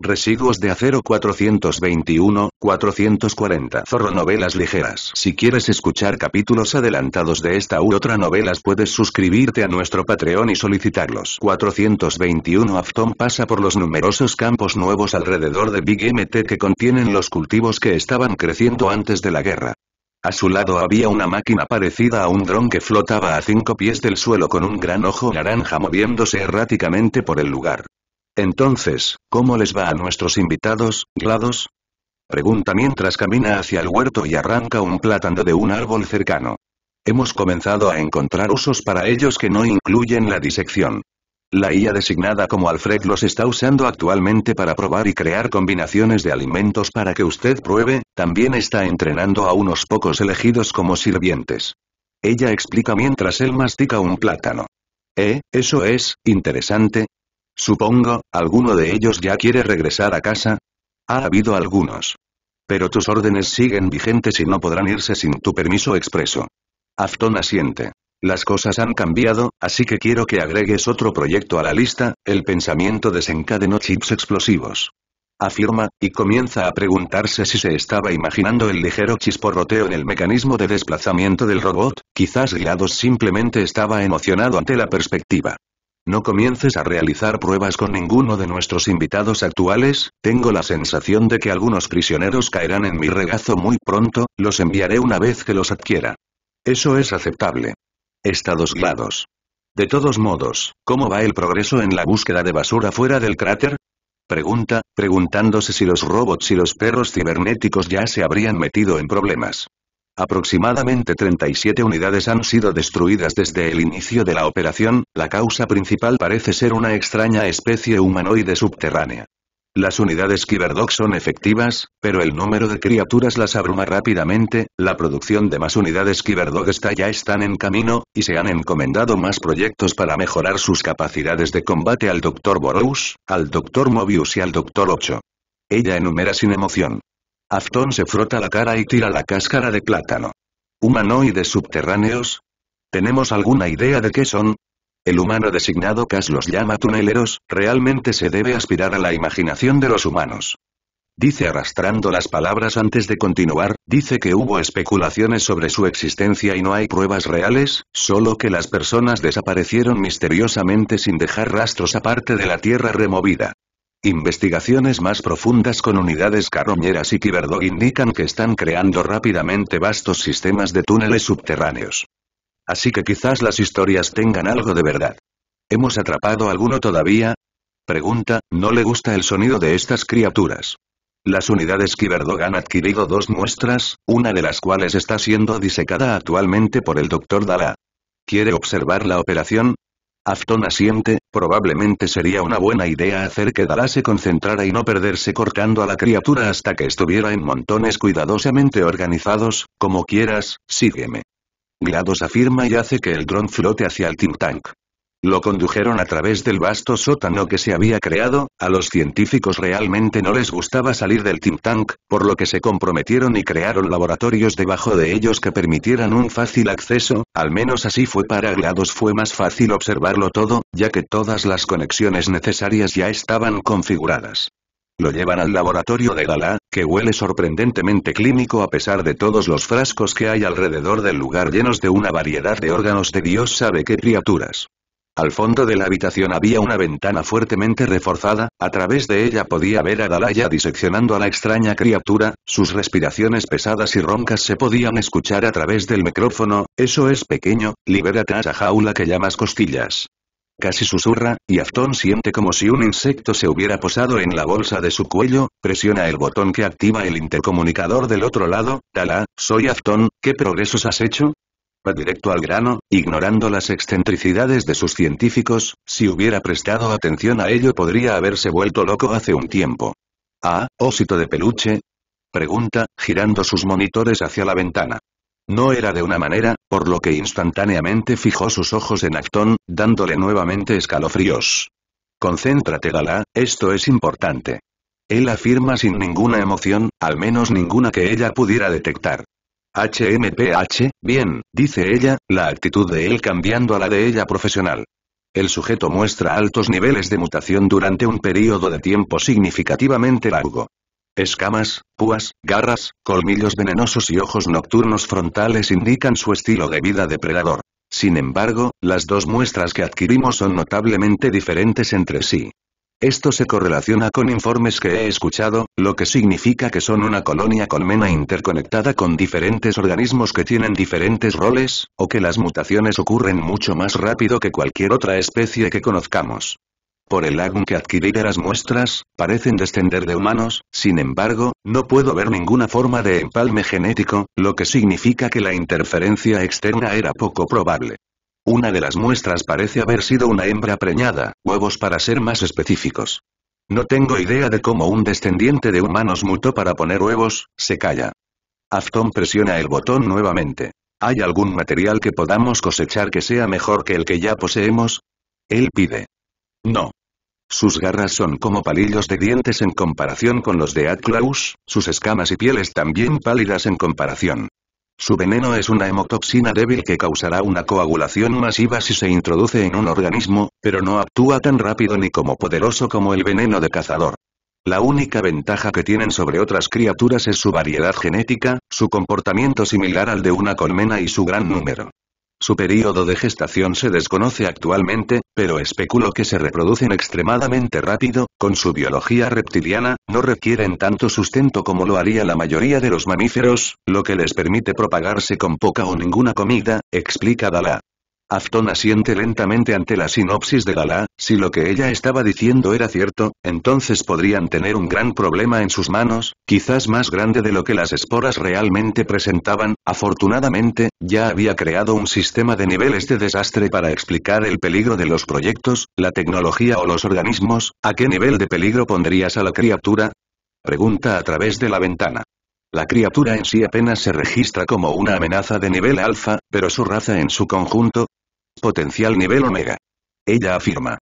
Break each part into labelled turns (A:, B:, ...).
A: Residuos de acero 421, 440. Zorro Novelas Ligeras. Si quieres escuchar capítulos adelantados de esta u otra novelas puedes suscribirte a nuestro Patreon y solicitarlos. 421 Afton pasa por los numerosos campos nuevos alrededor de Big MT que contienen los cultivos que estaban creciendo antes de la guerra. A su lado había una máquina parecida a un dron que flotaba a cinco pies del suelo con un gran ojo naranja moviéndose erráticamente por el lugar. Entonces, ¿cómo les va a nuestros invitados, Glados? Pregunta mientras camina hacia el huerto y arranca un plátano de un árbol cercano. Hemos comenzado a encontrar usos para ellos que no incluyen la disección. La IA designada como Alfred los está usando actualmente para probar y crear combinaciones de alimentos para que usted pruebe, también está entrenando a unos pocos elegidos como sirvientes. Ella explica mientras él mastica un plátano. Eh, eso es, interesante, Supongo, ¿alguno de ellos ya quiere regresar a casa? Ha habido algunos. Pero tus órdenes siguen vigentes y no podrán irse sin tu permiso expreso. Afton asiente. Las cosas han cambiado, así que quiero que agregues otro proyecto a la lista, el pensamiento desencadenó chips explosivos. Afirma, y comienza a preguntarse si se estaba imaginando el ligero chisporroteo en el mecanismo de desplazamiento del robot, quizás GLaDOS simplemente estaba emocionado ante la perspectiva. No comiences a realizar pruebas con ninguno de nuestros invitados actuales, tengo la sensación de que algunos prisioneros caerán en mi regazo muy pronto, los enviaré una vez que los adquiera. Eso es aceptable. Estados glados. De todos modos, ¿cómo va el progreso en la búsqueda de basura fuera del cráter? Pregunta, preguntándose si los robots y los perros cibernéticos ya se habrían metido en problemas. Aproximadamente 37 unidades han sido destruidas desde el inicio de la operación, la causa principal parece ser una extraña especie humanoide subterránea. Las unidades Kyberdog son efectivas, pero el número de criaturas las abruma rápidamente, la producción de más unidades Kyberdog está ya están en camino, y se han encomendado más proyectos para mejorar sus capacidades de combate al Dr. Borous, al Dr. Mobius y al Dr. 8. Ella enumera sin emoción. Afton se frota la cara y tira la cáscara de plátano. ¿Humanoides subterráneos? ¿Tenemos alguna idea de qué son? El humano designado Cas los llama tuneleros, realmente se debe aspirar a la imaginación de los humanos. Dice arrastrando las palabras antes de continuar, dice que hubo especulaciones sobre su existencia y no hay pruebas reales, solo que las personas desaparecieron misteriosamente sin dejar rastros aparte de la tierra removida. Investigaciones más profundas con unidades carroñeras y Kyberdog indican que están creando rápidamente vastos sistemas de túneles subterráneos. Así que quizás las historias tengan algo de verdad. ¿Hemos atrapado alguno todavía? Pregunta, no le gusta el sonido de estas criaturas. Las unidades Kyberdog han adquirido dos muestras, una de las cuales está siendo disecada actualmente por el Dr. Dala. ¿Quiere observar la operación? Afton asiente, probablemente sería una buena idea hacer que Dala se concentrara y no perderse cortando a la criatura hasta que estuviera en montones cuidadosamente organizados, como quieras, sígueme. GLaDOS afirma y hace que el dron flote hacia el think tank. Lo condujeron a través del vasto sótano que se había creado, a los científicos realmente no les gustaba salir del think tank, por lo que se comprometieron y crearon laboratorios debajo de ellos que permitieran un fácil acceso, al menos así fue para GLaDOS fue más fácil observarlo todo, ya que todas las conexiones necesarias ya estaban configuradas. Lo llevan al laboratorio de Gala, que huele sorprendentemente clínico a pesar de todos los frascos que hay alrededor del lugar llenos de una variedad de órganos de Dios sabe qué criaturas. Al fondo de la habitación había una ventana fuertemente reforzada, a través de ella podía ver a Dalaya diseccionando a la extraña criatura, sus respiraciones pesadas y roncas se podían escuchar a través del micrófono, eso es pequeño, libérate a esa jaula que llamas costillas. Casi susurra, y Afton siente como si un insecto se hubiera posado en la bolsa de su cuello, presiona el botón que activa el intercomunicador del otro lado, Dala, soy Afton, ¿qué progresos has hecho? Directo al grano, ignorando las excentricidades de sus científicos, si hubiera prestado atención a ello podría haberse vuelto loco hace un tiempo. ¿Ah, ósito de peluche? Pregunta, girando sus monitores hacia la ventana. No era de una manera, por lo que instantáneamente fijó sus ojos en Acton, dándole nuevamente escalofríos. Concéntrate Gala, esto es importante. Él afirma sin ninguna emoción, al menos ninguna que ella pudiera detectar. HMPH, bien, dice ella, la actitud de él cambiando a la de ella profesional. El sujeto muestra altos niveles de mutación durante un periodo de tiempo significativamente largo. Escamas, púas, garras, colmillos venenosos y ojos nocturnos frontales indican su estilo de vida depredador. Sin embargo, las dos muestras que adquirimos son notablemente diferentes entre sí. Esto se correlaciona con informes que he escuchado, lo que significa que son una colonia colmena interconectada con diferentes organismos que tienen diferentes roles, o que las mutaciones ocurren mucho más rápido que cualquier otra especie que conozcamos. Por el álbum que adquirí de las muestras, parecen descender de humanos, sin embargo, no puedo ver ninguna forma de empalme genético, lo que significa que la interferencia externa era poco probable. Una de las muestras parece haber sido una hembra preñada, huevos para ser más específicos. No tengo idea de cómo un descendiente de humanos mutó para poner huevos, se calla. Afton presiona el botón nuevamente. ¿Hay algún material que podamos cosechar que sea mejor que el que ya poseemos? Él pide. No. Sus garras son como palillos de dientes en comparación con los de Atlaus, sus escamas y pieles también pálidas en comparación. Su veneno es una hemotoxina débil que causará una coagulación masiva si se introduce en un organismo, pero no actúa tan rápido ni como poderoso como el veneno de cazador. La única ventaja que tienen sobre otras criaturas es su variedad genética, su comportamiento similar al de una colmena y su gran número. Su período de gestación se desconoce actualmente, pero especulo que se reproducen extremadamente rápido, con su biología reptiliana, no requieren tanto sustento como lo haría la mayoría de los mamíferos, lo que les permite propagarse con poca o ninguna comida, explica. Afton asiente lentamente ante la sinopsis de Gala, si lo que ella estaba diciendo era cierto, entonces podrían tener un gran problema en sus manos, quizás más grande de lo que las esporas realmente presentaban, afortunadamente, ya había creado un sistema de niveles de desastre para explicar el peligro de los proyectos, la tecnología o los organismos, ¿a qué nivel de peligro pondrías a la criatura? Pregunta a través de la ventana. La criatura en sí apenas se registra como una amenaza de nivel alfa, pero su raza en su conjunto, Potencial nivel Omega. Ella afirma.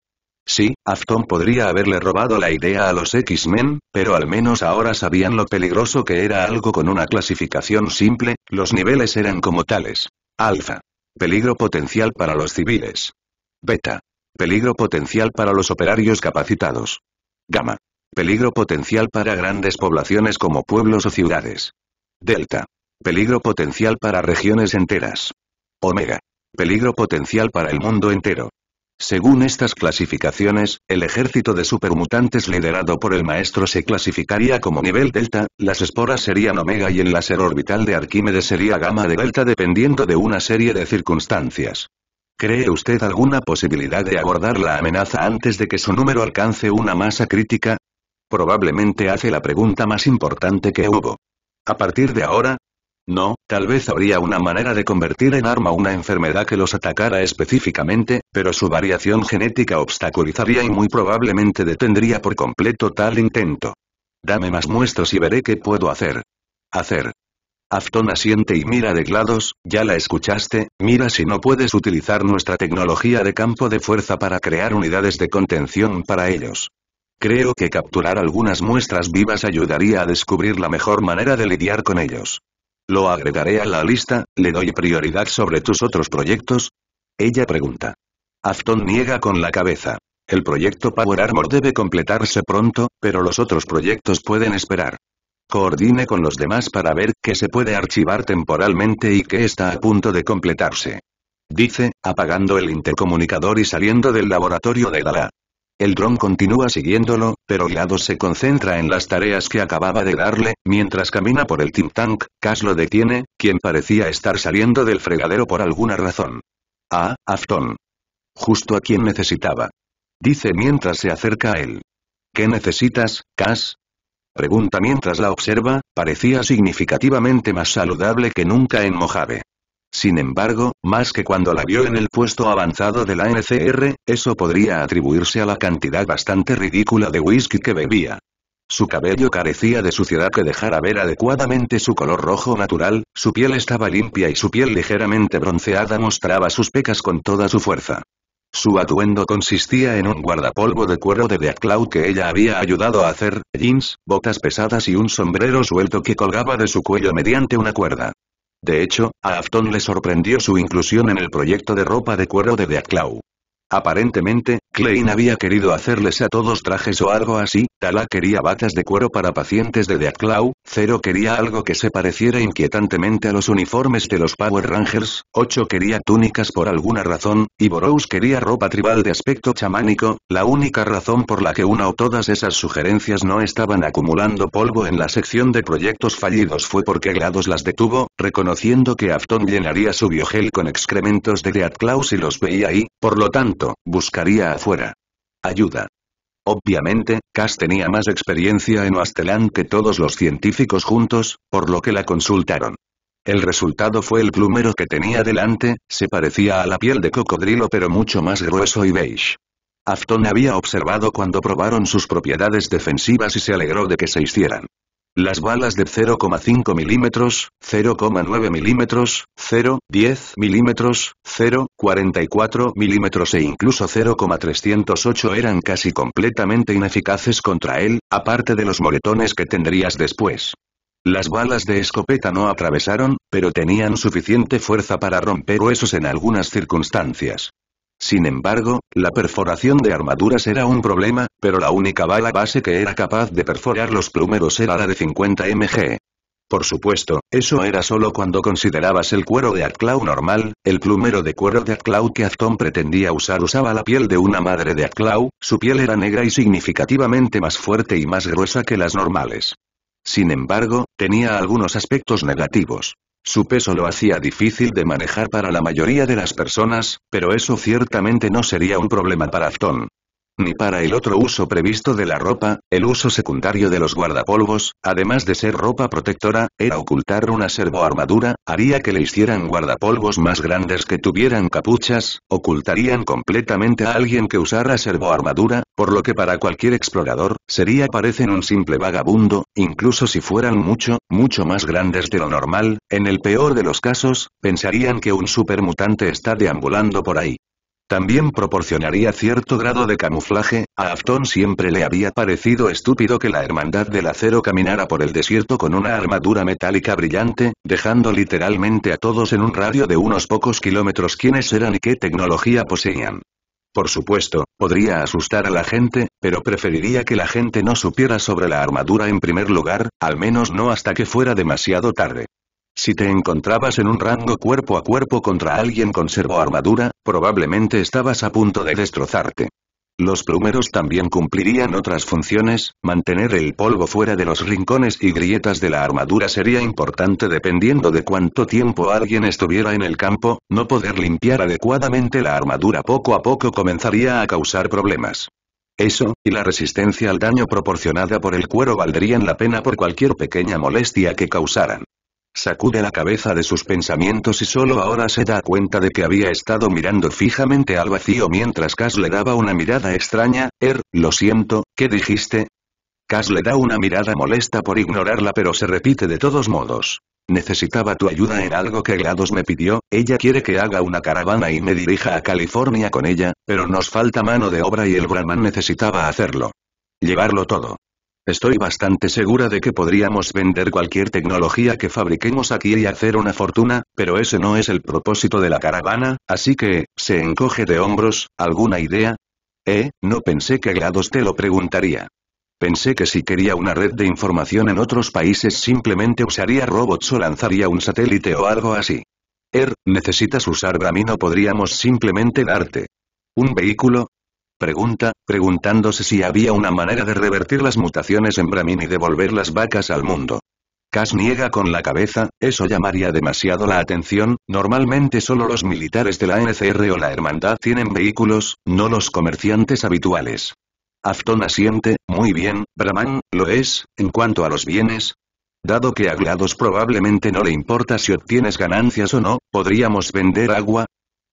A: Sí, Afton podría haberle robado la idea a los X-Men, pero al menos ahora sabían lo peligroso que era algo con una clasificación simple, los niveles eran como tales. Alfa. Peligro potencial para los civiles. Beta. Peligro potencial para los operarios capacitados. Gamma. Peligro potencial para grandes poblaciones como pueblos o ciudades. Delta. Peligro potencial para regiones enteras. Omega. Peligro potencial para el mundo entero. Según estas clasificaciones, el ejército de supermutantes liderado por el maestro se clasificaría como nivel delta, las esporas serían omega y el láser orbital de Arquímedes sería gamma de delta dependiendo de una serie de circunstancias. ¿Cree usted alguna posibilidad de abordar la amenaza antes de que su número alcance una masa crítica? Probablemente hace la pregunta más importante que hubo. A partir de ahora, no, tal vez habría una manera de convertir en arma una enfermedad que los atacara específicamente, pero su variación genética obstaculizaría y muy probablemente detendría por completo tal intento. Dame más muestras y veré qué puedo hacer. Hacer. Afton asiente y mira de GLaDOS, ya la escuchaste, mira si no puedes utilizar nuestra tecnología de campo de fuerza para crear unidades de contención para ellos. Creo que capturar algunas muestras vivas ayudaría a descubrir la mejor manera de lidiar con ellos. Lo agregaré a la lista, ¿le doy prioridad sobre tus otros proyectos? Ella pregunta. Afton niega con la cabeza. El proyecto Power Armor debe completarse pronto, pero los otros proyectos pueden esperar. Coordine con los demás para ver qué se puede archivar temporalmente y qué está a punto de completarse. Dice, apagando el intercomunicador y saliendo del laboratorio de Dala. El dron continúa siguiéndolo, pero Lado se concentra en las tareas que acababa de darle, mientras camina por el Team Tank, Cass lo detiene, quien parecía estar saliendo del fregadero por alguna razón. Ah, Afton. Justo a quien necesitaba. Dice mientras se acerca a él. ¿Qué necesitas, Cass? Pregunta mientras la observa, parecía significativamente más saludable que nunca en Mojave. Sin embargo, más que cuando la vio en el puesto avanzado de la NCR, eso podría atribuirse a la cantidad bastante ridícula de whisky que bebía. Su cabello carecía de suciedad que dejara ver adecuadamente su color rojo natural, su piel estaba limpia y su piel ligeramente bronceada mostraba sus pecas con toda su fuerza. Su atuendo consistía en un guardapolvo de cuero de Cloud que ella había ayudado a hacer, jeans, botas pesadas y un sombrero suelto que colgaba de su cuello mediante una cuerda. De hecho, a Afton le sorprendió su inclusión en el proyecto de ropa de cuero de Deathclaw. Aparentemente, Klein había querido hacerles a todos trajes o algo así, Tala quería batas de cuero para pacientes de Deathclaw, Zero quería algo que se pareciera inquietantemente a los uniformes de los Power Rangers, Ocho quería túnicas por alguna razón, y Borous quería ropa tribal de aspecto chamánico, la única razón por la que una o todas esas sugerencias no estaban acumulando polvo en la sección de proyectos fallidos fue porque GLaDOS las detuvo, reconociendo que Afton llenaría su biogel con excrementos de Deathclaw si los veía ahí, por lo tanto, buscaría afuera. Ayuda. Obviamente, Cass tenía más experiencia en Oasteland que todos los científicos juntos, por lo que la consultaron. El resultado fue el plumero que tenía delante, se parecía a la piel de cocodrilo pero mucho más grueso y beige. Afton había observado cuando probaron sus propiedades defensivas y se alegró de que se hicieran. Las balas de 0,5 milímetros, 0,9 milímetros, 0,10 milímetros, 0,44 milímetros e incluso 0,308 eran casi completamente ineficaces contra él, aparte de los moretones que tendrías después. Las balas de escopeta no atravesaron, pero tenían suficiente fuerza para romper huesos en algunas circunstancias. Sin embargo, la perforación de armaduras era un problema, pero la única bala base que era capaz de perforar los plumeros era la de 50 mg. Por supuesto, eso era solo cuando considerabas el cuero de Atclaw normal, el plumero de cuero de Atclaw que Afton pretendía usar usaba la piel de una madre de Atclaw, su piel era negra y significativamente más fuerte y más gruesa que las normales. Sin embargo, tenía algunos aspectos negativos. Su peso lo hacía difícil de manejar para la mayoría de las personas, pero eso ciertamente no sería un problema para Afton ni para el otro uso previsto de la ropa, el uso secundario de los guardapolvos, además de ser ropa protectora, era ocultar una servoarmadura, haría que le hicieran guardapolvos más grandes que tuvieran capuchas, ocultarían completamente a alguien que usara servoarmadura, por lo que para cualquier explorador, sería parecen un simple vagabundo, incluso si fueran mucho, mucho más grandes de lo normal, en el peor de los casos, pensarían que un supermutante está deambulando por ahí. También proporcionaría cierto grado de camuflaje, a Afton siempre le había parecido estúpido que la hermandad del acero caminara por el desierto con una armadura metálica brillante, dejando literalmente a todos en un radio de unos pocos kilómetros quiénes eran y qué tecnología poseían. Por supuesto, podría asustar a la gente, pero preferiría que la gente no supiera sobre la armadura en primer lugar, al menos no hasta que fuera demasiado tarde. Si te encontrabas en un rango cuerpo a cuerpo contra alguien con servoarmadura, probablemente estabas a punto de destrozarte. Los plumeros también cumplirían otras funciones, mantener el polvo fuera de los rincones y grietas de la armadura sería importante dependiendo de cuánto tiempo alguien estuviera en el campo, no poder limpiar adecuadamente la armadura poco a poco comenzaría a causar problemas. Eso, y la resistencia al daño proporcionada por el cuero valdrían la pena por cualquier pequeña molestia que causaran. Sacude la cabeza de sus pensamientos y solo ahora se da cuenta de que había estado mirando fijamente al vacío mientras Cass le daba una mirada extraña, Er, lo siento, ¿qué dijiste? Cass le da una mirada molesta por ignorarla pero se repite de todos modos. Necesitaba tu ayuda en algo que GLaDOS me pidió, ella quiere que haga una caravana y me dirija a California con ella, pero nos falta mano de obra y el Brahman necesitaba hacerlo. Llevarlo todo. Estoy bastante segura de que podríamos vender cualquier tecnología que fabriquemos aquí y hacer una fortuna, pero ese no es el propósito de la caravana, así que, se encoge de hombros, ¿alguna idea? Eh, no pensé que Glados te lo preguntaría. Pensé que si quería una red de información en otros países simplemente usaría robots o lanzaría un satélite o algo así. Er, necesitas usar Bramino podríamos simplemente darte. ¿Un vehículo? Pregunta, preguntándose si había una manera de revertir las mutaciones en Brahmin y devolver las vacas al mundo. Cass niega con la cabeza, eso llamaría demasiado la atención, normalmente solo los militares de la NCR o la Hermandad tienen vehículos, no los comerciantes habituales. Afton asiente, muy bien, Brahman, lo es, en cuanto a los bienes. Dado que a GLaDOS probablemente no le importa si obtienes ganancias o no, ¿podríamos vender agua?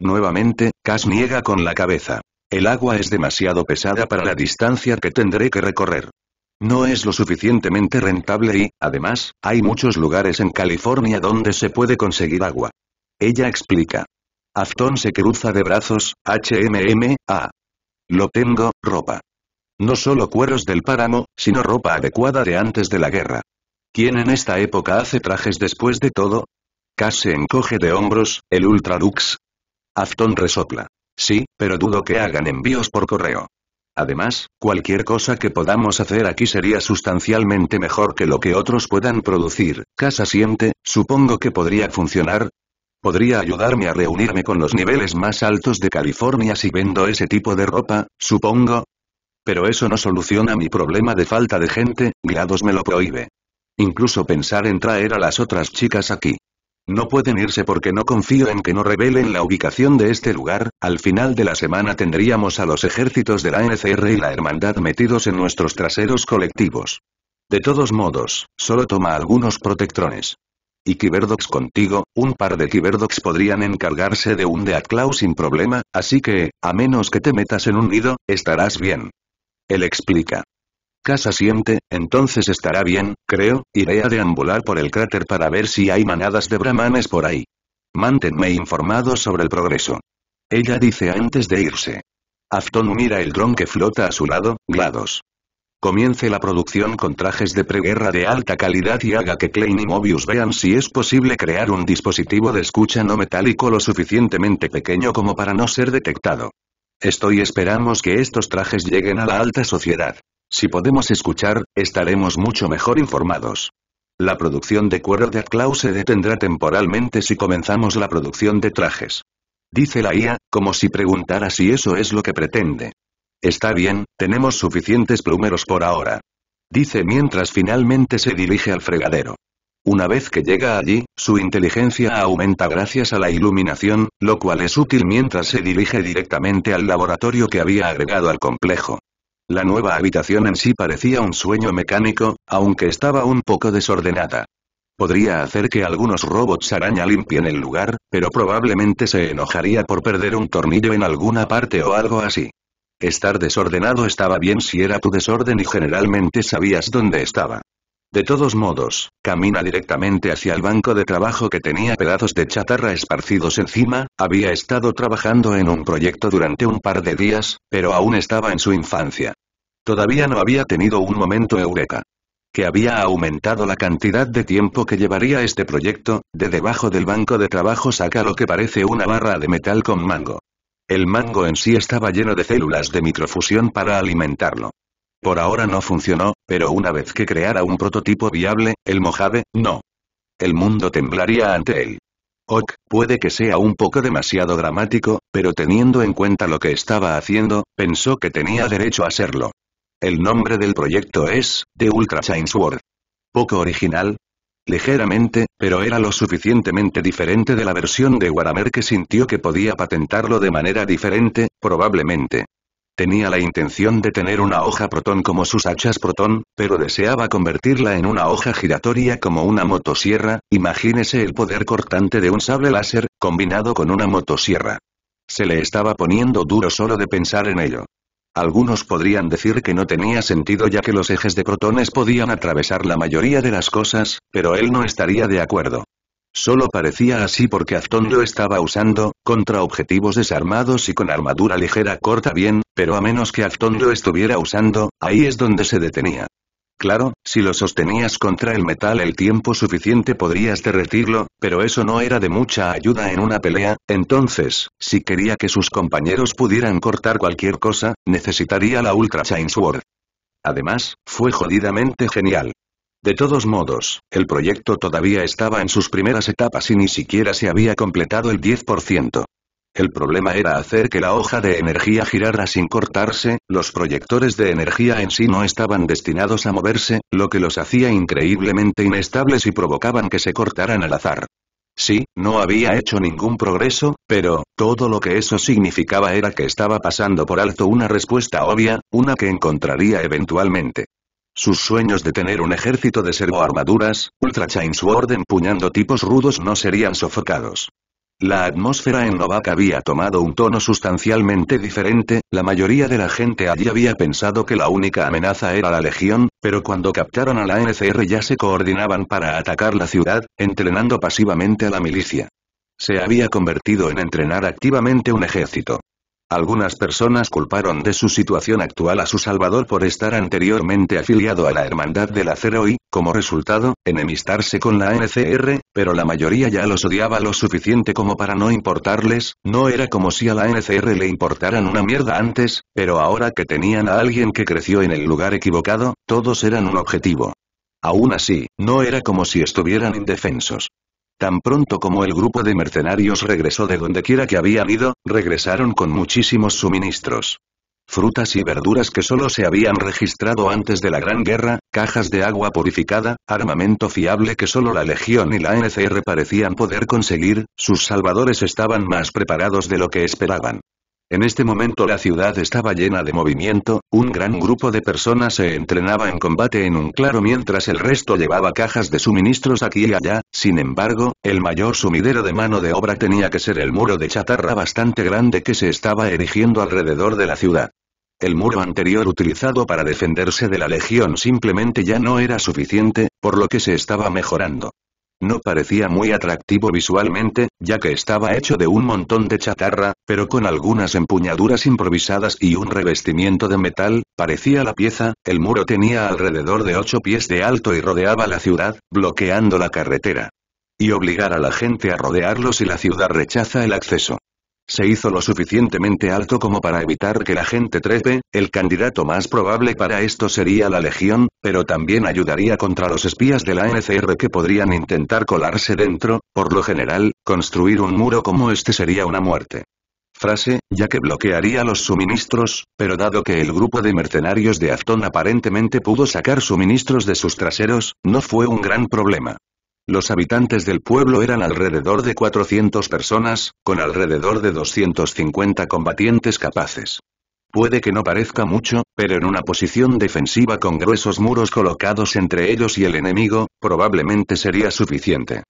A: Nuevamente, Cass niega con la cabeza. El agua es demasiado pesada para la distancia que tendré que recorrer. No es lo suficientemente rentable y, además, hay muchos lugares en California donde se puede conseguir agua. Ella explica. Afton se cruza de brazos, HMM, A. Lo tengo, ropa. No solo cueros del páramo, sino ropa adecuada de antes de la guerra. ¿Quién en esta época hace trajes después de todo? Cass se encoge de hombros, el Ultralux. Afton resopla. Sí, pero dudo que hagan envíos por correo. Además, cualquier cosa que podamos hacer aquí sería sustancialmente mejor que lo que otros puedan producir. Casa siente, supongo que podría funcionar. Podría ayudarme a reunirme con los niveles más altos de California si vendo ese tipo de ropa, supongo. Pero eso no soluciona mi problema de falta de gente, GLaDOS me lo prohíbe. Incluso pensar en traer a las otras chicas aquí. No pueden irse porque no confío en que no revelen la ubicación de este lugar, al final de la semana tendríamos a los ejércitos de la NCR y la Hermandad metidos en nuestros traseros colectivos. De todos modos, solo toma algunos protectrones. Y Kiberdox contigo, un par de Kiberdox podrían encargarse de un Deathclaw sin problema, así que, a menos que te metas en un nido, estarás bien. Él explica. Casa siente, entonces estará bien, creo, iré a deambular por el cráter para ver si hay manadas de brahmanes por ahí. Manténme informado sobre el progreso. Ella dice antes de irse. Afton mira el dron que flota a su lado, GLaDOS. Comience la producción con trajes de preguerra de alta calidad y haga que Klein y Mobius vean si es posible crear un dispositivo de escucha no metálico lo suficientemente pequeño como para no ser detectado. Estoy esperamos que estos trajes lleguen a la alta sociedad. Si podemos escuchar, estaremos mucho mejor informados. La producción de cuero de Atclaw se detendrá temporalmente si comenzamos la producción de trajes. Dice la IA, como si preguntara si eso es lo que pretende. Está bien, tenemos suficientes plumeros por ahora. Dice mientras finalmente se dirige al fregadero. Una vez que llega allí, su inteligencia aumenta gracias a la iluminación, lo cual es útil mientras se dirige directamente al laboratorio que había agregado al complejo. La nueva habitación en sí parecía un sueño mecánico, aunque estaba un poco desordenada. Podría hacer que algunos robots araña limpien el lugar, pero probablemente se enojaría por perder un tornillo en alguna parte o algo así. Estar desordenado estaba bien si era tu desorden y generalmente sabías dónde estaba. De todos modos, camina directamente hacia el banco de trabajo que tenía pedazos de chatarra esparcidos encima, había estado trabajando en un proyecto durante un par de días, pero aún estaba en su infancia. Todavía no había tenido un momento eureka. Que había aumentado la cantidad de tiempo que llevaría este proyecto, de debajo del banco de trabajo saca lo que parece una barra de metal con mango. El mango en sí estaba lleno de células de microfusión para alimentarlo. Por ahora no funcionó, pero una vez que creara un prototipo viable, el Mojave, no. El mundo temblaría ante él. Ok, puede que sea un poco demasiado dramático, pero teniendo en cuenta lo que estaba haciendo, pensó que tenía derecho a serlo. El nombre del proyecto es, The Ultra Chainsworth. Poco original. Ligeramente, pero era lo suficientemente diferente de la versión de Warhammer que sintió que podía patentarlo de manera diferente, probablemente. Tenía la intención de tener una hoja protón como sus hachas protón, pero deseaba convertirla en una hoja giratoria como una motosierra, imagínese el poder cortante de un sable láser, combinado con una motosierra. Se le estaba poniendo duro solo de pensar en ello. Algunos podrían decir que no tenía sentido ya que los ejes de protones podían atravesar la mayoría de las cosas, pero él no estaría de acuerdo. Solo parecía así porque Afton lo estaba usando, contra objetivos desarmados y con armadura ligera corta bien, pero a menos que Afton lo estuviera usando, ahí es donde se detenía. Claro, si lo sostenías contra el metal el tiempo suficiente podrías derretirlo, pero eso no era de mucha ayuda en una pelea, entonces, si quería que sus compañeros pudieran cortar cualquier cosa, necesitaría la Ultra Chainsword. Además, fue jodidamente genial. De todos modos, el proyecto todavía estaba en sus primeras etapas y ni siquiera se había completado el 10%. El problema era hacer que la hoja de energía girara sin cortarse, los proyectores de energía en sí no estaban destinados a moverse, lo que los hacía increíblemente inestables y provocaban que se cortaran al azar. Sí, no había hecho ningún progreso, pero, todo lo que eso significaba era que estaba pasando por alto una respuesta obvia, una que encontraría eventualmente. Sus sueños de tener un ejército de servoarmaduras, Ultra Chainsword empuñando tipos rudos no serían sofocados. La atmósfera en Novak había tomado un tono sustancialmente diferente, la mayoría de la gente allí había pensado que la única amenaza era la Legión, pero cuando captaron a la NCR ya se coordinaban para atacar la ciudad, entrenando pasivamente a la milicia. Se había convertido en entrenar activamente un ejército. Algunas personas culparon de su situación actual a su salvador por estar anteriormente afiliado a la Hermandad del Acero y, como resultado, enemistarse con la NCR, pero la mayoría ya los odiaba lo suficiente como para no importarles, no era como si a la NCR le importaran una mierda antes, pero ahora que tenían a alguien que creció en el lugar equivocado, todos eran un objetivo. Aún así, no era como si estuvieran indefensos. Tan pronto como el grupo de mercenarios regresó de donde quiera que habían ido, regresaron con muchísimos suministros frutas y verduras que solo se habían registrado antes de la Gran Guerra, cajas de agua purificada, armamento fiable que solo la Legión y la NCR parecían poder conseguir, sus salvadores estaban más preparados de lo que esperaban. En este momento la ciudad estaba llena de movimiento, un gran grupo de personas se entrenaba en combate en un claro mientras el resto llevaba cajas de suministros aquí y allá, sin embargo, el mayor sumidero de mano de obra tenía que ser el muro de chatarra bastante grande que se estaba erigiendo alrededor de la ciudad. El muro anterior utilizado para defenderse de la legión simplemente ya no era suficiente, por lo que se estaba mejorando. No parecía muy atractivo visualmente, ya que estaba hecho de un montón de chatarra, pero con algunas empuñaduras improvisadas y un revestimiento de metal, parecía la pieza, el muro tenía alrededor de ocho pies de alto y rodeaba la ciudad, bloqueando la carretera. Y obligar a la gente a rodearlo si la ciudad rechaza el acceso se hizo lo suficientemente alto como para evitar que la gente trepe, el candidato más probable para esto sería la Legión, pero también ayudaría contra los espías de la NCR que podrían intentar colarse dentro, por lo general, construir un muro como este sería una muerte. Frase, ya que bloquearía los suministros, pero dado que el grupo de mercenarios de Afton aparentemente pudo sacar suministros de sus traseros, no fue un gran problema. Los habitantes del pueblo eran alrededor de 400 personas, con alrededor de 250 combatientes capaces. Puede que no parezca mucho, pero en una posición defensiva con gruesos muros colocados entre ellos y el enemigo, probablemente sería suficiente.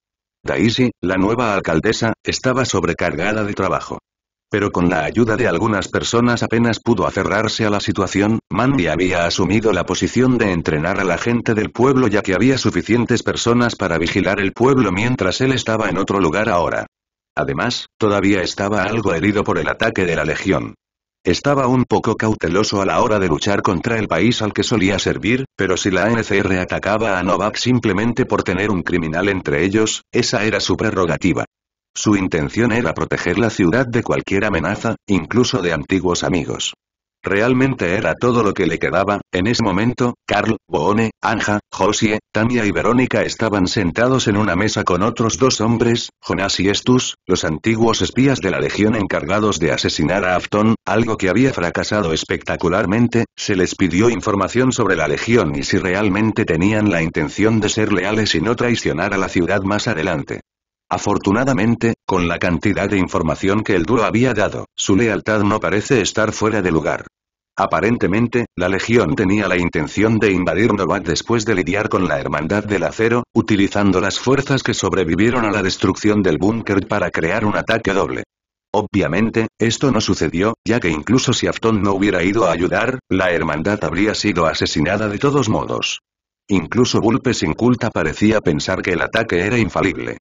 A: Daisy, la nueva alcaldesa, estaba sobrecargada de trabajo. Pero con la ayuda de algunas personas apenas pudo aferrarse a la situación, Mandy había asumido la posición de entrenar a la gente del pueblo ya que había suficientes personas para vigilar el pueblo mientras él estaba en otro lugar ahora. Además, todavía estaba algo herido por el ataque de la legión. Estaba un poco cauteloso a la hora de luchar contra el país al que solía servir, pero si la NCR atacaba a Novak simplemente por tener un criminal entre ellos, esa era su prerrogativa. Su intención era proteger la ciudad de cualquier amenaza, incluso de antiguos amigos. Realmente era todo lo que le quedaba, en ese momento, Carl, Boone, Anja, Josie, Tania y Verónica estaban sentados en una mesa con otros dos hombres, Jonas y Estus, los antiguos espías de la legión encargados de asesinar a Afton, algo que había fracasado espectacularmente, se les pidió información sobre la legión y si realmente tenían la intención de ser leales y no traicionar a la ciudad más adelante. Afortunadamente, con la cantidad de información que el dúo había dado, su lealtad no parece estar fuera de lugar. Aparentemente, la Legión tenía la intención de invadir Novak después de lidiar con la Hermandad del Acero, utilizando las fuerzas que sobrevivieron a la destrucción del búnker para crear un ataque doble. Obviamente, esto no sucedió, ya que incluso si Afton no hubiera ido a ayudar, la Hermandad habría sido asesinada de todos modos. Incluso Bulpe sin culta parecía pensar que el ataque era infalible.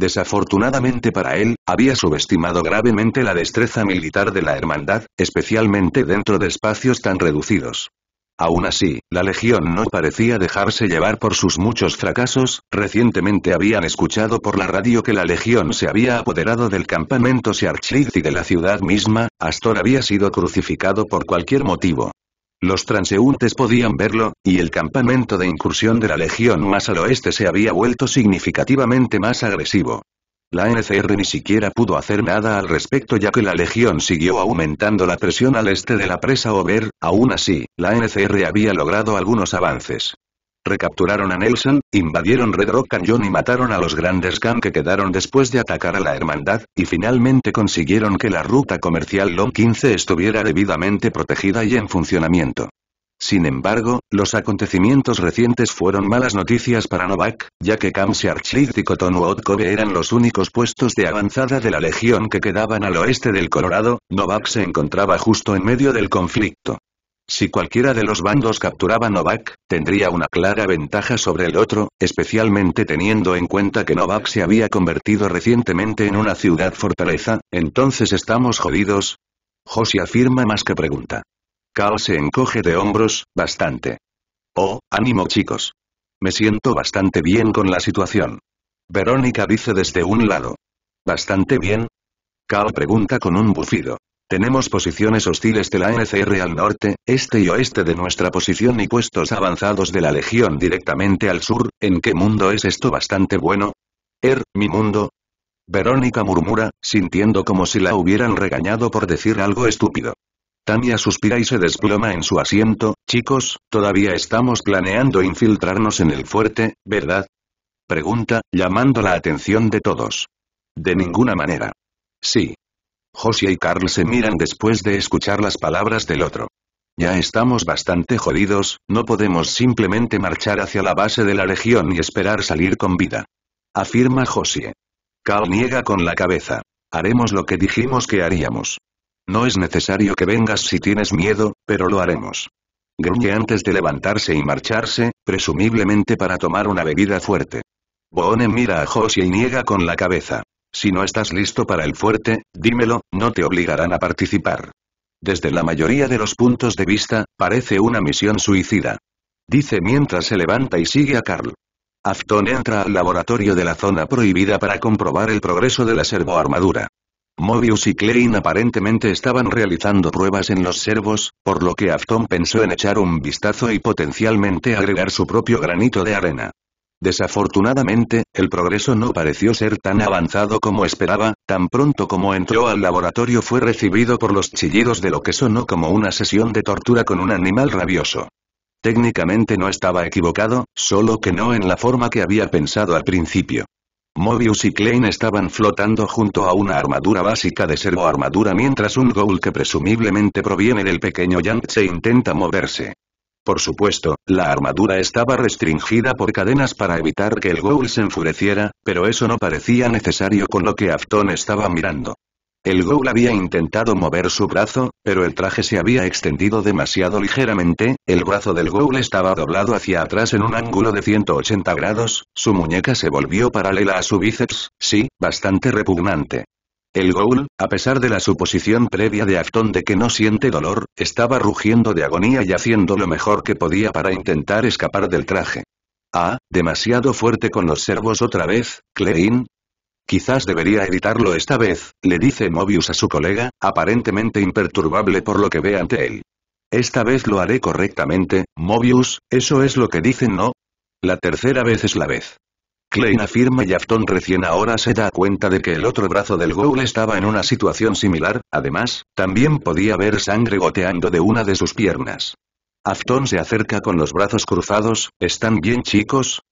A: Desafortunadamente para él, había subestimado gravemente la destreza militar de la hermandad, especialmente dentro de espacios tan reducidos. Aún así, la legión no parecía dejarse llevar por sus muchos fracasos, recientemente habían escuchado por la radio que la legión se había apoderado del campamento Searchlight y de la ciudad misma, Astor había sido crucificado por cualquier motivo. Los transeúntes podían verlo, y el campamento de incursión de la Legión más al oeste se había vuelto significativamente más agresivo. La NCR ni siquiera pudo hacer nada al respecto ya que la Legión siguió aumentando la presión al este de la presa Over, aún así, la NCR había logrado algunos avances. Recapturaron a Nelson, invadieron Red Rock Canyon y mataron a los grandes Khan que quedaron después de atacar a la hermandad, y finalmente consiguieron que la ruta comercial Long 15 estuviera debidamente protegida y en funcionamiento. Sin embargo, los acontecimientos recientes fueron malas noticias para Novak, ya que Kamsi y Cotonwood Cove eran los únicos puestos de avanzada de la legión que quedaban al oeste del Colorado, Novak se encontraba justo en medio del conflicto. Si cualquiera de los bandos capturaba Novak, tendría una clara ventaja sobre el otro, especialmente teniendo en cuenta que Novak se había convertido recientemente en una ciudad fortaleza, entonces estamos jodidos. Josie afirma más que pregunta. Kao se encoge de hombros, bastante. Oh, ánimo chicos. Me siento bastante bien con la situación. Verónica dice desde un lado. ¿Bastante bien? Cal pregunta con un bufido. Tenemos posiciones hostiles de la NCR al norte, este y oeste de nuestra posición y puestos avanzados de la Legión directamente al sur, ¿en qué mundo es esto bastante bueno? Er, mi mundo. Verónica murmura, sintiendo como si la hubieran regañado por decir algo estúpido. Tania suspira y se desploma en su asiento, chicos, todavía estamos planeando infiltrarnos en el fuerte, ¿verdad? Pregunta, llamando la atención de todos. De ninguna manera. Sí. Josia y Carl se miran después de escuchar las palabras del otro. Ya estamos bastante jodidos, no podemos simplemente marchar hacia la base de la legión y esperar salir con vida. Afirma Josie. Carl niega con la cabeza. Haremos lo que dijimos que haríamos. No es necesario que vengas si tienes miedo, pero lo haremos. Gruñe antes de levantarse y marcharse, presumiblemente para tomar una bebida fuerte. Boone mira a Josie y niega con la cabeza. Si no estás listo para el fuerte, dímelo, no te obligarán a participar. Desde la mayoría de los puntos de vista, parece una misión suicida. Dice mientras se levanta y sigue a Carl. Afton entra al laboratorio de la zona prohibida para comprobar el progreso de la servoarmadura. Mobius y Klein aparentemente estaban realizando pruebas en los servos, por lo que Afton pensó en echar un vistazo y potencialmente agregar su propio granito de arena. Desafortunadamente, el progreso no pareció ser tan avanzado como esperaba, tan pronto como entró al laboratorio fue recibido por los chillidos de lo que sonó como una sesión de tortura con un animal rabioso. Técnicamente no estaba equivocado, solo que no en la forma que había pensado al principio. Mobius y Klein estaban flotando junto a una armadura básica de servoarmadura mientras un ghoul que presumiblemente proviene del pequeño Yang intenta moverse. Por supuesto, la armadura estaba restringida por cadenas para evitar que el ghoul se enfureciera, pero eso no parecía necesario con lo que Afton estaba mirando. El ghoul había intentado mover su brazo, pero el traje se había extendido demasiado ligeramente, el brazo del ghoul estaba doblado hacia atrás en un ángulo de 180 grados, su muñeca se volvió paralela a su bíceps, sí, bastante repugnante. El ghoul, a pesar de la suposición previa de Afton de que no siente dolor, estaba rugiendo de agonía y haciendo lo mejor que podía para intentar escapar del traje. Ah, demasiado fuerte con los servos otra vez, Klein. Quizás debería evitarlo esta vez, le dice Mobius a su colega, aparentemente imperturbable por lo que ve ante él. Esta vez lo haré correctamente, Mobius, eso es lo que dicen, ¿no? La tercera vez es la vez. Klein afirma y Afton recién ahora se da cuenta de que el otro brazo del ghoul estaba en una situación similar, además, también podía ver sangre goteando de una de sus piernas. Afton se acerca con los brazos cruzados, ¿están bien chicos?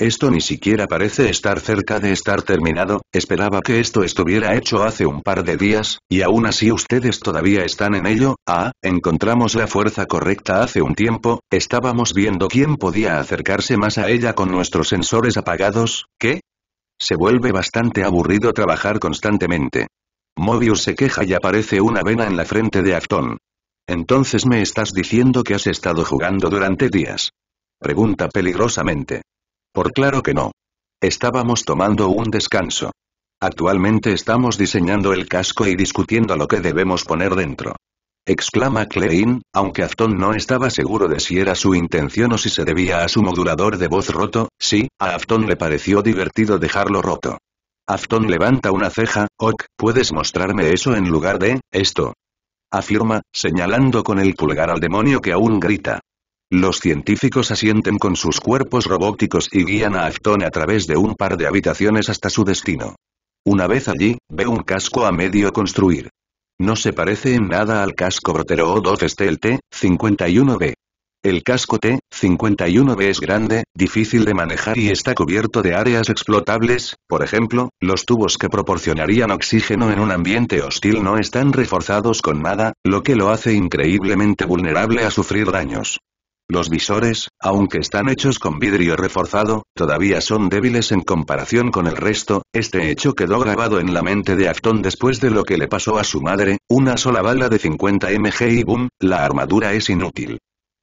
A: Esto ni siquiera parece estar cerca de estar terminado, esperaba que esto estuviera hecho hace un par de días, y aún así ustedes todavía están en ello, ah, encontramos la fuerza correcta hace un tiempo, estábamos viendo quién podía acercarse más a ella con nuestros sensores apagados, ¿qué? Se vuelve bastante aburrido trabajar constantemente. Mobius se queja y aparece una vena en la frente de Afton. Entonces me estás diciendo que has estado jugando durante días. Pregunta peligrosamente. Por claro que no. Estábamos tomando un descanso. Actualmente estamos diseñando el casco y discutiendo lo que debemos poner dentro. Exclama Klein, aunque Afton no estaba seguro de si era su intención o si se debía a su modulador de voz roto, sí, a Afton le pareció divertido dejarlo roto. Afton levanta una ceja, Ok, ¿puedes mostrarme eso en lugar de, esto? Afirma, señalando con el pulgar al demonio que aún grita. Los científicos asienten con sus cuerpos robóticos y guían a Afton a través de un par de habitaciones hasta su destino. Una vez allí, ve un casco a medio construir. No se parece en nada al casco Brotero O2 Stealth T-51B. El casco T-51B es grande, difícil de manejar y está cubierto de áreas explotables, por ejemplo, los tubos que proporcionarían oxígeno en un ambiente hostil no están reforzados con nada, lo que lo hace increíblemente vulnerable a sufrir daños. Los visores, aunque están hechos con vidrio reforzado, todavía son débiles en comparación con el resto, este hecho quedó grabado en la mente de Afton después de lo que le pasó a su madre, una sola bala de 50 mg y boom, la armadura es inútil.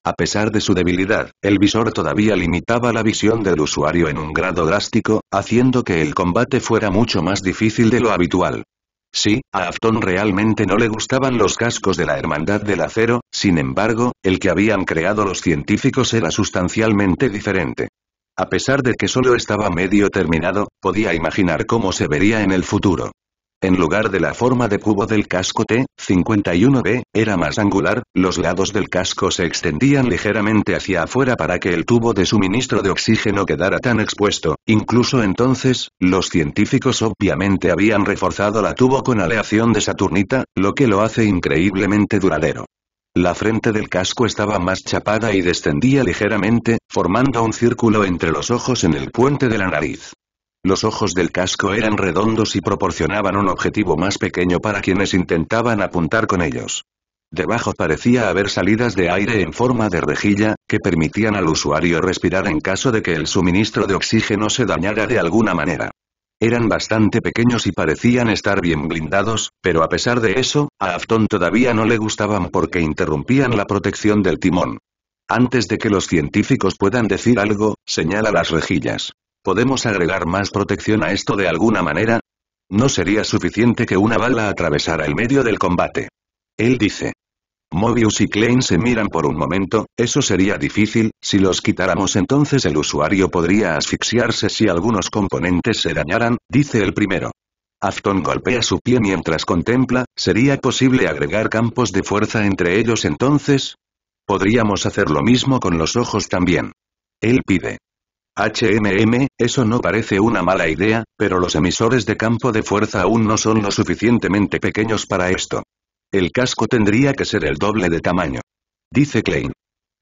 A: A pesar de su debilidad, el visor todavía limitaba la visión del usuario en un grado drástico, haciendo que el combate fuera mucho más difícil de lo habitual. Sí, a Afton realmente no le gustaban los cascos de la Hermandad del Acero, sin embargo, el que habían creado los científicos era sustancialmente diferente. A pesar de que solo estaba medio terminado, podía imaginar cómo se vería en el futuro. En lugar de la forma de cubo del casco T-51B, era más angular, los lados del casco se extendían ligeramente hacia afuera para que el tubo de suministro de oxígeno quedara tan expuesto, incluso entonces, los científicos obviamente habían reforzado la tubo con aleación de Saturnita, lo que lo hace increíblemente duradero. La frente del casco estaba más chapada y descendía ligeramente, formando un círculo entre los ojos en el puente de la nariz. Los ojos del casco eran redondos y proporcionaban un objetivo más pequeño para quienes intentaban apuntar con ellos. Debajo parecía haber salidas de aire en forma de rejilla, que permitían al usuario respirar en caso de que el suministro de oxígeno se dañara de alguna manera. Eran bastante pequeños y parecían estar bien blindados, pero a pesar de eso, a Afton todavía no le gustaban porque interrumpían la protección del timón. Antes de que los científicos puedan decir algo, señala las rejillas. ¿Podemos agregar más protección a esto de alguna manera? No sería suficiente que una bala atravesara el medio del combate. Él dice. Mobius y Klein se miran por un momento, eso sería difícil, si los quitáramos entonces el usuario podría asfixiarse si algunos componentes se dañaran, dice el primero. Afton golpea su pie mientras contempla, ¿sería posible agregar campos de fuerza entre ellos entonces? Podríamos hacer lo mismo con los ojos también. Él pide. HMM, eso no parece una mala idea, pero los emisores de campo de fuerza aún no son lo suficientemente pequeños para esto. El casco tendría que ser el doble de tamaño. Dice Klein.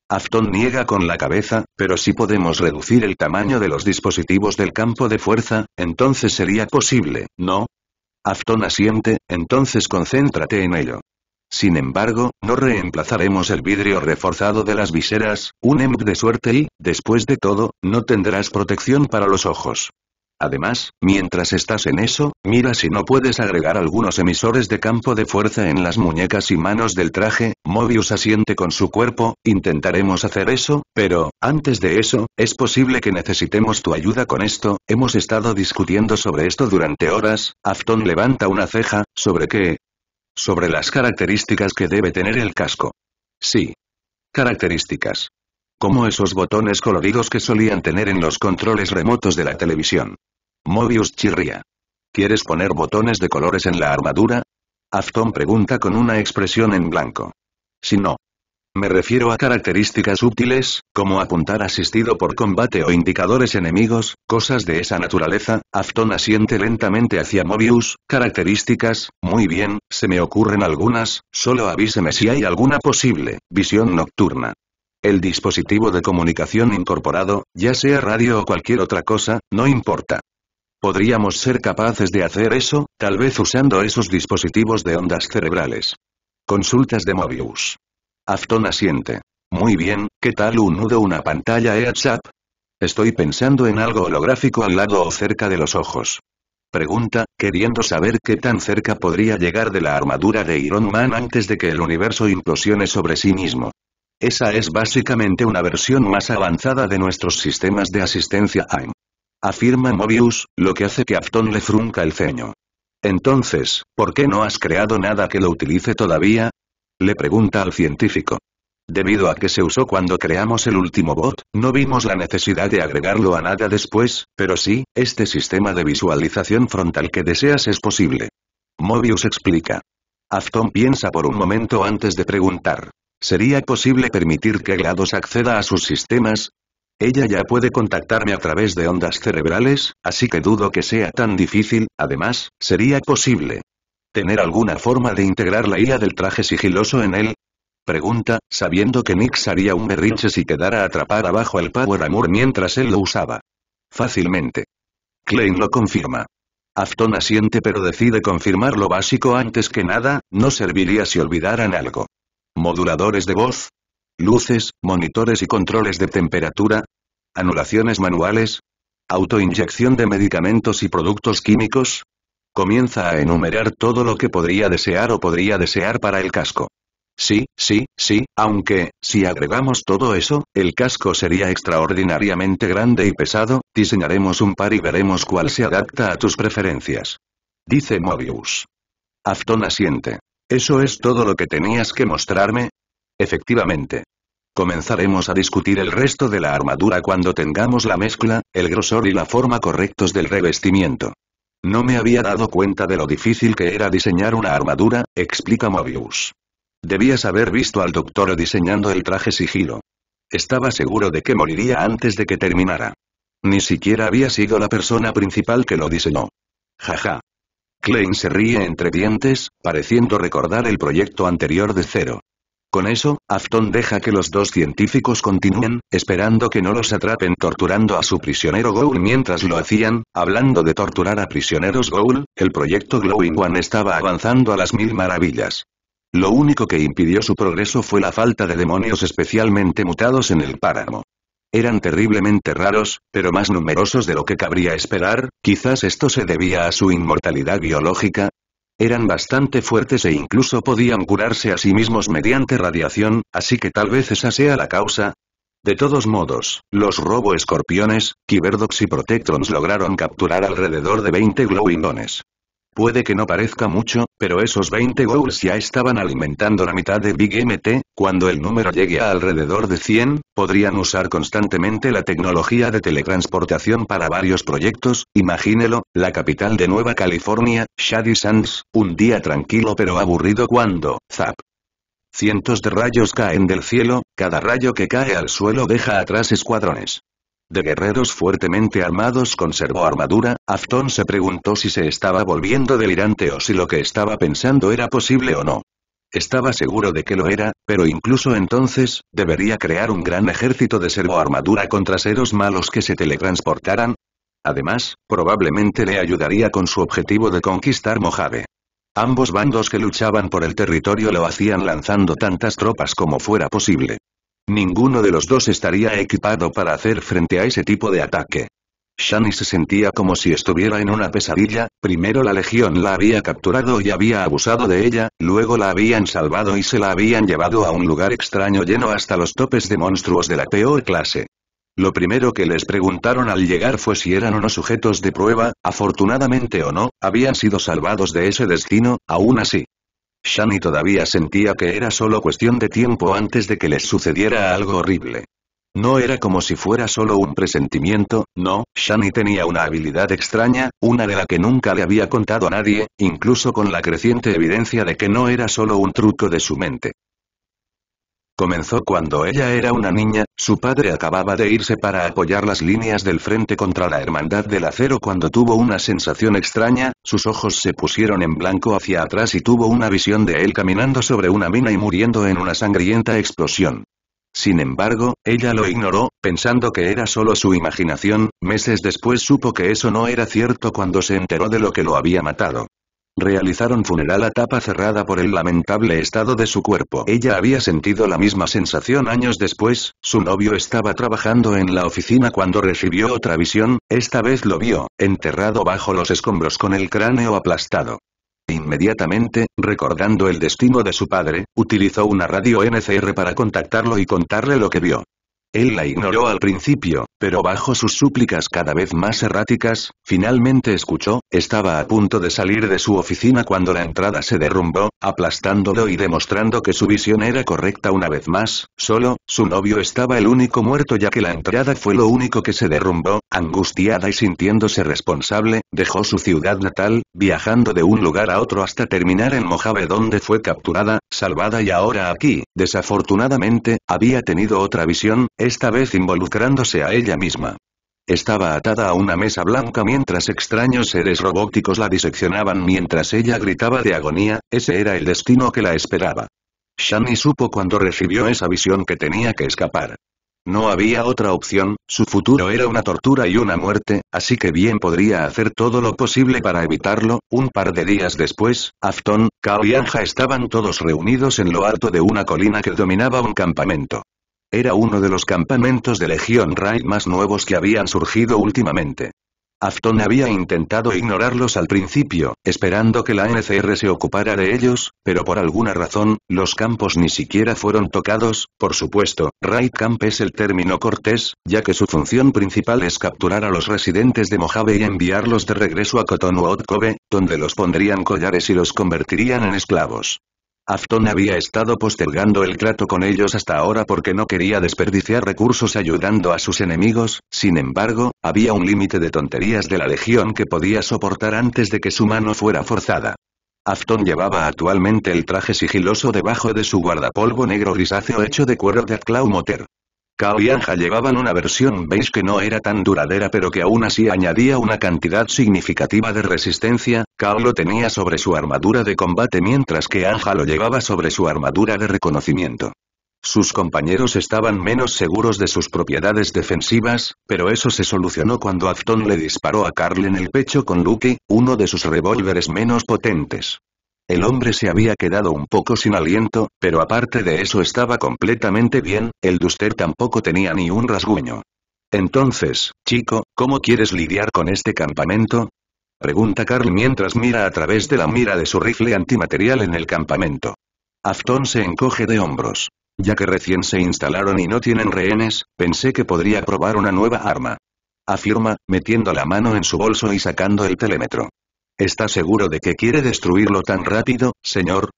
A: Afton niega con la cabeza, pero si podemos reducir el tamaño de los dispositivos del campo de fuerza, entonces sería posible, ¿no? Afton asiente, entonces concéntrate en ello. Sin embargo, no reemplazaremos el vidrio reforzado de las viseras, un EMP de suerte y, después de todo, no tendrás protección para los ojos. Además, mientras estás en eso, mira si no puedes agregar algunos emisores de campo de fuerza en las muñecas y manos del traje, Mobius asiente con su cuerpo, intentaremos hacer eso, pero, antes de eso, es posible que necesitemos tu ayuda con esto, hemos estado discutiendo sobre esto durante horas, Afton levanta una ceja, ¿sobre qué? Sobre las características que debe tener el casco. Sí. Características. Como esos botones coloridos que solían tener en los controles remotos de la televisión. Mobius chirría. ¿Quieres poner botones de colores en la armadura? Afton pregunta con una expresión en blanco. Si no, me refiero a características útiles, como apuntar asistido por combate o indicadores enemigos, cosas de esa naturaleza, Afton asiente lentamente hacia Mobius, características, muy bien, se me ocurren algunas, solo avíseme si hay alguna posible, visión nocturna. El dispositivo de comunicación incorporado, ya sea radio o cualquier otra cosa, no importa. Podríamos ser capaces de hacer eso, tal vez usando esos dispositivos de ondas cerebrales. Consultas de Mobius. Afton asiente. Muy bien, ¿qué tal un nudo una pantalla heads-up? Estoy pensando en algo holográfico al lado o cerca de los ojos. Pregunta, queriendo saber qué tan cerca podría llegar de la armadura de Iron Man antes de que el universo implosione sobre sí mismo. Esa es básicamente una versión más avanzada de nuestros sistemas de asistencia AIM. Afirma Mobius, lo que hace que Afton le frunca el ceño. Entonces, ¿por qué no has creado nada que lo utilice todavía? Le pregunta al científico. Debido a que se usó cuando creamos el último bot, no vimos la necesidad de agregarlo a nada después, pero sí, este sistema de visualización frontal que deseas es posible. Mobius explica. Afton piensa por un momento antes de preguntar. ¿Sería posible permitir que GLaDOS acceda a sus sistemas? Ella ya puede contactarme a través de ondas cerebrales, así que dudo que sea tan difícil, además, sería posible. ¿Tener alguna forma de integrar la IA del traje sigiloso en él? Pregunta, sabiendo que Nix haría un berrinche si quedara atrapada bajo el Power Armor mientras él lo usaba. Fácilmente. Klein lo confirma. Afton asiente pero decide confirmar lo básico antes que nada, no serviría si olvidaran algo. Moduladores de voz. Luces, monitores y controles de temperatura. Anulaciones manuales. Autoinyección de medicamentos y productos químicos. Comienza a enumerar todo lo que podría desear o podría desear para el casco. Sí, sí, sí, aunque, si agregamos todo eso, el casco sería extraordinariamente grande y pesado, diseñaremos un par y veremos cuál se adapta a tus preferencias. Dice Mobius. Afton asiente. ¿Eso es todo lo que tenías que mostrarme? Efectivamente. Comenzaremos a discutir el resto de la armadura cuando tengamos la mezcla, el grosor y la forma correctos del revestimiento. No me había dado cuenta de lo difícil que era diseñar una armadura, explica Mobius. Debías haber visto al doctor diseñando el traje sigilo. Estaba seguro de que moriría antes de que terminara. Ni siquiera había sido la persona principal que lo diseñó. Jaja. Klein se ríe entre dientes, pareciendo recordar el proyecto anterior de Cero. Con eso, Afton deja que los dos científicos continúen, esperando que no los atrapen torturando a su prisionero Gould mientras lo hacían, hablando de torturar a prisioneros Gould, el proyecto Glowing One estaba avanzando a las mil maravillas. Lo único que impidió su progreso fue la falta de demonios especialmente mutados en el páramo. Eran terriblemente raros, pero más numerosos de lo que cabría esperar, quizás esto se debía a su inmortalidad biológica, eran bastante fuertes e incluso podían curarse a sí mismos mediante radiación, así que tal vez esa sea la causa. De todos modos, los robo-escorpiones, Kyberdox y Protectrons lograron capturar alrededor de 20 Glowingones. Puede que no parezca mucho, pero esos 20 Ghouls ya estaban alimentando la mitad de Big MT, cuando el número llegue a alrededor de 100, podrían usar constantemente la tecnología de teletransportación para varios proyectos, imagínelo, la capital de Nueva California, Shady Sands, un día tranquilo pero aburrido cuando, zap. Cientos de rayos caen del cielo, cada rayo que cae al suelo deja atrás escuadrones de guerreros fuertemente armados con armadura, Afton se preguntó si se estaba volviendo delirante o si lo que estaba pensando era posible o no. Estaba seguro de que lo era, pero incluso entonces, debería crear un gran ejército de armadura contra seres malos que se teletransportaran. Además, probablemente le ayudaría con su objetivo de conquistar Mojave. Ambos bandos que luchaban por el territorio lo hacían lanzando tantas tropas como fuera posible. Ninguno de los dos estaría equipado para hacer frente a ese tipo de ataque. Shani se sentía como si estuviera en una pesadilla, primero la legión la había capturado y había abusado de ella, luego la habían salvado y se la habían llevado a un lugar extraño lleno hasta los topes de monstruos de la peor clase. Lo primero que les preguntaron al llegar fue si eran unos sujetos de prueba, afortunadamente o no, habían sido salvados de ese destino, aún así. Shani todavía sentía que era solo cuestión de tiempo antes de que les sucediera algo horrible. No era como si fuera solo un presentimiento, no, Shani tenía una habilidad extraña, una de la que nunca le había contado a nadie, incluso con la creciente evidencia de que no era solo un truco de su mente. Comenzó cuando ella era una niña, su padre acababa de irse para apoyar las líneas del frente contra la Hermandad del Acero cuando tuvo una sensación extraña, sus ojos se pusieron en blanco hacia atrás y tuvo una visión de él caminando sobre una mina y muriendo en una sangrienta explosión. Sin embargo, ella lo ignoró, pensando que era solo su imaginación, meses después supo que eso no era cierto cuando se enteró de lo que lo había matado. Realizaron funeral a tapa cerrada por el lamentable estado de su cuerpo. Ella había sentido la misma sensación años después, su novio estaba trabajando en la oficina cuando recibió otra visión, esta vez lo vio, enterrado bajo los escombros con el cráneo aplastado. Inmediatamente, recordando el destino de su padre, utilizó una radio NCR para contactarlo y contarle lo que vio. Él la ignoró al principio, pero bajo sus súplicas cada vez más erráticas, finalmente escuchó, estaba a punto de salir de su oficina cuando la entrada se derrumbó, aplastándolo y demostrando que su visión era correcta una vez más, solo, su novio estaba el único muerto ya que la entrada fue lo único que se derrumbó, angustiada y sintiéndose responsable, dejó su ciudad natal, viajando de un lugar a otro hasta terminar en Mojave donde fue capturada, salvada y ahora aquí, desafortunadamente, había tenido otra visión, esta vez involucrándose a ella misma. Estaba atada a una mesa blanca mientras extraños seres robóticos la diseccionaban mientras ella gritaba de agonía, ese era el destino que la esperaba. Shani supo cuando recibió esa visión que tenía que escapar. No había otra opción, su futuro era una tortura y una muerte, así que bien podría hacer todo lo posible para evitarlo. Un par de días después, Afton, Kao y Anja estaban todos reunidos en lo alto de una colina que dominaba un campamento. Era uno de los campamentos de Legión Raid más nuevos que habían surgido últimamente. Afton había intentado ignorarlos al principio, esperando que la NCR se ocupara de ellos, pero por alguna razón, los campos ni siquiera fueron tocados, por supuesto, Raid Camp es el término cortés, ya que su función principal es capturar a los residentes de Mojave y enviarlos de regreso a Cotonou Kobe, donde los pondrían collares y los convertirían en esclavos. Afton había estado postergando el trato con ellos hasta ahora porque no quería desperdiciar recursos ayudando a sus enemigos, sin embargo, había un límite de tonterías de la legión que podía soportar antes de que su mano fuera forzada. Afton llevaba actualmente el traje sigiloso debajo de su guardapolvo negro grisáceo hecho de cuero de Atclaw Motor. Kao y Anja llevaban una versión beige que no era tan duradera pero que aún así añadía una cantidad significativa de resistencia, Kao lo tenía sobre su armadura de combate mientras que Anja lo llevaba sobre su armadura de reconocimiento. Sus compañeros estaban menos seguros de sus propiedades defensivas, pero eso se solucionó cuando Afton le disparó a Carl en el pecho con Luke, uno de sus revólveres menos potentes. El hombre se había quedado un poco sin aliento, pero aparte de eso estaba completamente bien, el Duster tampoco tenía ni un rasguño. Entonces, chico, ¿cómo quieres lidiar con este campamento? Pregunta Carl mientras mira a través de la mira de su rifle antimaterial en el campamento. Afton se encoge de hombros. Ya que recién se instalaron y no tienen rehenes, pensé que podría probar una nueva arma. Afirma, metiendo la mano en su bolso y sacando el telémetro. ¿Está seguro de que quiere destruirlo tan rápido, señor?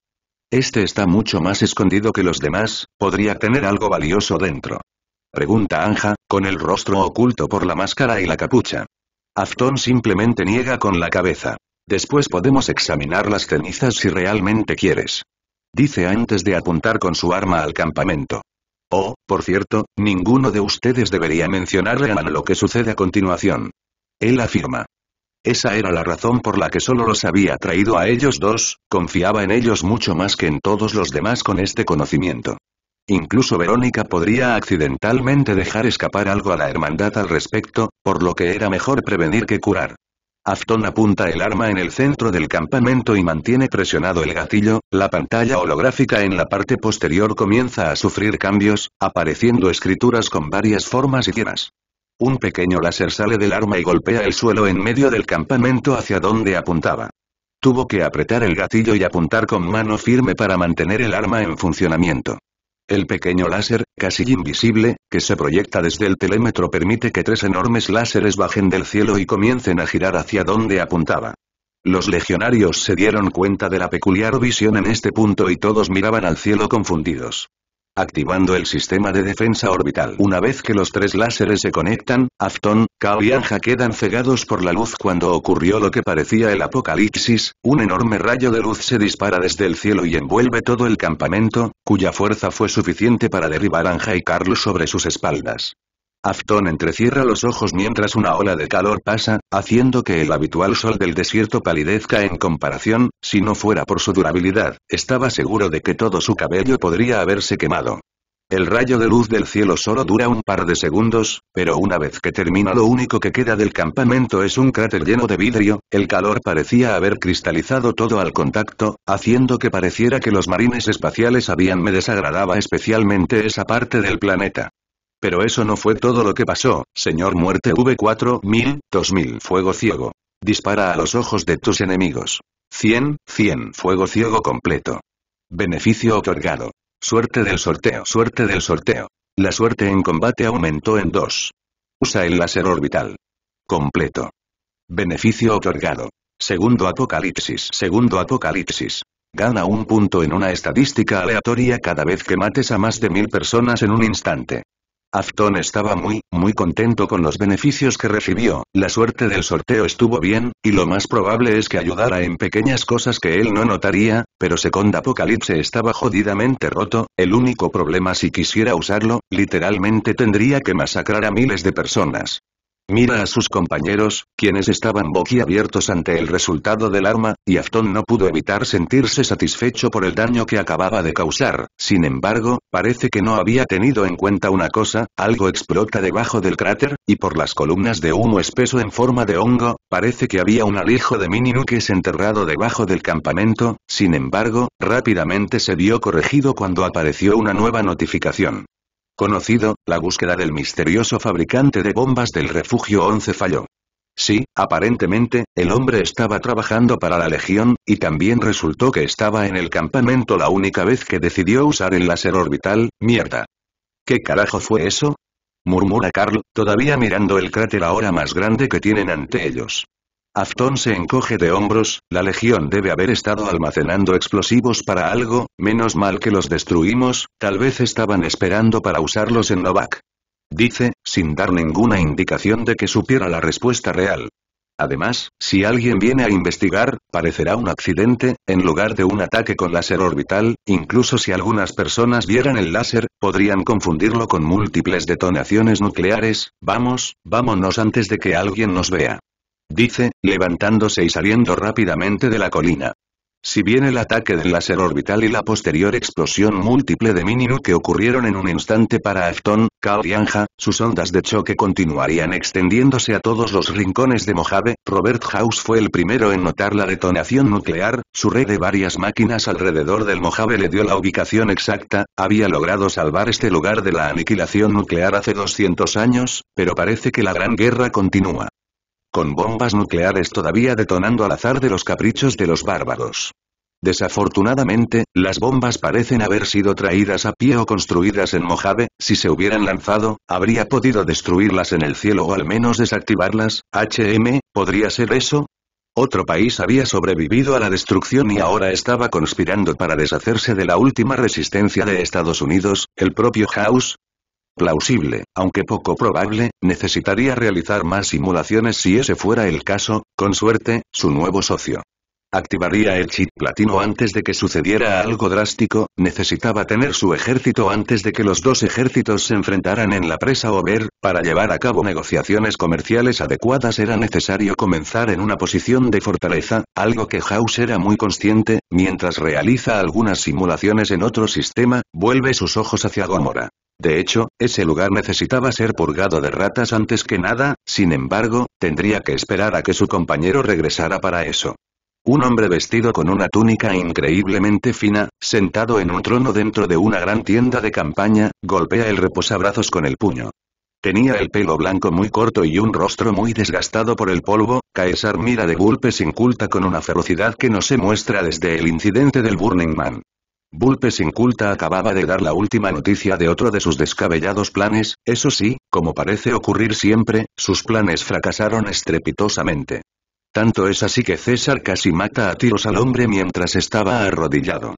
A: Este está mucho más escondido que los demás, podría tener algo valioso dentro. Pregunta Anja, con el rostro oculto por la máscara y la capucha. Afton simplemente niega con la cabeza. Después podemos examinar las cenizas si realmente quieres. Dice antes de apuntar con su arma al campamento. Oh, por cierto, ninguno de ustedes debería mencionarle a Man lo que sucede a continuación. Él afirma. Esa era la razón por la que solo los había traído a ellos dos, confiaba en ellos mucho más que en todos los demás con este conocimiento. Incluso Verónica podría accidentalmente dejar escapar algo a la hermandad al respecto, por lo que era mejor prevenir que curar. Afton apunta el arma en el centro del campamento y mantiene presionado el gatillo, la pantalla holográfica en la parte posterior comienza a sufrir cambios, apareciendo escrituras con varias formas y llenas. Un pequeño láser sale del arma y golpea el suelo en medio del campamento hacia donde apuntaba. Tuvo que apretar el gatillo y apuntar con mano firme para mantener el arma en funcionamiento. El pequeño láser, casi invisible, que se proyecta desde el telémetro permite que tres enormes láseres bajen del cielo y comiencen a girar hacia donde apuntaba. Los legionarios se dieron cuenta de la peculiar visión en este punto y todos miraban al cielo confundidos. Activando el sistema de defensa orbital. Una vez que los tres láseres se conectan, Afton, Kao y Anja quedan cegados por la luz cuando ocurrió lo que parecía el apocalipsis, un enorme rayo de luz se dispara desde el cielo y envuelve todo el campamento, cuya fuerza fue suficiente para derribar a Anja y Carlos sobre sus espaldas. Afton entrecierra los ojos mientras una ola de calor pasa, haciendo que el habitual sol del desierto palidezca en comparación, si no fuera por su durabilidad, estaba seguro de que todo su cabello podría haberse quemado. El rayo de luz del cielo solo dura un par de segundos, pero una vez que termina lo único que queda del campamento es un cráter lleno de vidrio, el calor parecía haber cristalizado todo al contacto, haciendo que pareciera que los marines espaciales habían me desagradaba especialmente esa parte del planeta. Pero eso no fue todo lo que pasó, señor muerte V4000, 2000 fuego ciego. Dispara a los ojos de tus enemigos. 100, 100 fuego ciego completo. Beneficio otorgado. Suerte del sorteo. Suerte del sorteo. La suerte en combate aumentó en 2. Usa el láser orbital. Completo. Beneficio otorgado. Segundo apocalipsis. Segundo apocalipsis. Gana un punto en una estadística aleatoria cada vez que mates a más de mil personas en un instante. Afton estaba muy, muy contento con los beneficios que recibió, la suerte del sorteo estuvo bien, y lo más probable es que ayudara en pequeñas cosas que él no notaría, pero Second Apocalypse estaba jodidamente roto, el único problema si quisiera usarlo, literalmente tendría que masacrar a miles de personas. Mira a sus compañeros, quienes estaban boquiabiertos ante el resultado del arma, y Afton no pudo evitar sentirse satisfecho por el daño que acababa de causar, sin embargo, parece que no había tenido en cuenta una cosa, algo explota debajo del cráter, y por las columnas de humo espeso en forma de hongo, parece que había un alijo de mini nuques enterrado debajo del campamento, sin embargo, rápidamente se vio corregido cuando apareció una nueva notificación. Conocido, la búsqueda del misterioso fabricante de bombas del refugio 11 falló. Sí, aparentemente, el hombre estaba trabajando para la Legión, y también resultó que estaba en el campamento la única vez que decidió usar el láser orbital, mierda. ¿Qué carajo fue eso? murmura Carl, todavía mirando el cráter ahora más grande que tienen ante ellos. Afton se encoge de hombros, la legión debe haber estado almacenando explosivos para algo, menos mal que los destruimos, tal vez estaban esperando para usarlos en Novak. Dice, sin dar ninguna indicación de que supiera la respuesta real. Además, si alguien viene a investigar, parecerá un accidente, en lugar de un ataque con láser orbital, incluso si algunas personas vieran el láser, podrían confundirlo con múltiples detonaciones nucleares, vamos, vámonos antes de que alguien nos vea. Dice, levantándose y saliendo rápidamente de la colina. Si bien el ataque del láser orbital y la posterior explosión múltiple de Mininu que ocurrieron en un instante para Afton, Kao y sus ondas de choque continuarían extendiéndose a todos los rincones de Mojave, Robert House fue el primero en notar la detonación nuclear, su red de varias máquinas alrededor del Mojave le dio la ubicación exacta, había logrado salvar este lugar de la aniquilación nuclear hace 200 años, pero parece que la gran guerra continúa con bombas nucleares todavía detonando al azar de los caprichos de los bárbaros. Desafortunadamente, las bombas parecen haber sido traídas a pie o construidas en Mojave, si se hubieran lanzado, habría podido destruirlas en el cielo o al menos desactivarlas, HM, ¿podría ser eso? Otro país había sobrevivido a la destrucción y ahora estaba conspirando para deshacerse de la última resistencia de Estados Unidos, el propio House, Plausible, aunque poco probable, necesitaría realizar más simulaciones si ese fuera el caso, con suerte, su nuevo socio. Activaría el chip platino antes de que sucediera algo drástico, necesitaba tener su ejército antes de que los dos ejércitos se enfrentaran en la presa o ver, para llevar a cabo negociaciones comerciales adecuadas era necesario comenzar en una posición de fortaleza, algo que House era muy consciente, mientras realiza algunas simulaciones en otro sistema, vuelve sus ojos hacia Gomorra. De hecho, ese lugar necesitaba ser purgado de ratas antes que nada, sin embargo, tendría que esperar a que su compañero regresara para eso. Un hombre vestido con una túnica increíblemente fina, sentado en un trono dentro de una gran tienda de campaña, golpea el reposabrazos con el puño. Tenía el pelo blanco muy corto y un rostro muy desgastado por el polvo, Caesar mira de golpes inculta con una ferocidad que no se muestra desde el incidente del Burning Man. Bulpes Inculta acababa de dar la última noticia de otro de sus descabellados planes, eso sí, como parece ocurrir siempre, sus planes fracasaron estrepitosamente. Tanto es así que César casi mata a tiros al hombre mientras estaba arrodillado.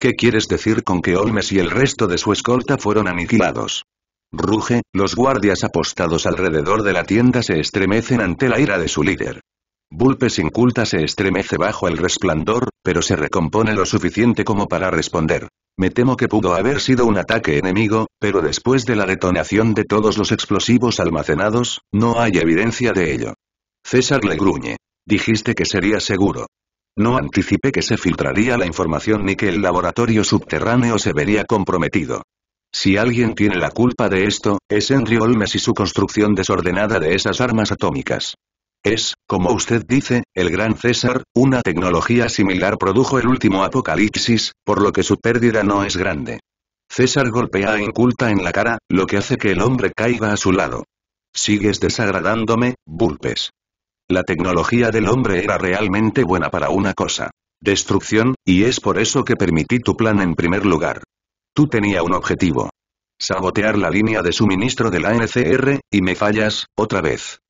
A: ¿Qué quieres decir con que Olmes y el resto de su escolta fueron aniquilados? Ruge, los guardias apostados alrededor de la tienda se estremecen ante la ira de su líder. Bulpes Inculta se estremece bajo el resplandor, pero se recompone lo suficiente como para responder. Me temo que pudo haber sido un ataque enemigo, pero después de la detonación de todos los explosivos almacenados, no hay evidencia de ello. César le gruñe. Dijiste que sería seguro. No anticipé que se filtraría la información ni que el laboratorio subterráneo se vería comprometido. Si alguien tiene la culpa de esto, es Henry Olmes y su construcción desordenada de esas armas atómicas. Es, como usted dice, el gran César, una tecnología similar produjo el último apocalipsis, por lo que su pérdida no es grande. César golpea a Inculta en la cara, lo que hace que el hombre caiga a su lado. Sigues desagradándome, Bulpes. La tecnología del hombre era realmente buena para una cosa. Destrucción, y es por eso que permití tu plan en primer lugar. Tú tenía un objetivo. Sabotear la línea de suministro de la NCR, y me fallas, otra vez.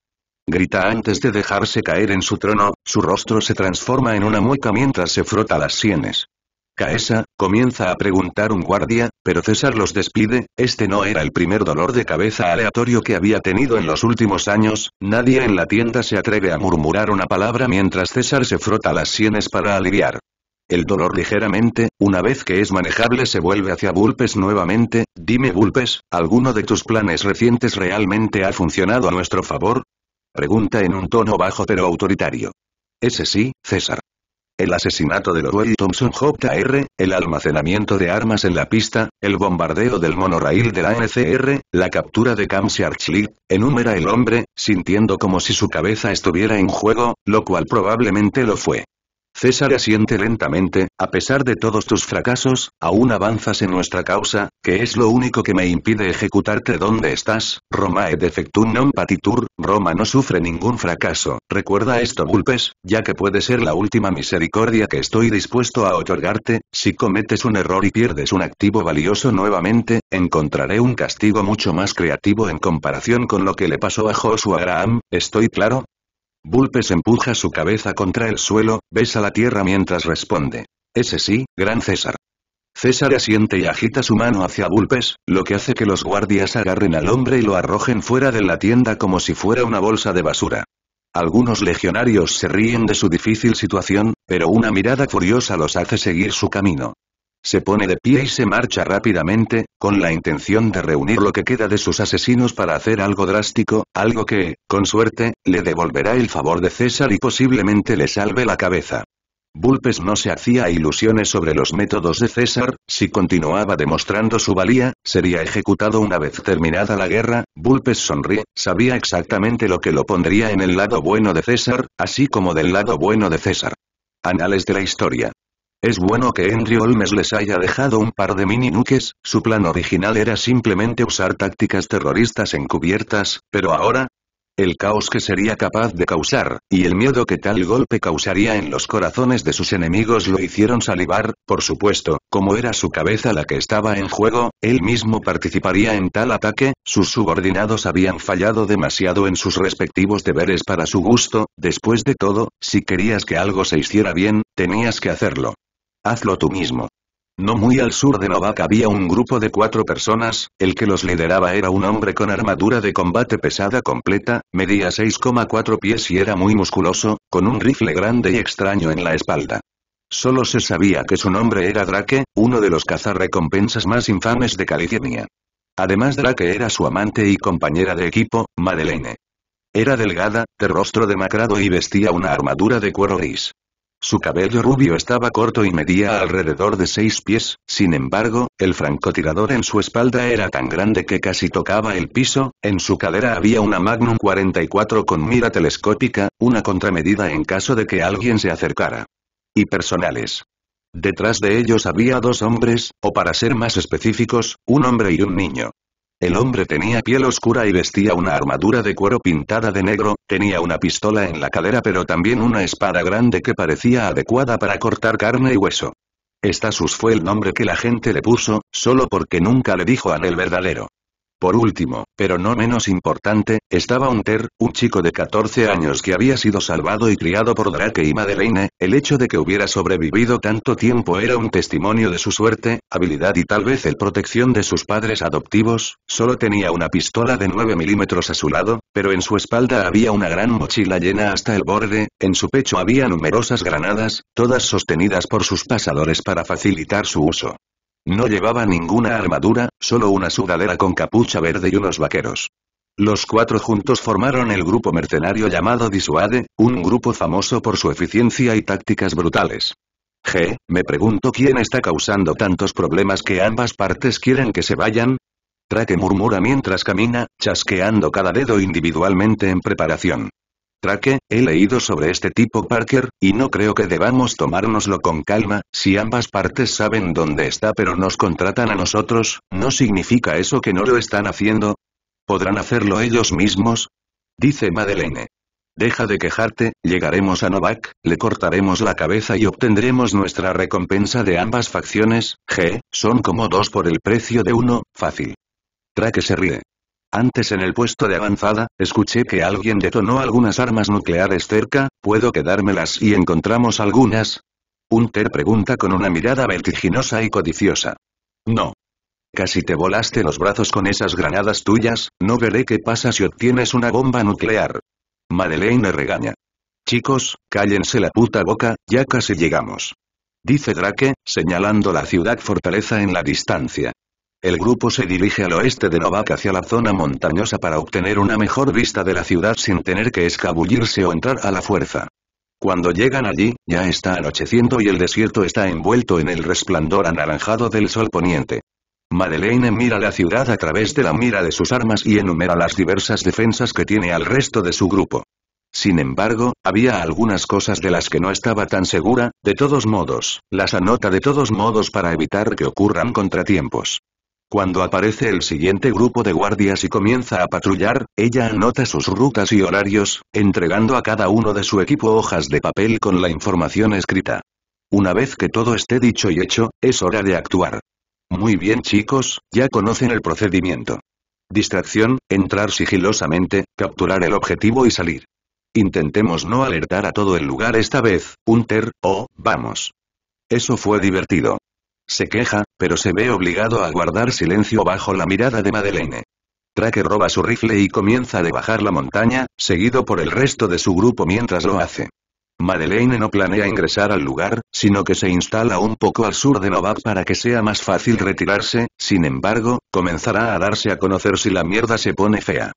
A: Grita antes de dejarse caer en su trono, su rostro se transforma en una mueca mientras se frota las sienes. Caesa, comienza a preguntar un guardia, pero César los despide, este no era el primer dolor de cabeza aleatorio que había tenido en los últimos años, nadie en la tienda se atreve a murmurar una palabra mientras César se frota las sienes para aliviar. El dolor ligeramente, una vez que es manejable se vuelve hacia Bulpes nuevamente, dime Bulpes, ¿alguno de tus planes recientes realmente ha funcionado a nuestro favor? Pregunta en un tono bajo pero autoritario. Ese sí, César. El asesinato de Lowell Thompson Jr., el almacenamiento de armas en la pista, el bombardeo del monorail de la NCR, la captura de Kamsi Archlit, enumera el hombre, sintiendo como si su cabeza estuviera en juego, lo cual probablemente lo fue. César asiente lentamente, a pesar de todos tus fracasos, aún avanzas en nuestra causa, que es lo único que me impide ejecutarte donde estás, Roma et defectum non patitur, Roma no sufre ningún fracaso, recuerda esto Bulpes, ya que puede ser la última misericordia que estoy dispuesto a otorgarte, si cometes un error y pierdes un activo valioso nuevamente, encontraré un castigo mucho más creativo en comparación con lo que le pasó a Joshua Graham, ¿estoy claro? Bulpes empuja su cabeza contra el suelo, besa la tierra mientras responde. Ese sí, gran César. César asiente y agita su mano hacia Bulpes, lo que hace que los guardias agarren al hombre y lo arrojen fuera de la tienda como si fuera una bolsa de basura. Algunos legionarios se ríen de su difícil situación, pero una mirada furiosa los hace seguir su camino. Se pone de pie y se marcha rápidamente, con la intención de reunir lo que queda de sus asesinos para hacer algo drástico, algo que, con suerte, le devolverá el favor de César y posiblemente le salve la cabeza. Bulpes no se hacía ilusiones sobre los métodos de César, si continuaba demostrando su valía, sería ejecutado una vez terminada la guerra, Bulpes sonríe, sabía exactamente lo que lo pondría en el lado bueno de César, así como del lado bueno de César. Anales de la historia. Es bueno que Henry Holmes les haya dejado un par de mini nuques, su plan original era simplemente usar tácticas terroristas encubiertas, pero ahora, el caos que sería capaz de causar, y el miedo que tal golpe causaría en los corazones de sus enemigos lo hicieron salivar, por supuesto, como era su cabeza la que estaba en juego, él mismo participaría en tal ataque, sus subordinados habían fallado demasiado en sus respectivos deberes para su gusto, después de todo, si querías que algo se hiciera bien, tenías que hacerlo. Hazlo tú mismo. No muy al sur de Novak había un grupo de cuatro personas, el que los lideraba era un hombre con armadura de combate pesada completa, medía 6,4 pies y era muy musculoso, con un rifle grande y extraño en la espalda. Solo se sabía que su nombre era Drake, uno de los cazarrecompensas más infames de California. Además Drake era su amante y compañera de equipo, Madeleine. Era delgada, de rostro demacrado y vestía una armadura de cuero gris. Su cabello rubio estaba corto y medía alrededor de seis pies, sin embargo, el francotirador en su espalda era tan grande que casi tocaba el piso, en su cadera había una Magnum 44 con mira telescópica, una contramedida en caso de que alguien se acercara. Y personales. Detrás de ellos había dos hombres, o para ser más específicos, un hombre y un niño. El hombre tenía piel oscura y vestía una armadura de cuero pintada de negro, tenía una pistola en la cadera pero también una espada grande que parecía adecuada para cortar carne y hueso. Estasus fue el nombre que la gente le puso, solo porque nunca le dijo a el verdadero. Por último, pero no menos importante, estaba Unter, un chico de 14 años que había sido salvado y criado por Drake y Madeleine, el hecho de que hubiera sobrevivido tanto tiempo era un testimonio de su suerte, habilidad y tal vez el protección de sus padres adoptivos, solo tenía una pistola de 9 milímetros a su lado, pero en su espalda había una gran mochila llena hasta el borde, en su pecho había numerosas granadas, todas sostenidas por sus pasadores para facilitar su uso. No llevaba ninguna armadura, solo una sudadera con capucha verde y unos vaqueros. Los cuatro juntos formaron el grupo mercenario llamado Disuade, un grupo famoso por su eficiencia y tácticas brutales. G, me pregunto quién está causando tantos problemas que ambas partes quieren que se vayan. Trake murmura mientras camina, chasqueando cada dedo individualmente en preparación. Traque, he leído sobre este tipo Parker, y no creo que debamos tomárnoslo con calma, si ambas partes saben dónde está pero nos contratan a nosotros, ¿no significa eso que no lo están haciendo? ¿Podrán hacerlo ellos mismos? Dice Madeleine. Deja de quejarte, llegaremos a Novak, le cortaremos la cabeza y obtendremos nuestra recompensa de ambas facciones, G, son como dos por el precio de uno, fácil. Traque se ríe. Antes en el puesto de avanzada, escuché que alguien detonó algunas armas nucleares cerca, ¿puedo quedármelas y encontramos algunas? Hunter pregunta con una mirada vertiginosa y codiciosa. No. Casi te volaste los brazos con esas granadas tuyas, no veré qué pasa si obtienes una bomba nuclear. Madeleine regaña. Chicos, cállense la puta boca, ya casi llegamos. Dice Drake, señalando la ciudad fortaleza en la distancia. El grupo se dirige al oeste de Novak hacia la zona montañosa para obtener una mejor vista de la ciudad sin tener que escabullirse o entrar a la fuerza. Cuando llegan allí, ya está anocheciendo y el desierto está envuelto en el resplandor anaranjado del sol poniente. Madeleine mira la ciudad a través de la mira de sus armas y enumera las diversas defensas que tiene al resto de su grupo. Sin embargo, había algunas cosas de las que no estaba tan segura, de todos modos, las anota de todos modos para evitar que ocurran contratiempos. Cuando aparece el siguiente grupo de guardias y comienza a patrullar, ella anota sus rutas y horarios, entregando a cada uno de su equipo hojas de papel con la información escrita. Una vez que todo esté dicho y hecho, es hora de actuar. Muy bien chicos, ya conocen el procedimiento. Distracción, entrar sigilosamente, capturar el objetivo y salir. Intentemos no alertar a todo el lugar esta vez, Hunter, oh, vamos. Eso fue divertido. Se queja, pero se ve obligado a guardar silencio bajo la mirada de Madeleine. Tracker roba su rifle y comienza a bajar la montaña, seguido por el resto de su grupo mientras lo hace. Madeleine no planea ingresar al lugar, sino que se instala un poco al sur de Novak para que sea más fácil retirarse, sin embargo, comenzará a darse a conocer si la mierda se pone fea.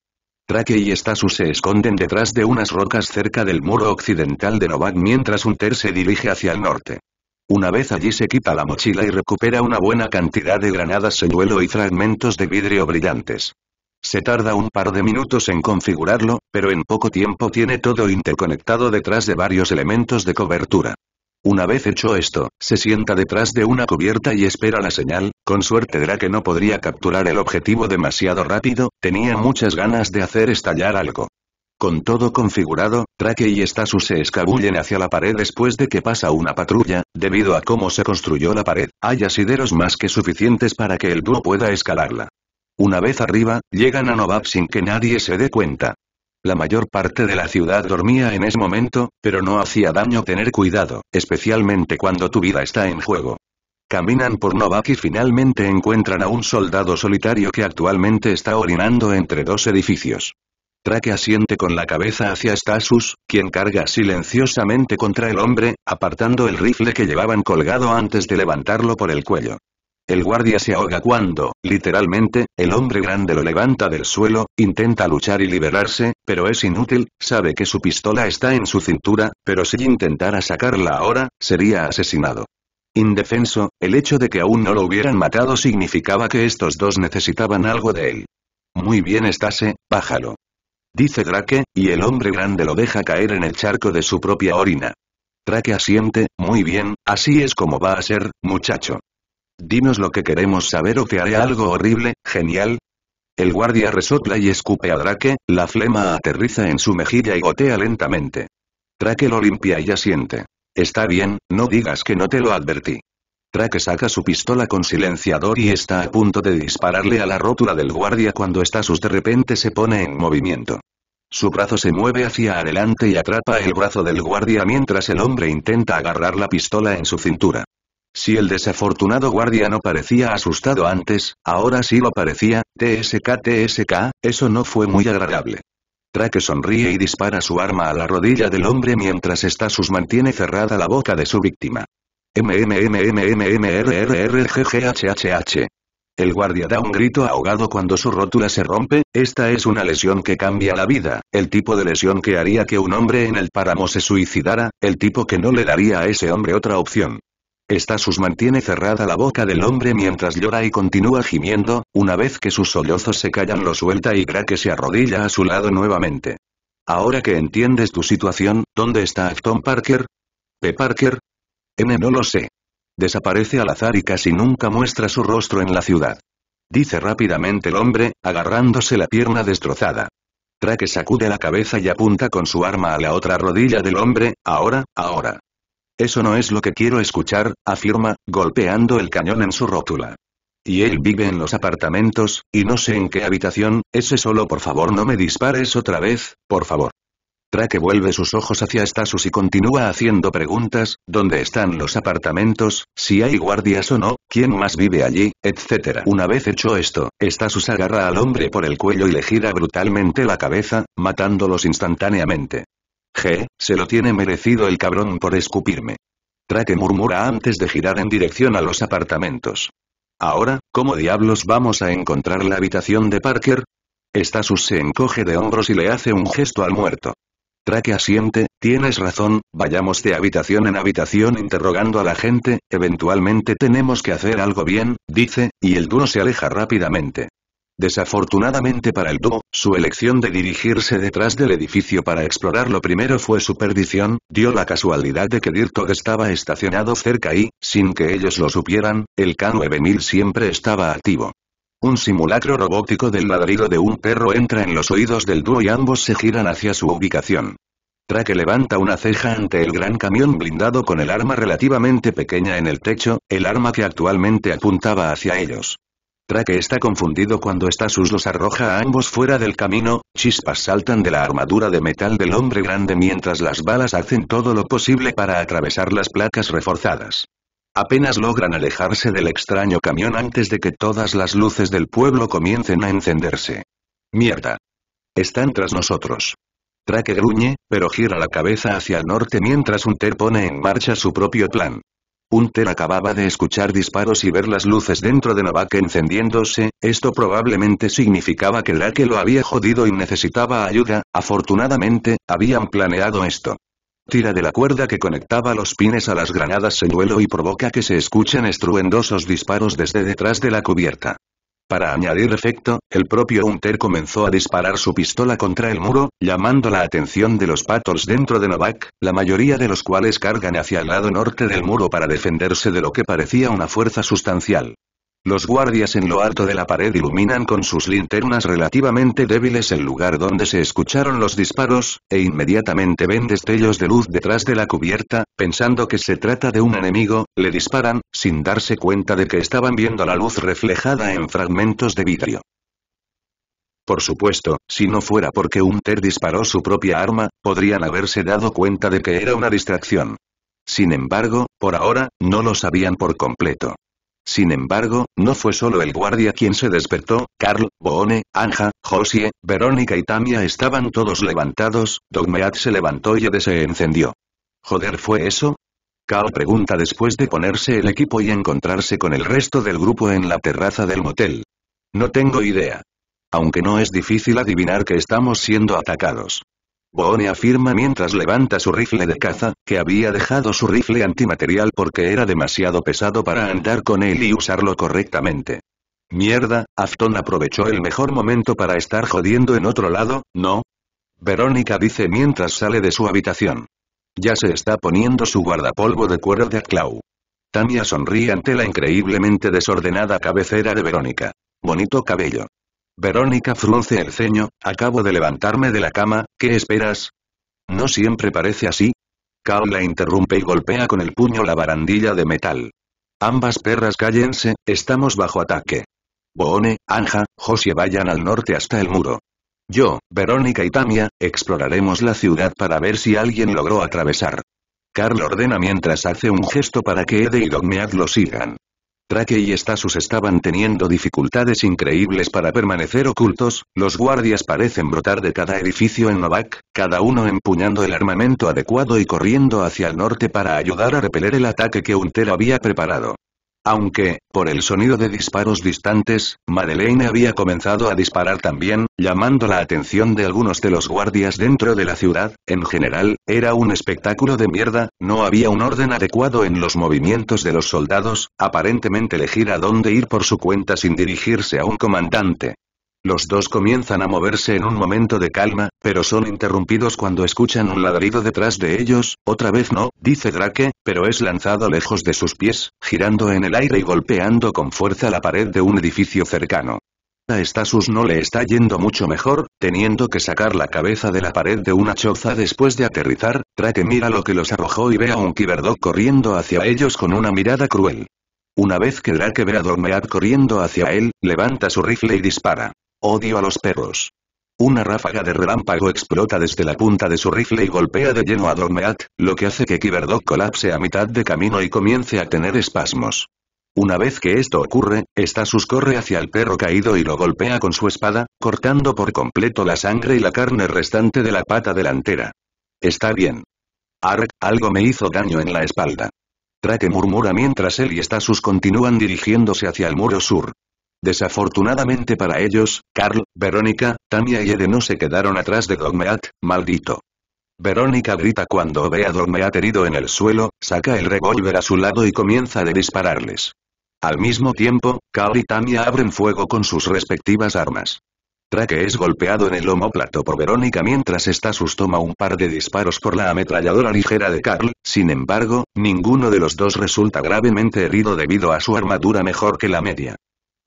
A: Trake y Stasus se esconden detrás de unas rocas cerca del muro occidental de Novak mientras Hunter se dirige hacia el norte. Una vez allí se quita la mochila y recupera una buena cantidad de granadas señuelo y fragmentos de vidrio brillantes. Se tarda un par de minutos en configurarlo, pero en poco tiempo tiene todo interconectado detrás de varios elementos de cobertura. Una vez hecho esto, se sienta detrás de una cubierta y espera la señal, con suerte Drake no podría capturar el objetivo demasiado rápido, tenía muchas ganas de hacer estallar algo. Con todo configurado, Drake y Stasus se escabullen hacia la pared después de que pasa una patrulla, debido a cómo se construyó la pared, hay asideros más que suficientes para que el dúo pueda escalarla. Una vez arriba, llegan a Novab sin que nadie se dé cuenta. La mayor parte de la ciudad dormía en ese momento, pero no hacía daño tener cuidado, especialmente cuando tu vida está en juego. Caminan por Novak y finalmente encuentran a un soldado solitario que actualmente está orinando entre dos edificios. Traque asiente con la cabeza hacia Stasus, quien carga silenciosamente contra el hombre, apartando el rifle que llevaban colgado antes de levantarlo por el cuello. El guardia se ahoga cuando, literalmente, el hombre grande lo levanta del suelo, intenta luchar y liberarse, pero es inútil, sabe que su pistola está en su cintura, pero si intentara sacarla ahora, sería asesinado. Indefenso, el hecho de que aún no lo hubieran matado significaba que estos dos necesitaban algo de él. Muy bien estase, bájalo. Dice Drake, y el hombre grande lo deja caer en el charco de su propia orina. Drake asiente, muy bien, así es como va a ser, muchacho. Dinos lo que queremos saber o te haré algo horrible, genial. El guardia resopla y escupe a Drake, la flema aterriza en su mejilla y gotea lentamente. Drake lo limpia y asiente. Está bien, no digas que no te lo advertí. Drake saca su pistola con silenciador y está a punto de dispararle a la rótula del guardia cuando Stasus de repente se pone en movimiento. Su brazo se mueve hacia adelante y atrapa el brazo del guardia mientras el hombre intenta agarrar la pistola en su cintura. Si el desafortunado guardia no parecía asustado antes, ahora sí lo parecía, TSK TSK, eso no fue muy agradable. Drake sonríe y dispara su arma a la rodilla del hombre mientras Stasus mantiene cerrada la boca de su víctima. MMMMMMRRRGGHHH. El guardia da un grito ahogado cuando su rótula se rompe, esta es una lesión que cambia la vida, el tipo de lesión que haría que un hombre en el páramo se suicidara, el tipo que no le daría a ese hombre otra opción. Stasus mantiene cerrada la boca del hombre mientras llora y continúa gimiendo, una vez que sus sollozos se callan lo suelta y que se arrodilla a su lado nuevamente. Ahora que entiendes tu situación, ¿dónde está Afton Parker? ¿P. Parker? No lo sé. Desaparece al azar y casi nunca muestra su rostro en la ciudad. Dice rápidamente el hombre, agarrándose la pierna destrozada. Trake sacude la cabeza y apunta con su arma a la otra rodilla del hombre, ahora, ahora. Eso no es lo que quiero escuchar, afirma, golpeando el cañón en su rótula. Y él vive en los apartamentos, y no sé en qué habitación, ese solo por favor no me dispares otra vez, por favor. Trake vuelve sus ojos hacia Stasus y continúa haciendo preguntas, ¿dónde están los apartamentos? Si hay guardias o no, quién más vive allí, etc. Una vez hecho esto, Stasus agarra al hombre por el cuello y le gira brutalmente la cabeza, matándolos instantáneamente. G, se lo tiene merecido el cabrón por escupirme. Trake murmura antes de girar en dirección a los apartamentos. Ahora, ¿cómo diablos vamos a encontrar la habitación de Parker? Stasus se encoge de hombros y le hace un gesto al muerto. Trake asiente, tienes razón, vayamos de habitación en habitación interrogando a la gente, eventualmente tenemos que hacer algo bien, dice, y el duro se aleja rápidamente. Desafortunadamente para el dúo, su elección de dirigirse detrás del edificio para explorarlo primero fue su perdición, dio la casualidad de que Dirtog estaba estacionado cerca y, sin que ellos lo supieran, el K-9000 siempre estaba activo. Un simulacro robótico del ladrido de un perro entra en los oídos del dúo y ambos se giran hacia su ubicación. Trake levanta una ceja ante el gran camión blindado con el arma relativamente pequeña en el techo, el arma que actualmente apuntaba hacia ellos. Trake está confundido cuando Stasus los arroja a ambos fuera del camino, chispas saltan de la armadura de metal del hombre grande mientras las balas hacen todo lo posible para atravesar las placas reforzadas. Apenas logran alejarse del extraño camión antes de que todas las luces del pueblo comiencen a encenderse. Mierda. Están tras nosotros. Trake gruñe, pero gira la cabeza hacia el norte mientras Unter pone en marcha su propio plan. Unter acababa de escuchar disparos y ver las luces dentro de Novak encendiéndose, esto probablemente significaba que Drake lo había jodido y necesitaba ayuda, afortunadamente, habían planeado esto. Tira de la cuerda que conectaba los pines a las granadas señuelo y provoca que se escuchen estruendosos disparos desde detrás de la cubierta. Para añadir efecto, el propio Hunter comenzó a disparar su pistola contra el muro, llamando la atención de los patos dentro de Novak, la mayoría de los cuales cargan hacia el lado norte del muro para defenderse de lo que parecía una fuerza sustancial. Los guardias en lo alto de la pared iluminan con sus linternas relativamente débiles el lugar donde se escucharon los disparos, e inmediatamente ven destellos de luz detrás de la cubierta, pensando que se trata de un enemigo, le disparan, sin darse cuenta de que estaban viendo la luz reflejada en fragmentos de vidrio. Por supuesto, si no fuera porque Hunter disparó su propia arma, podrían haberse dado cuenta de que era una distracción. Sin embargo, por ahora, no lo sabían por completo. Sin embargo, no fue solo el guardia quien se despertó, Carl, Boone, Anja, Josie, Verónica y Tamia estaban todos levantados, Dogmeat se levantó y Ede se encendió. ¿Joder fue eso? Carl pregunta después de ponerse el equipo y encontrarse con el resto del grupo en la terraza del motel. No tengo idea. Aunque no es difícil adivinar que estamos siendo atacados. Boone afirma mientras levanta su rifle de caza, que había dejado su rifle antimaterial porque era demasiado pesado para andar con él y usarlo correctamente. Mierda, Afton aprovechó el mejor momento para estar jodiendo en otro lado, ¿no? Verónica dice mientras sale de su habitación. Ya se está poniendo su guardapolvo de cuero de Clau. Tamia sonríe ante la increíblemente desordenada cabecera de Verónica. Bonito cabello. Verónica frunce el ceño, acabo de levantarme de la cama, ¿qué esperas? ¿No siempre parece así? Kao la interrumpe y golpea con el puño la barandilla de metal. Ambas perras cállense, estamos bajo ataque. Boone, Anja, Josie vayan al norte hasta el muro. Yo, Verónica y Tamia, exploraremos la ciudad para ver si alguien logró atravesar. Carl ordena mientras hace un gesto para que Ede y Dogmead lo sigan. Trake y Stasus estaban teniendo dificultades increíbles para permanecer ocultos, los guardias parecen brotar de cada edificio en Novak, cada uno empuñando el armamento adecuado y corriendo hacia el norte para ayudar a repeler el ataque que Unter había preparado. Aunque, por el sonido de disparos distantes, Madeleine había comenzado a disparar también, llamando la atención de algunos de los guardias dentro de la ciudad, en general, era un espectáculo de mierda, no había un orden adecuado en los movimientos de los soldados, aparentemente elegir a dónde ir por su cuenta sin dirigirse a un comandante. Los dos comienzan a moverse en un momento de calma, pero son interrumpidos cuando escuchan un ladrido detrás de ellos, otra vez no, dice Drake, pero es lanzado lejos de sus pies, girando en el aire y golpeando con fuerza la pared de un edificio cercano. A Stasus no le está yendo mucho mejor, teniendo que sacar la cabeza de la pared de una choza después de aterrizar, Drake mira lo que los arrojó y ve a un Kiberdog corriendo hacia ellos con una mirada cruel. Una vez que Drake ve a Dormead corriendo hacia él, levanta su rifle y dispara. Odio a los perros. Una ráfaga de relámpago explota desde la punta de su rifle y golpea de lleno a Dormeat, lo que hace que Kiberdog colapse a mitad de camino y comience a tener espasmos. Una vez que esto ocurre, Stasus corre hacia el perro caído y lo golpea con su espada, cortando por completo la sangre y la carne restante de la pata delantera. Está bien. Ark, algo me hizo daño en la espalda. Trake murmura mientras él y Stasus continúan dirigiéndose hacia el muro sur. Desafortunadamente para ellos, Carl, Verónica, Tamia y Ede no se quedaron atrás de Dogmeat, maldito. Verónica grita cuando ve a Dogmeat herido en el suelo, saca el revólver a su lado y comienza a dispararles. Al mismo tiempo, Carl y Tamia abren fuego con sus respectivas armas. Trake es golpeado en el homóplato por Verónica mientras Stasus toma un par de disparos por la ametralladora ligera de Carl, sin embargo, ninguno de los dos resulta gravemente herido debido a su armadura mejor que la media.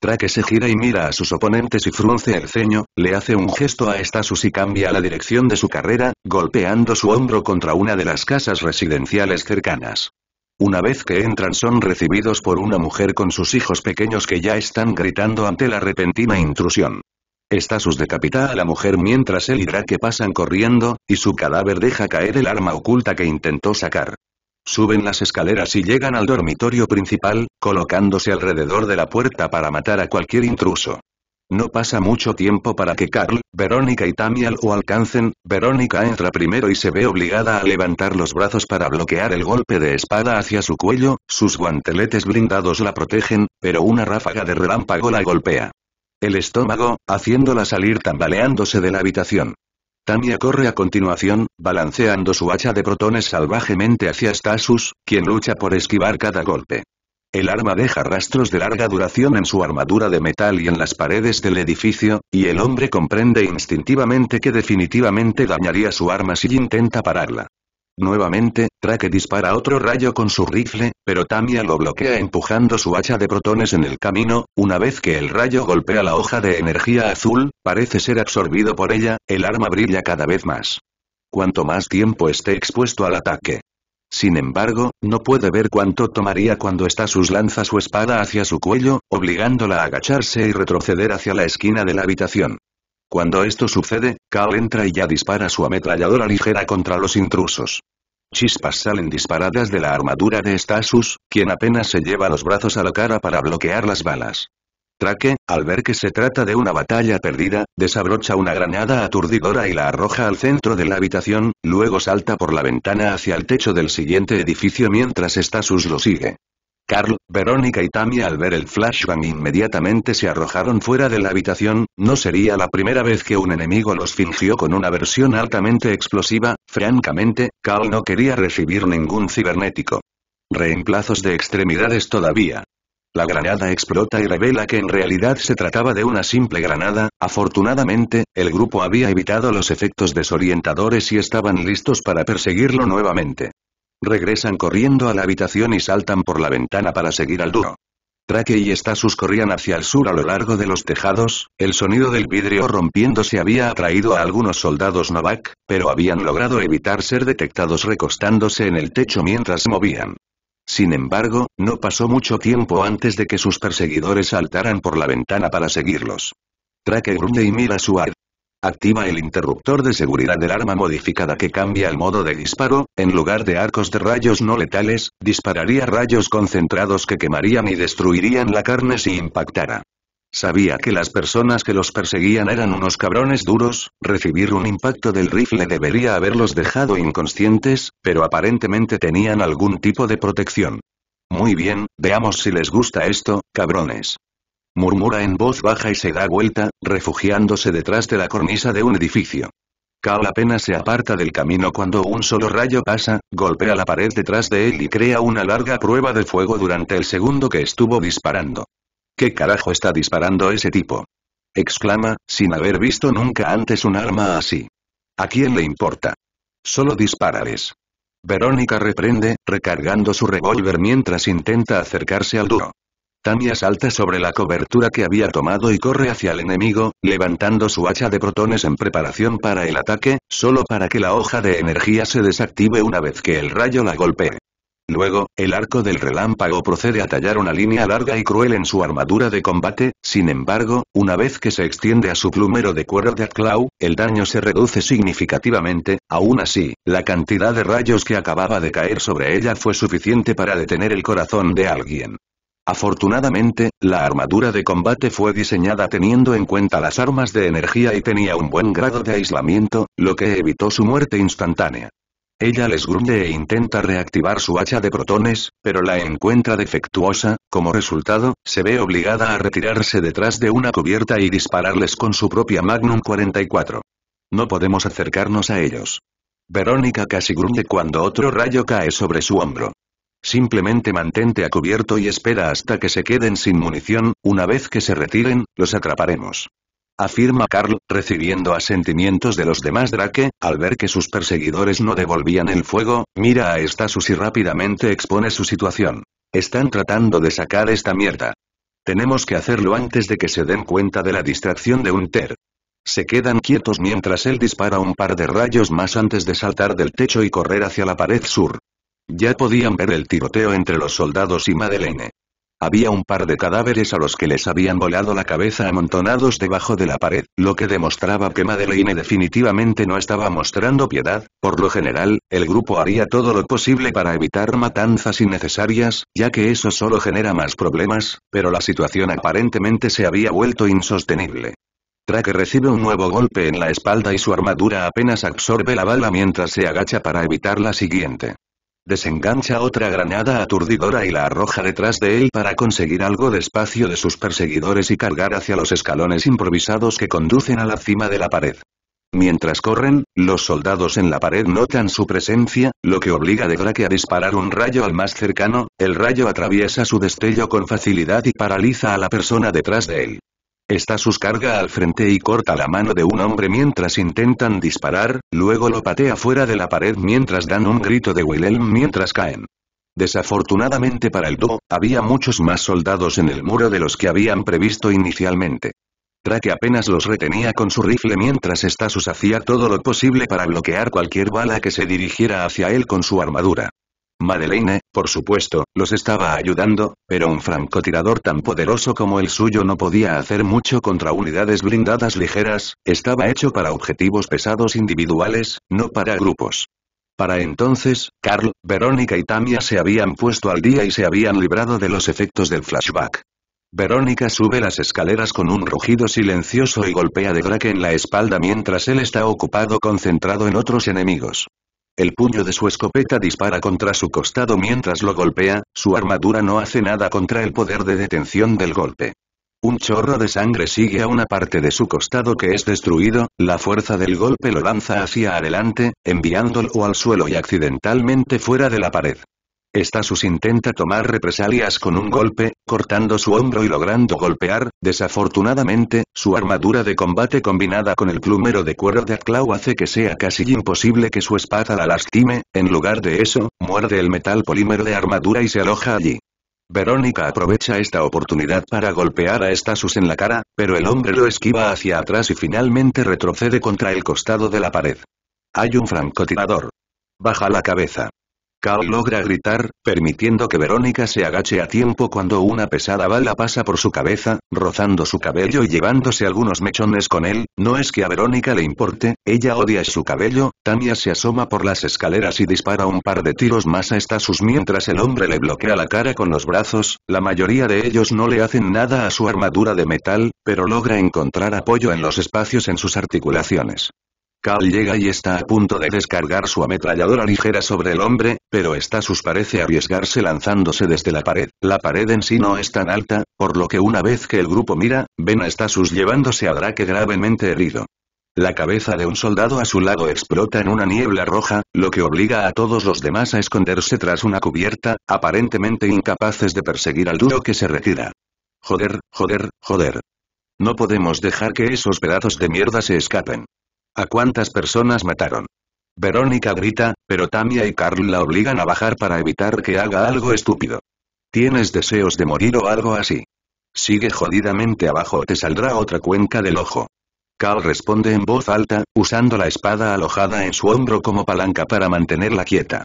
A: Trake se gira y mira a sus oponentes y frunce el ceño, le hace un gesto a Stasus y cambia la dirección de su carrera, golpeando su hombro contra una de las casas residenciales cercanas. Una vez que entran son recibidos por una mujer con sus hijos pequeños que ya están gritando ante la repentina intrusión. Stasus decapita a la mujer mientras él y Drake pasan corriendo, y su cadáver deja caer el arma oculta que intentó sacar. Suben las escaleras y llegan al dormitorio principal, colocándose alrededor de la puerta para matar a cualquier intruso. No pasa mucho tiempo para que Carl, Verónica y Tamia lo alcancen, Verónica entra primero y se ve obligada a levantar los brazos para bloquear el golpe de espada hacia su cuello, sus guanteletes blindados la protegen, pero una ráfaga de relámpago la golpea. El estómago, haciéndola salir tambaleándose de la habitación. Tamia corre a continuación, balanceando su hacha de protones salvajemente hacia Stasus, quien lucha por esquivar cada golpe. El arma deja rastros de larga duración en su armadura de metal y en las paredes del edificio, y el hombre comprende instintivamente que definitivamente dañaría su arma si intenta pararla. Nuevamente, Trake dispara otro rayo con su rifle, pero Tamia lo bloquea empujando su hacha de protones en el camino, una vez que el rayo golpea la hoja de energía azul, parece ser absorbido por ella, el arma brilla cada vez más. Cuanto más tiempo esté expuesto al ataque, sin embargo, no puede ver cuánto tomaría cuando Stasus lanza su espada hacia su cuello, obligándola a agacharse y retroceder hacia la esquina de la habitación. Cuando esto sucede, Cal entra y ya dispara su ametralladora ligera contra los intrusos. Chispas salen disparadas de la armadura de Stasus, quien apenas se lleva los brazos a la cara para bloquear las balas. Traque, al ver que se trata de una batalla perdida, desabrocha una granada aturdidora y la arroja al centro de la habitación, luego salta por la ventana hacia el techo del siguiente edificio mientras Stasus lo sigue. Carl, Verónica y Tamia al ver el flashbang inmediatamente se arrojaron fuera de la habitación, no sería la primera vez que un enemigo los fingió con una versión altamente explosiva, francamente, Carl no quería recibir ningún cibernético. Reemplazos de extremidades todavía. La granada explota y revela que en realidad se trataba de una simple granada, afortunadamente, el grupo había evitado los efectos desorientadores y estaban listos para perseguirlo nuevamente. Regresan corriendo a la habitación y saltan por la ventana para seguir al duro. Trake y Stasus corrían hacia el sur a lo largo de los tejados, el sonido del vidrio rompiéndose había atraído a algunos soldados Novak, pero habían logrado evitar ser detectados recostándose en el techo mientras se movían. Sin embargo, no pasó mucho tiempo antes de que sus perseguidores saltaran por la ventana para seguirlos. Traque grunde y mira su ar. Activa el interruptor de seguridad del arma modificada que cambia el modo de disparo, en lugar de arcos de rayos no letales, dispararía rayos concentrados que quemarían y destruirían la carne si impactara. Sabía que las personas que los perseguían eran unos cabrones duros, recibir un impacto del rifle debería haberlos dejado inconscientes, pero aparentemente tenían algún tipo de protección. Muy bien, veamos si les gusta esto, cabrones. Murmura en voz baja y se da vuelta, refugiándose detrás de la cornisa de un edificio. Cal apenas se aparta del camino cuando un solo rayo pasa, golpea la pared detrás de él y crea una larga prueba de fuego durante el segundo que estuvo disparando. ¿Qué carajo está disparando ese tipo? exclama, sin haber visto nunca antes un arma así. ¿A quién le importa? Solo dispárales. Verónica reprende, recargando su revólver mientras intenta acercarse al duro. Tamia salta sobre la cobertura que había tomado y corre hacia el enemigo, levantando su hacha de protones en preparación para el ataque, solo para que la hoja de energía se desactive una vez que el rayo la golpee. Luego, el arco del relámpago procede a tallar una línea larga y cruel en su armadura de combate, sin embargo, una vez que se extiende a su plumero de cuero de Atclaw, el daño se reduce significativamente, aún así, la cantidad de rayos que acababa de caer sobre ella fue suficiente para detener el corazón de alguien. Afortunadamente, la armadura de combate fue diseñada teniendo en cuenta las armas de energía y tenía un buen grado de aislamiento, lo que evitó su muerte instantánea. Ella les grunde e intenta reactivar su hacha de protones, pero la encuentra defectuosa, como resultado, se ve obligada a retirarse detrás de una cubierta y dispararles con su propia Magnum 44. No podemos acercarnos a ellos. Verónica casi grunde cuando otro rayo cae sobre su hombro. Simplemente mantente a cubierto y espera hasta que se queden sin munición, una vez que se retiren, los atraparemos afirma Carl, recibiendo asentimientos de los demás Drake, al ver que sus perseguidores no devolvían el fuego, mira a Stasus y rápidamente expone su situación. Están tratando de sacar esta mierda. Tenemos que hacerlo antes de que se den cuenta de la distracción de Unter. Se quedan quietos mientras él dispara un par de rayos más antes de saltar del techo y correr hacia la pared sur. Ya podían ver el tiroteo entre los soldados y Madeleine. Había un par de cadáveres a los que les habían volado la cabeza amontonados debajo de la pared, lo que demostraba que Madeleine definitivamente no estaba mostrando piedad, por lo general, el grupo haría todo lo posible para evitar matanzas innecesarias, ya que eso solo genera más problemas, pero la situación aparentemente se había vuelto insostenible. Track recibe un nuevo golpe en la espalda y su armadura apenas absorbe la bala mientras se agacha para evitar la siguiente. Desengancha otra granada aturdidora y la arroja detrás de él para conseguir algo de espacio de sus perseguidores y cargar hacia los escalones improvisados que conducen a la cima de la pared. Mientras corren, los soldados en la pared notan su presencia, lo que obliga a Drake a disparar un rayo al más cercano, el rayo atraviesa su destello con facilidad y paraliza a la persona detrás de él. Estasus carga al frente y corta la mano de un hombre mientras intentan disparar, luego lo patea fuera de la pared mientras dan un grito de Wilhelm mientras caen. Desafortunadamente para el dúo, había muchos más soldados en el muro de los que habían previsto inicialmente. Drake apenas los retenía con su rifle mientras Stasus hacía todo lo posible para bloquear cualquier bala que se dirigiera hacia él con su armadura. Madeleine, por supuesto, los estaba ayudando, pero un francotirador tan poderoso como el suyo no podía hacer mucho contra unidades blindadas ligeras, estaba hecho para objetivos pesados individuales, no para grupos. Para entonces, Carl, Verónica y Tamia se habían puesto al día y se habían librado de los efectos del flashback. Verónica sube las escaleras con un rugido silencioso y golpea de Drake en la espalda mientras él está ocupado concentrado en otros enemigos. El puño de su escopeta dispara contra su costado mientras lo golpea, su armadura no hace nada contra el poder de detención del golpe. Un chorro de sangre sigue a una parte de su costado que es destruido, la fuerza del golpe lo lanza hacia adelante, enviándolo al suelo y accidentalmente fuera de la pared. Stasus intenta tomar represalias con un golpe, cortando su hombro y logrando golpear, desafortunadamente, su armadura de combate combinada con el plumero de cuero de Aklau hace que sea casi imposible que su espada la lastime, en lugar de eso, muerde el metal polímero de armadura y se aloja allí. Verónica aprovecha esta oportunidad para golpear a Stasus en la cara, pero el hombre lo esquiva hacia atrás y finalmente retrocede contra el costado de la pared. Hay un francotirador. Baja la cabeza. Carl logra gritar, permitiendo que Verónica se agache a tiempo cuando una pesada bala pasa por su cabeza, rozando su cabello y llevándose algunos mechones con él, no es que a Verónica le importe, ella odia su cabello, Tania se asoma por las escaleras y dispara un par de tiros más a Stasus mientras el hombre le bloquea la cara con los brazos, la mayoría de ellos no le hacen nada a su armadura de metal, pero logra encontrar apoyo en los espacios en sus articulaciones. Cal llega y está a punto de descargar su ametralladora ligera sobre el hombre, pero Stasus parece arriesgarse lanzándose desde la pared. La pared en sí no es tan alta, por lo que una vez que el grupo mira, ven a Stasus llevándose a Drake gravemente herido. La cabeza de un soldado a su lado explota en una niebla roja, lo que obliga a todos los demás a esconderse tras una cubierta, aparentemente incapaces de perseguir al duro que se retira. Joder, joder, joder. No podemos dejar que esos pedazos de mierda se escapen. ¿A cuántas personas mataron? Verónica grita, pero Tamia y Carl la obligan a bajar para evitar que haga algo estúpido. ¿Tienes deseos de morir o algo así? Sigue jodidamente abajo o te saldrá otra cuenca del ojo. Carl responde en voz alta, usando la espada alojada en su hombro como palanca para mantenerla quieta.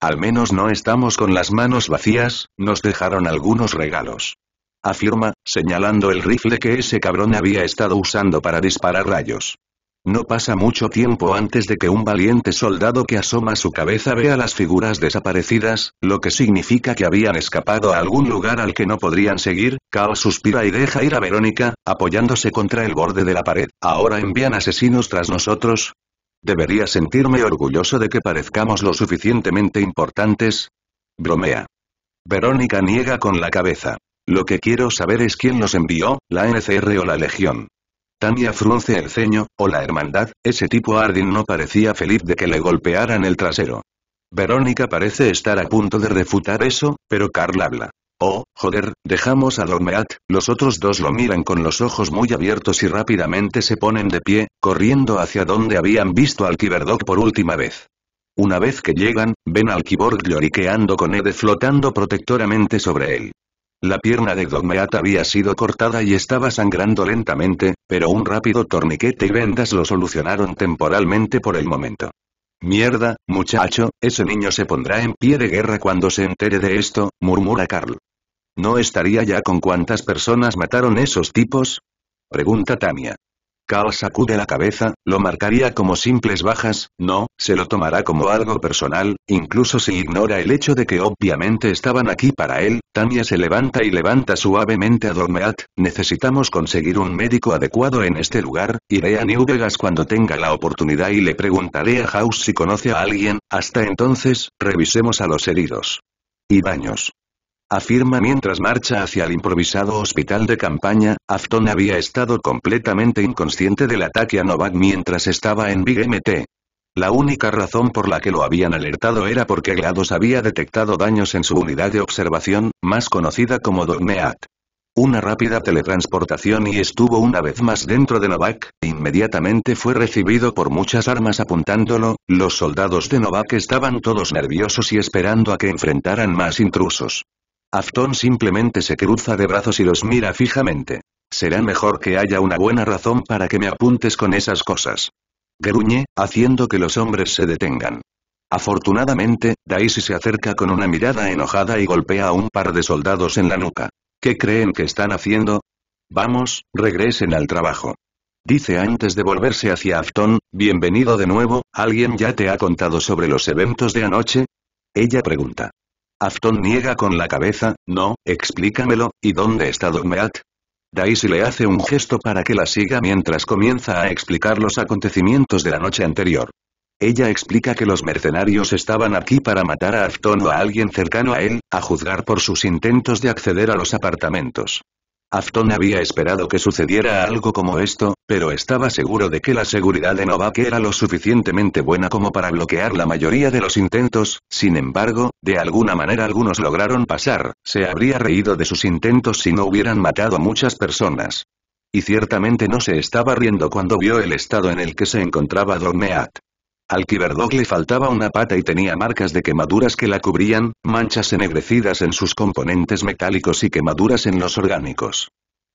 A: Al menos no estamos con las manos vacías, nos dejaron algunos regalos. Afirma, señalando el rifle que ese cabrón había estado usando para disparar rayos. No pasa mucho tiempo antes de que un valiente soldado que asoma su cabeza vea las figuras desaparecidas, lo que significa que habían escapado a algún lugar al que no podrían seguir, Kao suspira y deja ir a Verónica, apoyándose contra el borde de la pared. ¿Ahora envían asesinos tras nosotros? ¿Debería sentirme orgulloso de que parezcamos lo suficientemente importantes? Bromea. Verónica niega con la cabeza. Lo que quiero saber es quién los envió, la NCR o la Legión. Tania frunce el ceño, o la hermandad, ese tipo Ardin no parecía feliz de que le golpearan el trasero. Verónica parece estar a punto de refutar eso, pero Carl habla. Oh, joder, dejamos a Dogmeat, los otros dos lo miran con los ojos muy abiertos y rápidamente se ponen de pie, corriendo hacia donde habían visto al Kiberdog por última vez. Una vez que llegan, ven al Kiborg lloriqueando con Ede flotando protectoramente sobre él. La pierna de Dogmeat había sido cortada y estaba sangrando lentamente, pero un rápido torniquete y vendas lo solucionaron temporalmente por el momento. Mierda, muchacho, ese niño se pondrá en pie de guerra cuando se entere de esto, murmura Carl. ¿No estaría ya con cuántas personas mataron esos tipos? Pregunta Tania. Carl sacude la cabeza, lo marcaría como simples bajas, no, se lo tomará como algo personal, incluso si ignora el hecho de que obviamente estaban aquí para él, Tania se levanta y levanta suavemente a Dormeat, necesitamos conseguir un médico adecuado en este lugar, iré a New Vegas cuando tenga la oportunidad y le preguntaré a House si conoce a alguien, hasta entonces, revisemos a los heridos. Y baños afirma mientras marcha hacia el improvisado hospital de campaña, Afton había estado completamente inconsciente del ataque a Novak mientras estaba en Big MT. La única razón por la que lo habían alertado era porque GLaDOS había detectado daños en su unidad de observación, más conocida como Dogmeat. Una rápida teletransportación y estuvo una vez más dentro de Novak, inmediatamente fue recibido por muchas armas apuntándolo, los soldados de Novak estaban todos nerviosos y esperando a que enfrentaran más intrusos. Afton simplemente se cruza de brazos y los mira fijamente. Será mejor que haya una buena razón para que me apuntes con esas cosas. Gruñe, haciendo que los hombres se detengan. Afortunadamente, Daisy se acerca con una mirada enojada y golpea a un par de soldados en la nuca. ¿Qué creen que están haciendo? Vamos, regresen al trabajo. Dice antes de volverse hacia Afton, bienvenido de nuevo, ¿alguien ya te ha contado sobre los eventos de anoche? Ella pregunta. Afton niega con la cabeza, no, explícamelo, ¿y dónde está Dogmeat? Daisy le hace un gesto para que la siga mientras comienza a explicar los acontecimientos de la noche anterior. Ella explica que los mercenarios estaban aquí para matar a Afton o a alguien cercano a él, a juzgar por sus intentos de acceder a los apartamentos. Afton había esperado que sucediera algo como esto, pero estaba seguro de que la seguridad de Novak era lo suficientemente buena como para bloquear la mayoría de los intentos, sin embargo, de alguna manera algunos lograron pasar, se habría reído de sus intentos si no hubieran matado a muchas personas. Y ciertamente no se estaba riendo cuando vio el estado en el que se encontraba Dormeat. Al Kiberdog le faltaba una pata y tenía marcas de quemaduras que la cubrían, manchas ennegrecidas en sus componentes metálicos y quemaduras en los orgánicos.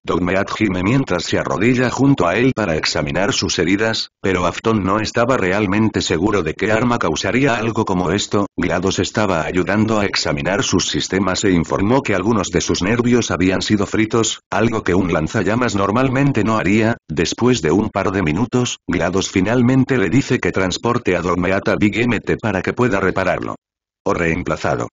A: Dogmeat gime mientras se arrodilla junto a él para examinar sus heridas, pero Afton no estaba realmente seguro de qué arma causaría algo como esto, GLaDOS estaba ayudando a examinar sus sistemas e informó que algunos de sus nervios habían sido fritos, algo que un lanzallamas normalmente no haría, después de un par de minutos, GLaDOS finalmente le dice que transporte a Dogmeat a Big MT para que pueda repararlo. O reemplazado.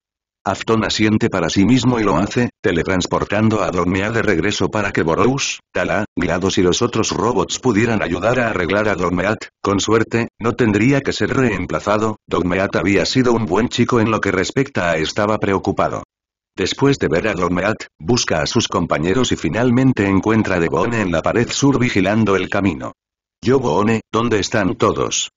A: Afton asiente para sí mismo y lo hace, teletransportando a Dogmeat de regreso para que Borous, Tala, GLaDOS y los otros robots pudieran ayudar a arreglar a Dogmeat, con suerte, no tendría que ser reemplazado, Dogmeat había sido un buen chico en lo que respecta a estaba preocupado. Después de ver a Dogmeat, busca a sus compañeros y finalmente encuentra a Devone en la pared sur vigilando el camino. Yo Boone, ¿dónde están todos?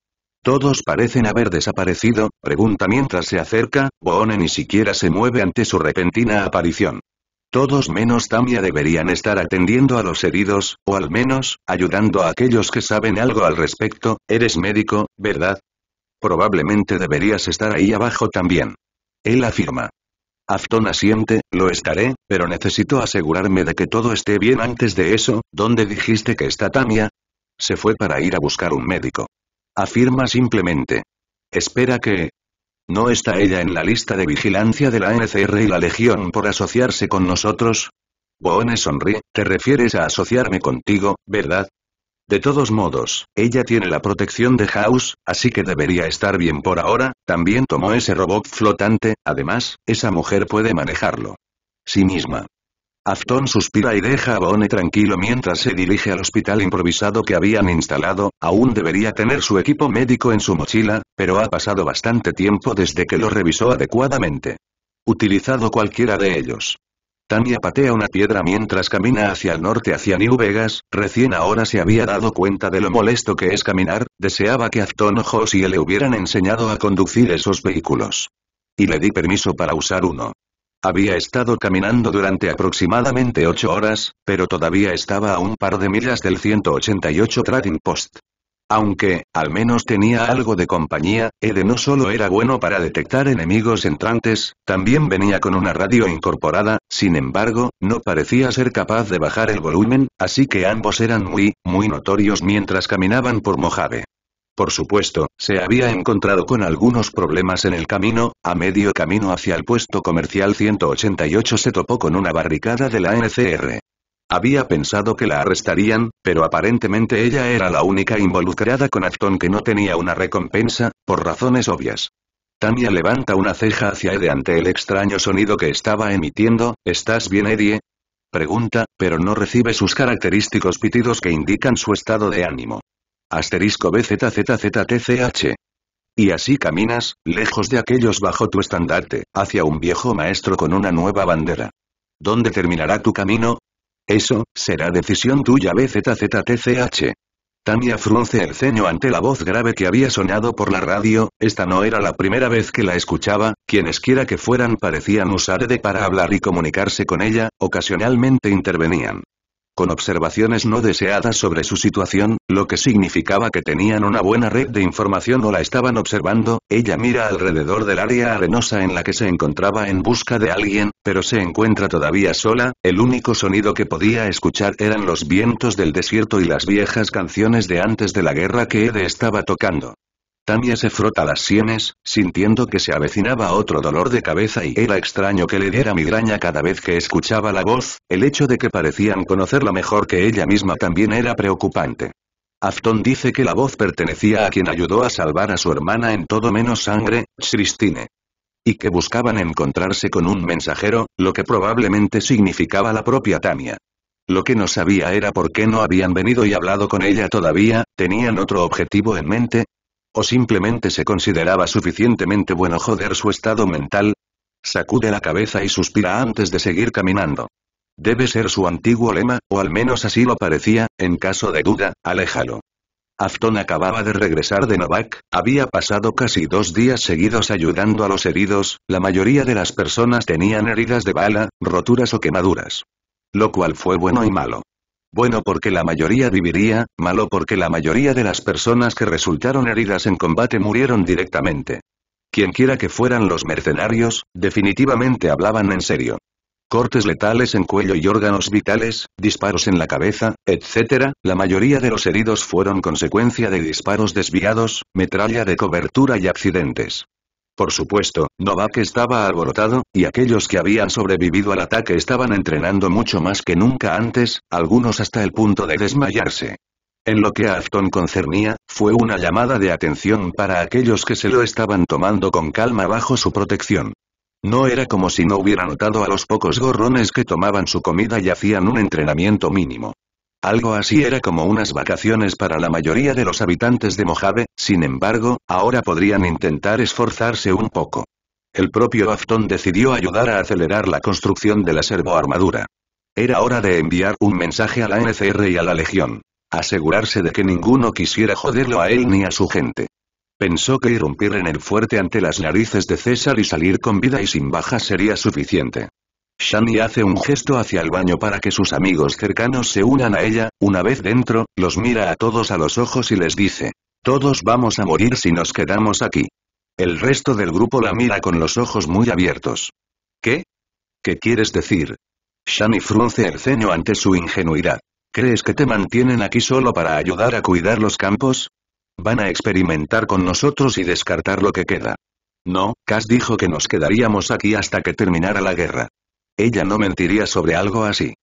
A: Todos parecen haber desaparecido, pregunta mientras se acerca, Boone ni siquiera se mueve ante su repentina aparición. Todos menos Tamia deberían estar atendiendo a los heridos, o al menos, ayudando a aquellos que saben algo al respecto, eres médico, ¿verdad? Probablemente deberías estar ahí abajo también. Él afirma. Afton asiente, lo estaré, pero necesito asegurarme de que todo esté bien antes de eso, ¿dónde dijiste que está Tamia? Se fue para ir a buscar un médico. Afirma simplemente. Espera que... ¿No está ella en la lista de vigilancia de la NCR y la Legión por asociarse con nosotros? Boone sonríe, te refieres a asociarme contigo, ¿verdad? De todos modos, ella tiene la protección de House, así que debería estar bien por ahora, también tomó ese robot flotante, además, esa mujer puede manejarlo. Sí misma. Afton suspira y deja a Boone tranquilo mientras se dirige al hospital improvisado que habían instalado, aún debería tener su equipo médico en su mochila, pero ha pasado bastante tiempo desde que lo revisó adecuadamente. Utilizado cualquiera de ellos. Tania patea una piedra mientras camina hacia el norte hacia New Vegas, recién ahora se había dado cuenta de lo molesto que es caminar, deseaba que Afton o Josie le hubieran enseñado a conducir esos vehículos. Y le di permiso para usar uno. Había estado caminando durante aproximadamente ocho horas, pero todavía estaba a un par de millas del 188 Trading Post. Aunque, al menos tenía algo de compañía, Ede no solo era bueno para detectar enemigos entrantes, también venía con una radio incorporada, sin embargo, no parecía ser capaz de bajar el volumen, así que ambos eran muy, muy notorios mientras caminaban por Mojave. Por supuesto, se había encontrado con algunos problemas en el camino, a medio camino hacia el puesto comercial 188 se topó con una barricada de la NCR. Había pensado que la arrestarían, pero aparentemente ella era la única involucrada con Afton que no tenía una recompensa, por razones obvias. Tania levanta una ceja hacia Eddie ante el extraño sonido que estaba emitiendo, ¿estás bien Eddie? Pregunta, pero no recibe sus característicos pitidos que indican su estado de ánimo. Asterisco BZZZTCH. Y así caminas, lejos de aquellos bajo tu estandarte, hacia un viejo maestro con una nueva bandera. ¿Dónde terminará tu camino? Eso, será decisión tuya BZZTCH. Tania frunce el ceño ante la voz grave que había sonado por la radio, esta no era la primera vez que la escuchaba, quienesquiera que fueran parecían usar de para hablar y comunicarse con ella, ocasionalmente intervenían con observaciones no deseadas sobre su situación, lo que significaba que tenían una buena red de información o la estaban observando, ella mira alrededor del área arenosa en la que se encontraba en busca de alguien, pero se encuentra todavía sola, el único sonido que podía escuchar eran los vientos del desierto y las viejas canciones de antes de la guerra que Ede estaba tocando. Tania se frota las sienes, sintiendo que se avecinaba otro dolor de cabeza y era extraño que le diera migraña cada vez que escuchaba la voz, el hecho de que parecían conocerla mejor que ella misma también era preocupante. Afton dice que la voz pertenecía a quien ayudó a salvar a su hermana en todo menos sangre, Christine. Y que buscaban encontrarse con un mensajero, lo que probablemente significaba la propia Tania. Lo que no sabía era por qué no habían venido y hablado con ella todavía, tenían otro objetivo en mente, ¿O simplemente se consideraba suficientemente bueno joder su estado mental? Sacude la cabeza y suspira antes de seguir caminando. Debe ser su antiguo lema, o al menos así lo parecía, en caso de duda, aléjalo. Afton acababa de regresar de Novak, había pasado casi dos días seguidos ayudando a los heridos, la mayoría de las personas tenían heridas de bala, roturas o quemaduras. Lo cual fue bueno y malo. Bueno porque la mayoría viviría, malo porque la mayoría de las personas que resultaron heridas en combate murieron directamente. Quienquiera que fueran los mercenarios, definitivamente hablaban en serio. Cortes letales en cuello y órganos vitales, disparos en la cabeza, etc., la mayoría de los heridos fueron consecuencia de disparos desviados, metralla de cobertura y accidentes. Por supuesto, Novak estaba alborotado, y aquellos que habían sobrevivido al ataque estaban entrenando mucho más que nunca antes, algunos hasta el punto de desmayarse. En lo que a Afton concernía, fue una llamada de atención para aquellos que se lo estaban tomando con calma bajo su protección. No era como si no hubiera notado a los pocos gorrones que tomaban su comida y hacían un entrenamiento mínimo. Algo así era como unas vacaciones para la mayoría de los habitantes de Mojave, sin embargo, ahora podrían intentar esforzarse un poco. El propio Afton decidió ayudar a acelerar la construcción de la servoarmadura. Era hora de enviar un mensaje a la NCR y a la Legión. Asegurarse de que ninguno quisiera joderlo a él ni a su gente. Pensó que irrumpir en el fuerte ante las narices de César y salir con vida y sin bajas sería suficiente. Shani hace un gesto hacia el baño para que sus amigos cercanos se unan a ella, una vez dentro, los mira a todos a los ojos y les dice. Todos vamos a morir si nos quedamos aquí. El resto del grupo la mira con los ojos muy abiertos. ¿Qué? ¿Qué quieres decir? Shani frunce el ceño ante su ingenuidad. ¿Crees que te mantienen aquí solo para ayudar a cuidar los campos? Van a experimentar con nosotros y descartar lo que queda. No, Cass dijo que nos quedaríamos aquí hasta que terminara la guerra. Ella no mentiría sobre algo así.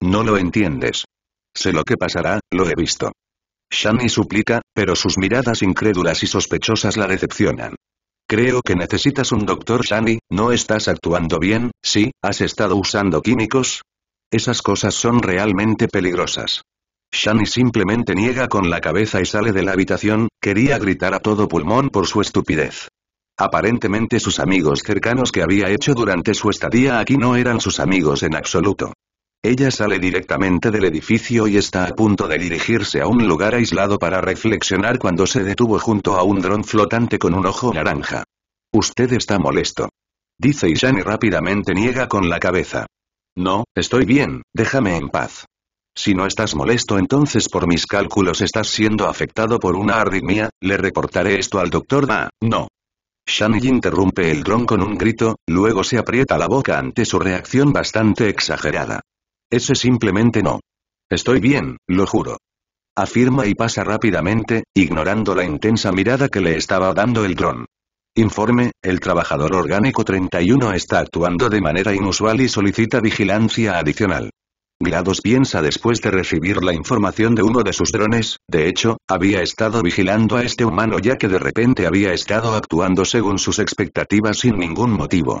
A: No lo entiendes. Sé lo que pasará, lo he visto. Shani suplica, pero sus miradas incrédulas y sospechosas la decepcionan. Creo que necesitas un doctor Shani, ¿no estás actuando bien? ¿Sí? ¿Has estado usando químicos? Esas cosas son realmente peligrosas. Shani simplemente niega con la cabeza y sale de la habitación, quería gritar a todo pulmón por su estupidez. Aparentemente sus amigos cercanos que había hecho durante su estadía aquí no eran sus amigos en absoluto. Ella sale directamente del edificio y está a punto de dirigirse a un lugar aislado para reflexionar cuando se detuvo junto a un dron flotante con un ojo naranja. Usted está molesto. Dice Ishani rápidamente niega con la cabeza. No, estoy bien, déjame en paz. Si no estás molesto entonces por mis cálculos estás siendo afectado por una arritmia, le reportaré esto al doctor Da, no. Shani interrumpe el dron con un grito, luego se aprieta la boca ante su reacción bastante exagerada. Ese simplemente no. Estoy bien, lo juro. Afirma y pasa rápidamente, ignorando la intensa mirada que le estaba dando el dron. Informe, el trabajador orgánico 31 está actuando de manera inusual y solicita vigilancia adicional. GLaDOS piensa después de recibir la información de uno de sus drones, de hecho, había estado vigilando a este humano ya que de repente había estado actuando según sus expectativas sin ningún motivo.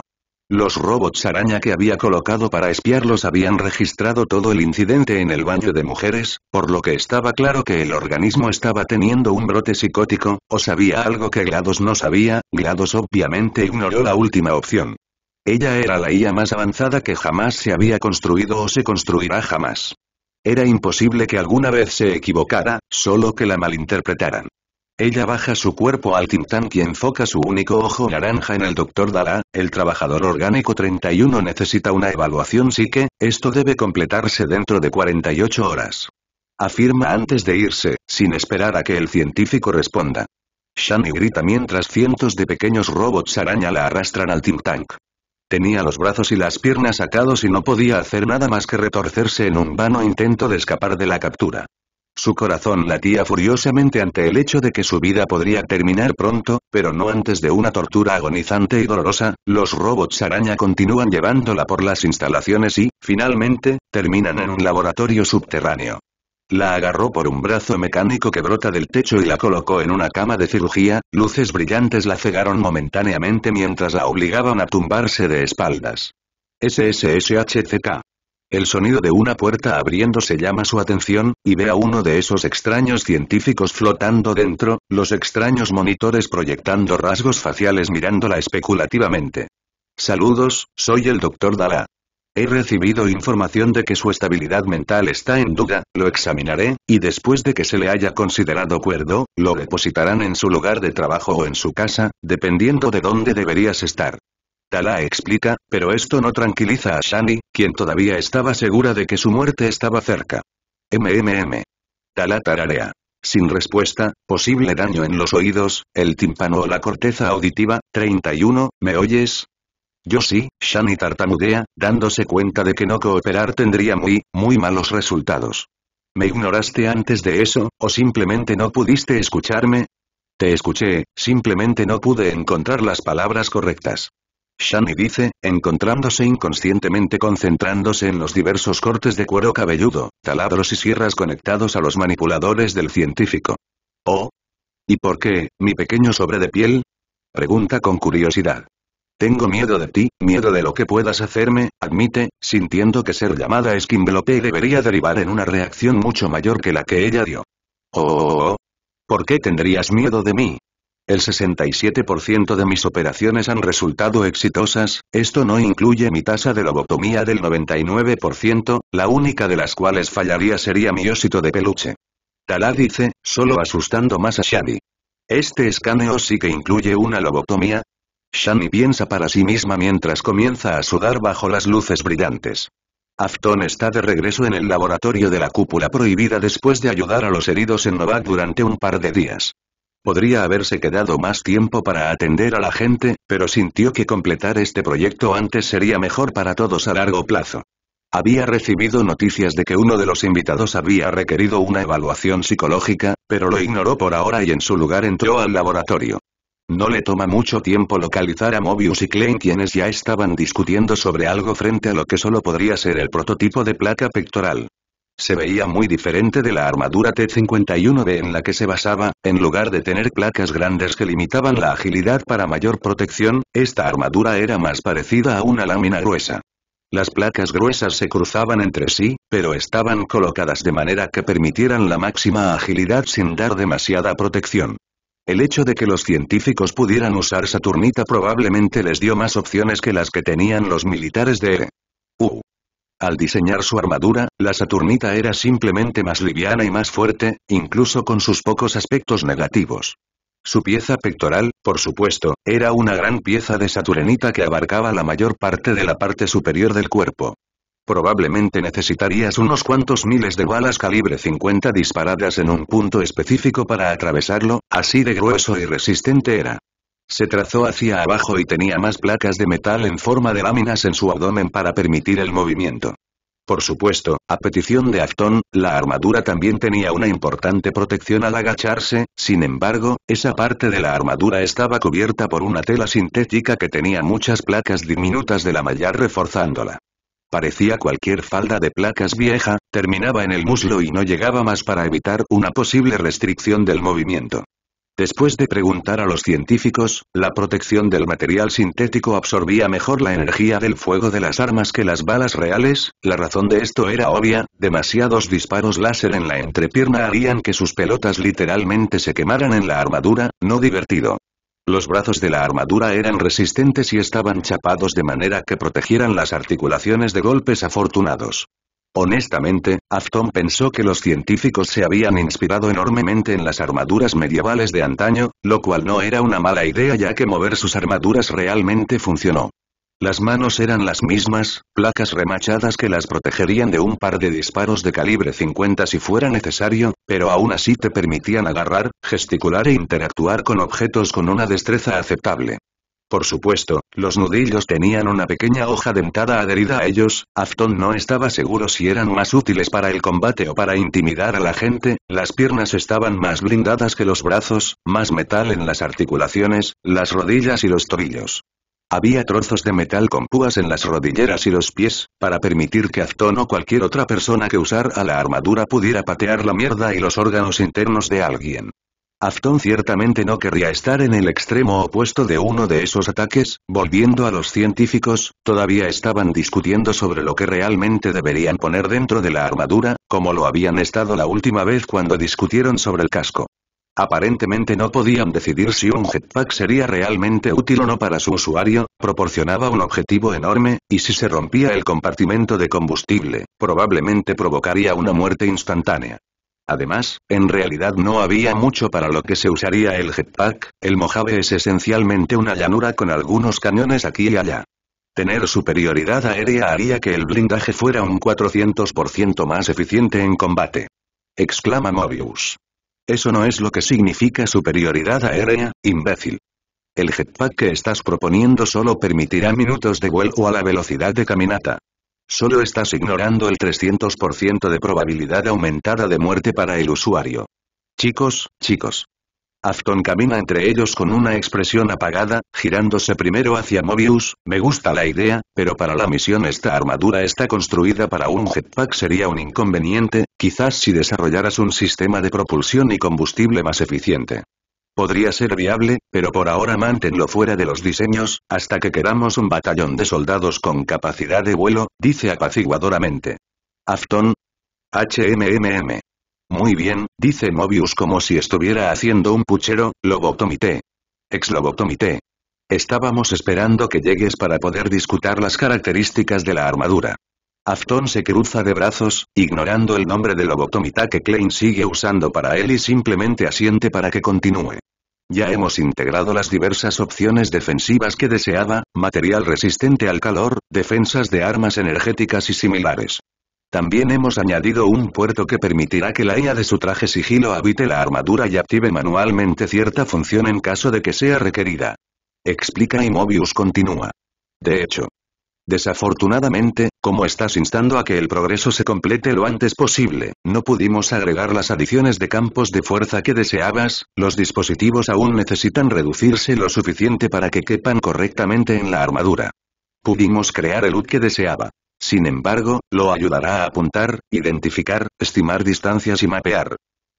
A: Los robots araña que había colocado para espiarlos habían registrado todo el incidente en el baño de mujeres, por lo que estaba claro que el organismo estaba teniendo un brote psicótico, o sabía algo que GLaDOS no sabía, GLaDOS obviamente ignoró la última opción. Ella era la IA más avanzada que jamás se había construido o se construirá jamás. Era imposible que alguna vez se equivocara, solo que la malinterpretaran. Ella baja su cuerpo al Tank y enfoca su único ojo naranja en el Dr. Dala, el trabajador orgánico 31 necesita una evaluación psique, esto debe completarse dentro de 48 horas. Afirma antes de irse, sin esperar a que el científico responda. Shani grita mientras cientos de pequeños robots araña la arrastran al Tank. Tenía los brazos y las piernas sacados y no podía hacer nada más que retorcerse en un vano intento de escapar de la captura. Su corazón latía furiosamente ante el hecho de que su vida podría terminar pronto, pero no antes de una tortura agonizante y dolorosa, los robots araña continúan llevándola por las instalaciones y, finalmente, terminan en un laboratorio subterráneo. La agarró por un brazo mecánico que brota del techo y la colocó en una cama de cirugía, luces brillantes la cegaron momentáneamente mientras la obligaban a tumbarse de espaldas. SSSHCK. El sonido de una puerta abriéndose llama su atención, y ve a uno de esos extraños científicos flotando dentro, los extraños monitores proyectando rasgos faciales mirándola especulativamente. Saludos, soy el Dr. Dala. He recibido información de que su estabilidad mental está en duda, lo examinaré, y después de que se le haya considerado cuerdo, lo depositarán en su lugar de trabajo o en su casa, dependiendo de dónde deberías estar. Tala explica, pero esto no tranquiliza a Shani, quien todavía estaba segura de que su muerte estaba cerca. MMM. Tala tararea. Sin respuesta, posible daño en los oídos, el tímpano o la corteza auditiva, 31, ¿me oyes? Yo sí, Shani tartamudea, dándose cuenta de que no cooperar tendría muy, muy malos resultados. ¿Me ignoraste antes de eso, o simplemente no pudiste escucharme? Te escuché, simplemente no pude encontrar las palabras correctas. Shani dice, encontrándose inconscientemente concentrándose en los diversos cortes de cuero cabelludo, taladros y sierras conectados a los manipuladores del científico. ¿Oh? ¿Y por qué, mi pequeño sobre de piel? Pregunta con curiosidad. Tengo miedo de ti, miedo de lo que puedas hacerme, admite, sintiendo que ser llamada Skimbelope debería derivar en una reacción mucho mayor que la que ella dio. Oh. ¿Por qué tendrías miedo de mí? El 67% de mis operaciones han resultado exitosas, esto no incluye mi tasa de lobotomía del 99%, la única de las cuales fallaría sería mi ósito de peluche. Tala dice, solo asustando más a Shani. ¿Este escaneo sí que incluye una lobotomía? Shani piensa para sí misma mientras comienza a sudar bajo las luces brillantes. Afton está de regreso en el laboratorio de la cúpula prohibida después de ayudar a los heridos en Novak durante un par de días. Podría haberse quedado más tiempo para atender a la gente, pero sintió que completar este proyecto antes sería mejor para todos a largo plazo. Había recibido noticias de que uno de los invitados había requerido una evaluación psicológica, pero lo ignoró por ahora y en su lugar entró al laboratorio. No le toma mucho tiempo localizar a Mobius y Klein quienes ya estaban discutiendo sobre algo frente a lo que solo podría ser el prototipo de placa pectoral. Se veía muy diferente de la armadura T-51B en la que se basaba, en lugar de tener placas grandes que limitaban la agilidad para mayor protección, esta armadura era más parecida a una lámina gruesa. Las placas gruesas se cruzaban entre sí, pero estaban colocadas de manera que permitieran la máxima agilidad sin dar demasiada protección. El hecho de que los científicos pudieran usar Saturnita probablemente les dio más opciones que las que tenían los militares de U. Al diseñar su armadura, la Saturnita era simplemente más liviana y más fuerte, incluso con sus pocos aspectos negativos. Su pieza pectoral, por supuesto, era una gran pieza de Saturnita que abarcaba la mayor parte de la parte superior del cuerpo. Probablemente necesitarías unos cuantos miles de balas calibre 50 disparadas en un punto específico para atravesarlo, así de grueso y resistente era. Se trazó hacia abajo y tenía más placas de metal en forma de láminas en su abdomen para permitir el movimiento. Por supuesto, a petición de Afton, la armadura también tenía una importante protección al agacharse, sin embargo, esa parte de la armadura estaba cubierta por una tela sintética que tenía muchas placas diminutas de la mallar reforzándola. Parecía cualquier falda de placas vieja, terminaba en el muslo y no llegaba más para evitar una posible restricción del movimiento. Después de preguntar a los científicos, la protección del material sintético absorbía mejor la energía del fuego de las armas que las balas reales, la razón de esto era obvia, demasiados disparos láser en la entrepierna harían que sus pelotas literalmente se quemaran en la armadura, no divertido. Los brazos de la armadura eran resistentes y estaban chapados de manera que protegieran las articulaciones de golpes afortunados. Honestamente, Afton pensó que los científicos se habían inspirado enormemente en las armaduras medievales de antaño, lo cual no era una mala idea ya que mover sus armaduras realmente funcionó. Las manos eran las mismas, placas remachadas que las protegerían de un par de disparos de calibre 50 si fuera necesario, pero aún así te permitían agarrar, gesticular e interactuar con objetos con una destreza aceptable. Por supuesto, los nudillos tenían una pequeña hoja dentada adherida a ellos, Afton no estaba seguro si eran más útiles para el combate o para intimidar a la gente, las piernas estaban más blindadas que los brazos, más metal en las articulaciones, las rodillas y los tobillos. Había trozos de metal con púas en las rodilleras y los pies, para permitir que Afton o cualquier otra persona que usara la armadura pudiera patear la mierda y los órganos internos de alguien. Afton ciertamente no querría estar en el extremo opuesto de uno de esos ataques, volviendo a los científicos, todavía estaban discutiendo sobre lo que realmente deberían poner dentro de la armadura, como lo habían estado la última vez cuando discutieron sobre el casco. Aparentemente no podían decidir si un jetpack sería realmente útil o no para su usuario, proporcionaba un objetivo enorme, y si se rompía el compartimento de combustible, probablemente provocaría una muerte instantánea. Además, en realidad no había mucho para lo que se usaría el jetpack, el Mojave es esencialmente una llanura con algunos cañones aquí y allá. Tener superioridad aérea haría que el blindaje fuera un 400% más eficiente en combate. Exclama Mobius. Eso no es lo que significa superioridad aérea, imbécil. El jetpack que estás proponiendo solo permitirá minutos de vuelo a la velocidad de caminata. Solo estás ignorando el 300% de probabilidad aumentada de muerte para el usuario. Chicos, chicos. Afton camina entre ellos con una expresión apagada, girándose primero hacia Mobius, me gusta la idea, pero para la misión esta armadura está construida para un jetpack sería un inconveniente, quizás si desarrollaras un sistema de propulsión y combustible más eficiente. Podría ser viable, pero por ahora manténlo fuera de los diseños, hasta que queramos un batallón de soldados con capacidad de vuelo, dice apaciguadoramente. Afton. HMMM. Muy bien, dice Mobius como si estuviera haciendo un puchero, lobotomité. Ex-lobotomité. Estábamos esperando que llegues para poder discutir las características de la armadura. Afton se cruza de brazos, ignorando el nombre de lobotomita que Klein sigue usando para él y simplemente asiente para que continúe. Ya hemos integrado las diversas opciones defensivas que deseaba, material resistente al calor, defensas de armas energéticas y similares. También hemos añadido un puerto que permitirá que la IA de su traje sigilo habite la armadura y active manualmente cierta función en caso de que sea requerida. Explica y Mobius continúa. De hecho, Desafortunadamente, como estás instando a que el progreso se complete lo antes posible, no pudimos agregar las adiciones de campos de fuerza que deseabas, los dispositivos aún necesitan reducirse lo suficiente para que quepan correctamente en la armadura. Pudimos crear el look que deseaba. Sin embargo, lo ayudará a apuntar, identificar, estimar distancias y mapear.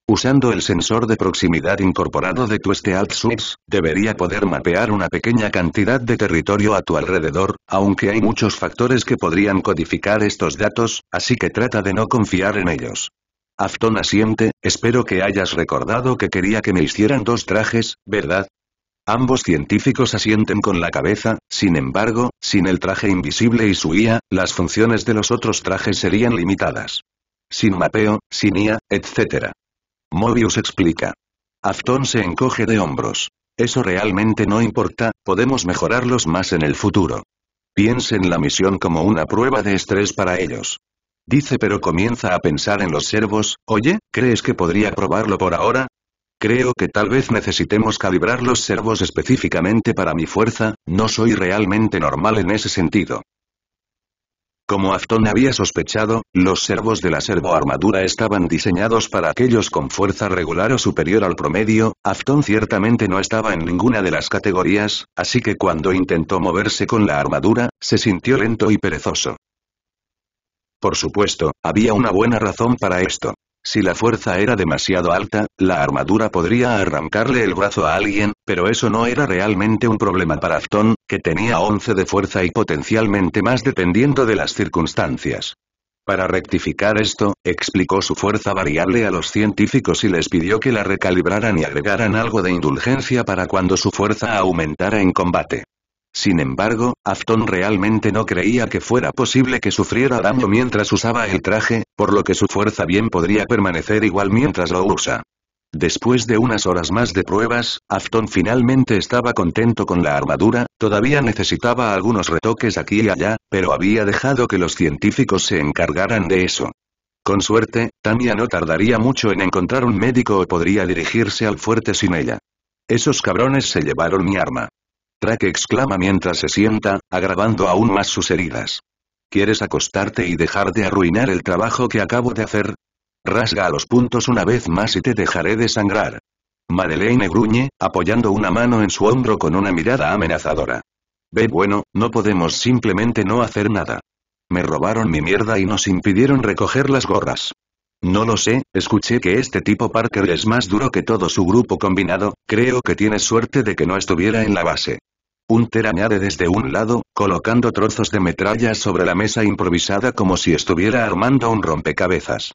A: Usando el sensor de proximidad incorporado de tu Stealth Suits, debería poder mapear una pequeña cantidad de territorio a tu alrededor, aunque hay muchos factores que podrían codificar estos datos, así que trata de no confiar en ellos. Afton asiente, espero que hayas recordado que quería que me hicieran dos trajes, ¿verdad? Ambos científicos asienten con la cabeza, sin embargo, sin el traje invisible y su IA, las funciones de los otros trajes serían limitadas. Sin mapeo, sin IA, etc. Mobius explica. Afton se encoge de hombros. Eso realmente no importa, podemos mejorarlos más en el futuro. Piense en la misión como una prueba de estrés para ellos. Dice pero comienza a pensar en los servos, oye, ¿crees que podría probarlo por ahora? Creo que tal vez necesitemos calibrar los servos específicamente para mi fuerza, no soy realmente normal en ese sentido. Como Afton había sospechado, los servos de la servoarmadura estaban diseñados para aquellos con fuerza regular o superior al promedio, Afton ciertamente no estaba en ninguna de las categorías, así que cuando intentó moverse con la armadura, se sintió lento y perezoso. Por supuesto, había una buena razón para esto. Si la fuerza era demasiado alta, la armadura podría arrancarle el brazo a alguien, pero eso no era realmente un problema para Afton, que tenía 11 de fuerza y potencialmente más dependiendo de las circunstancias. Para rectificar esto, explicó su fuerza variable a los científicos y les pidió que la recalibraran y agregaran algo de indulgencia para cuando su fuerza aumentara en combate. Sin embargo, Afton realmente no creía que fuera posible que sufriera daño mientras usaba el traje, por lo que su fuerza bien podría permanecer igual mientras lo usa. Después de unas horas más de pruebas, Afton finalmente estaba contento con la armadura, todavía necesitaba algunos retoques aquí y allá, pero había dejado que los científicos se encargaran de eso. Con suerte, Tania no tardaría mucho en encontrar un médico o podría dirigirse al fuerte sin ella. Esos cabrones se llevaron mi arma. Track exclama mientras se sienta, agravando aún más sus heridas. ¿Quieres acostarte y dejar de arruinar el trabajo que acabo de hacer? Rasga a los puntos una vez más y te dejaré de sangrar. Madeleine gruñe, apoyando una mano en su hombro con una mirada amenazadora. Ve bueno, no podemos simplemente no hacer nada. Me robaron mi mierda y nos impidieron recoger las gorras. No lo sé, escuché que este tipo Parker es más duro que todo su grupo combinado, creo que tienes suerte de que no estuviera en la base. Hunter añade desde un lado, colocando trozos de metralla sobre la mesa improvisada como si estuviera armando un rompecabezas.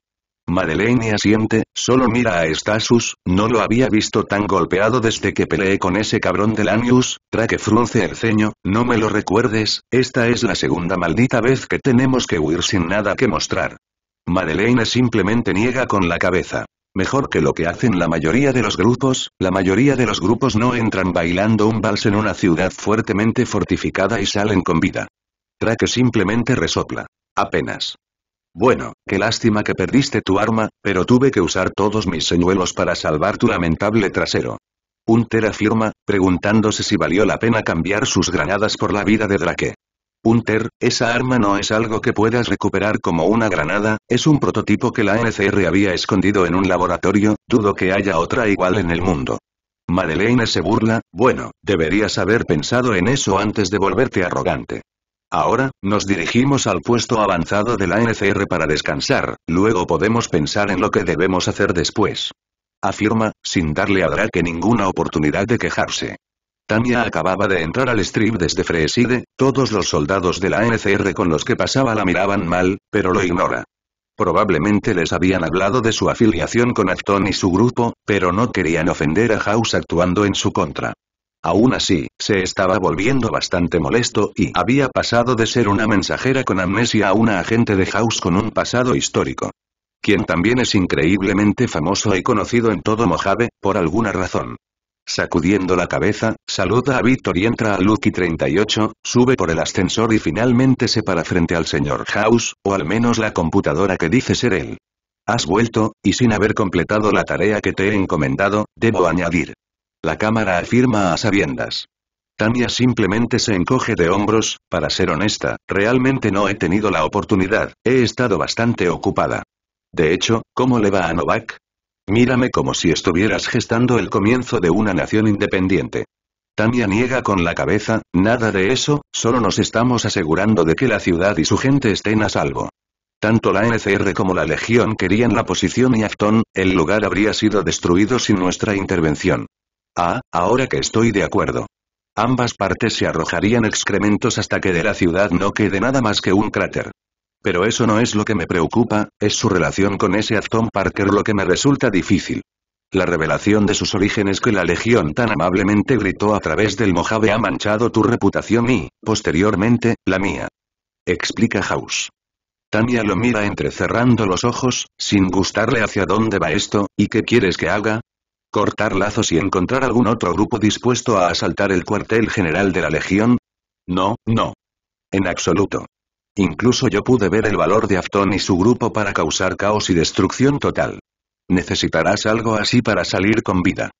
A: Madeleine asiente, solo mira a Stasus, no lo había visto tan golpeado desde que peleé con ese cabrón de Lanius, Traque frunce el ceño, no me lo recuerdes, esta es la segunda maldita vez que tenemos que huir sin nada que mostrar. Madeleine simplemente niega con la cabeza. Mejor que lo que hacen la mayoría de los grupos, la mayoría de los grupos no entran bailando un vals en una ciudad fuertemente fortificada y salen con vida. Traque simplemente resopla. Apenas. Bueno, qué lástima que perdiste tu arma, pero tuve que usar todos mis señuelos para salvar tu lamentable trasero. Hunter afirma, preguntándose si valió la pena cambiar sus granadas por la vida de Drake. Hunter, esa arma no es algo que puedas recuperar como una granada, es un prototipo que la NCR había escondido en un laboratorio, dudo que haya otra igual en el mundo. Madeleine se burla, bueno, deberías haber pensado en eso antes de volverte arrogante. Ahora, nos dirigimos al puesto avanzado de la NCR para descansar, luego podemos pensar en lo que debemos hacer después. Afirma, sin darle a Drake ninguna oportunidad de quejarse. Tania acababa de entrar al strip desde Freside, todos los soldados de la NCR con los que pasaba la miraban mal, pero lo ignora. Probablemente les habían hablado de su afiliación con Acton y su grupo, pero no querían ofender a House actuando en su contra. Aún así, se estaba volviendo bastante molesto y había pasado de ser una mensajera con amnesia a una agente de House con un pasado histórico. Quien también es increíblemente famoso y conocido en todo Mojave, por alguna razón. Sacudiendo la cabeza, saluda a Víctor y entra a Lucky 38, sube por el ascensor y finalmente se para frente al señor House, o al menos la computadora que dice ser él. Has vuelto, y sin haber completado la tarea que te he encomendado, debo añadir. La cámara afirma a sabiendas. Tania simplemente se encoge de hombros, para ser honesta, realmente no he tenido la oportunidad, he estado bastante ocupada. De hecho, ¿cómo le va a Novak? Mírame como si estuvieras gestando el comienzo de una nación independiente. Tania niega con la cabeza, nada de eso, solo nos estamos asegurando de que la ciudad y su gente estén a salvo. Tanto la NCR como la Legión querían la posición y Afton, el lugar habría sido destruido sin nuestra intervención. Ah, ahora que estoy de acuerdo. Ambas partes se arrojarían excrementos hasta que de la ciudad no quede nada más que un cráter. Pero eso no es lo que me preocupa, es su relación con ese Afton Parker lo que me resulta difícil. La revelación de sus orígenes que la Legión tan amablemente gritó a través del Mojave ha manchado tu reputación y, posteriormente, la mía. Explica House. Tania lo mira entrecerrando los ojos, sin gustarle hacia dónde va esto, ¿y qué quieres que haga? ¿Cortar lazos y encontrar algún otro grupo dispuesto a asaltar el cuartel general de la Legión? No, no. En absoluto. Incluso yo pude ver el valor de Afton y su grupo para causar caos y destrucción total. Necesitarás algo así para salir con vida.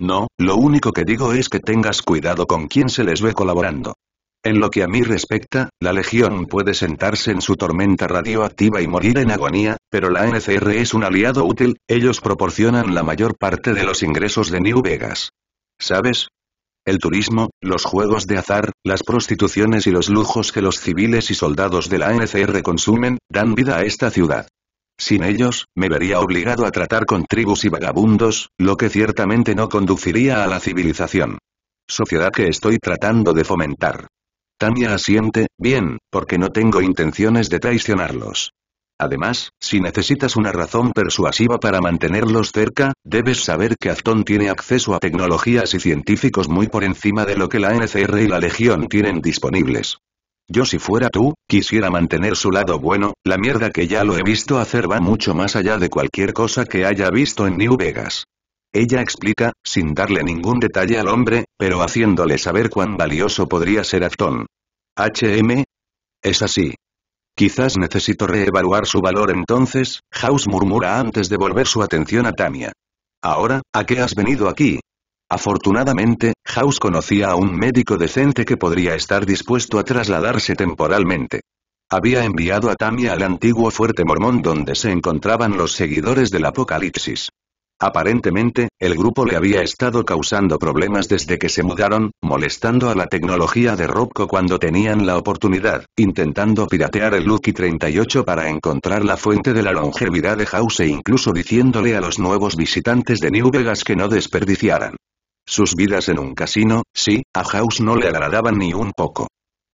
A: No, lo único que digo es que tengas cuidado con quién se les ve colaborando. En lo que a mí respecta, la Legión puede sentarse en su tormenta radioactiva y morir en agonía, pero la NCR es un aliado útil, ellos proporcionan la mayor parte de los ingresos de New Vegas. ¿Sabes? El turismo, los juegos de azar, las prostituciones y los lujos que los civiles y soldados de la NCR consumen, dan vida a esta ciudad. Sin ellos, me vería obligado a tratar con tribus y vagabundos, lo que ciertamente no conduciría a la civilización. Sociedad que estoy tratando de fomentar. Tania asiente, bien, porque no tengo intenciones de traicionarlos. Además, si necesitas una razón persuasiva para mantenerlos cerca, debes saber que Afton tiene acceso a tecnologías y científicos muy por encima de lo que la NCR y la Legión tienen disponibles. Yo si fuera tú, quisiera mantener su lado bueno, la mierda que ya lo he visto hacer va mucho más allá de cualquier cosa que haya visto en New Vegas. Ella explica, sin darle ningún detalle al hombre, pero haciéndole saber cuán valioso podría ser Afton. HM. Es así. Quizás necesito reevaluar su valor entonces, House murmura antes de volver su atención a Tamia. Ahora, ¿a qué has venido aquí? Afortunadamente, House conocía a un médico decente que podría estar dispuesto a trasladarse temporalmente. Había enviado a Tamia al antiguo fuerte mormón donde se encontraban los seguidores del apocalipsis. Aparentemente, el grupo le había estado causando problemas desde que se mudaron, molestando a la tecnología de Robco cuando tenían la oportunidad, intentando piratear el Lucky 38 para encontrar la fuente de la longevidad de House e incluso diciéndole a los nuevos visitantes de New Vegas que no desperdiciaran sus vidas en un casino, sí, a House no le agradaban ni un poco.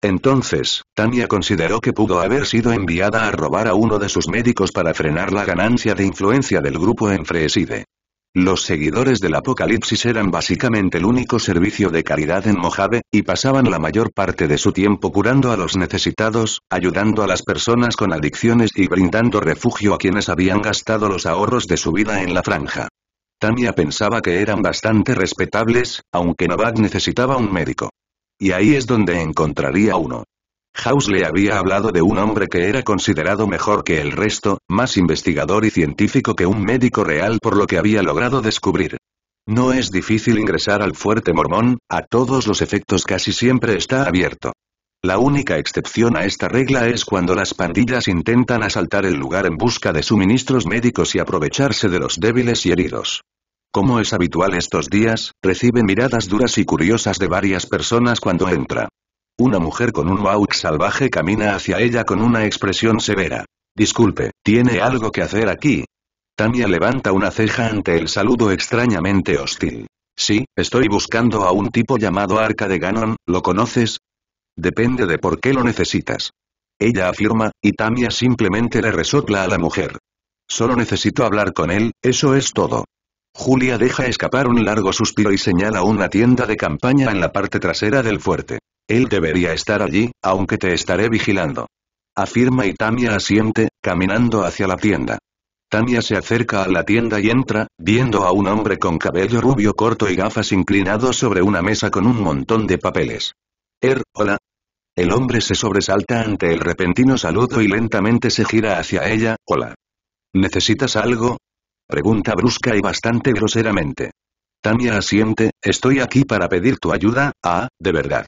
A: Entonces, Tania consideró que pudo haber sido enviada a robar a uno de sus médicos para frenar la ganancia de influencia del grupo en Freeside. Los seguidores del Apocalipsis eran básicamente el único servicio de caridad en Mojave, y pasaban la mayor parte de su tiempo curando a los necesitados, ayudando a las personas con adicciones y brindando refugio a quienes habían gastado los ahorros de su vida en la franja. Tania pensaba que eran bastante respetables, aunque Novak necesitaba un médico. Y ahí es donde encontraría uno. House le había hablado de un hombre que era considerado mejor que el resto, más investigador y científico que un médico real por lo que había logrado descubrir. No es difícil ingresar al fuerte mormón, a todos los efectos casi siempre está abierto. La única excepción a esta regla es cuando las pandillas intentan asaltar el lugar en busca de suministros médicos y aprovecharse de los débiles y heridos. Como es habitual estos días, recibe miradas duras y curiosas de varias personas cuando entra. Una mujer con un Mohawk salvaje camina hacia ella con una expresión severa. Disculpe, ¿tiene algo que hacer aquí? Tamia levanta una ceja ante el saludo extrañamente hostil. Sí, estoy buscando a un tipo llamado Arca de Ganon, ¿lo conoces? Depende de por qué lo necesitas. Ella afirma, y Tamia simplemente le resopla a la mujer. Solo necesito hablar con él, eso es todo. Julia deja escapar un largo suspiro y señala una tienda de campaña en la parte trasera del fuerte. Él debería estar allí, aunque te estaré vigilando. Afirma y Tamia asiente, caminando hacia la tienda. Tamia se acerca a la tienda y entra, viendo a un hombre con cabello rubio corto y gafas inclinado sobre una mesa con un montón de papeles. Er, hola. El hombre se sobresalta ante el repentino saludo y lentamente se gira hacia ella, hola. ¿Necesitas algo? Pregunta brusca y bastante groseramente. Tamia asiente, estoy aquí para pedir tu ayuda, ah, de verdad.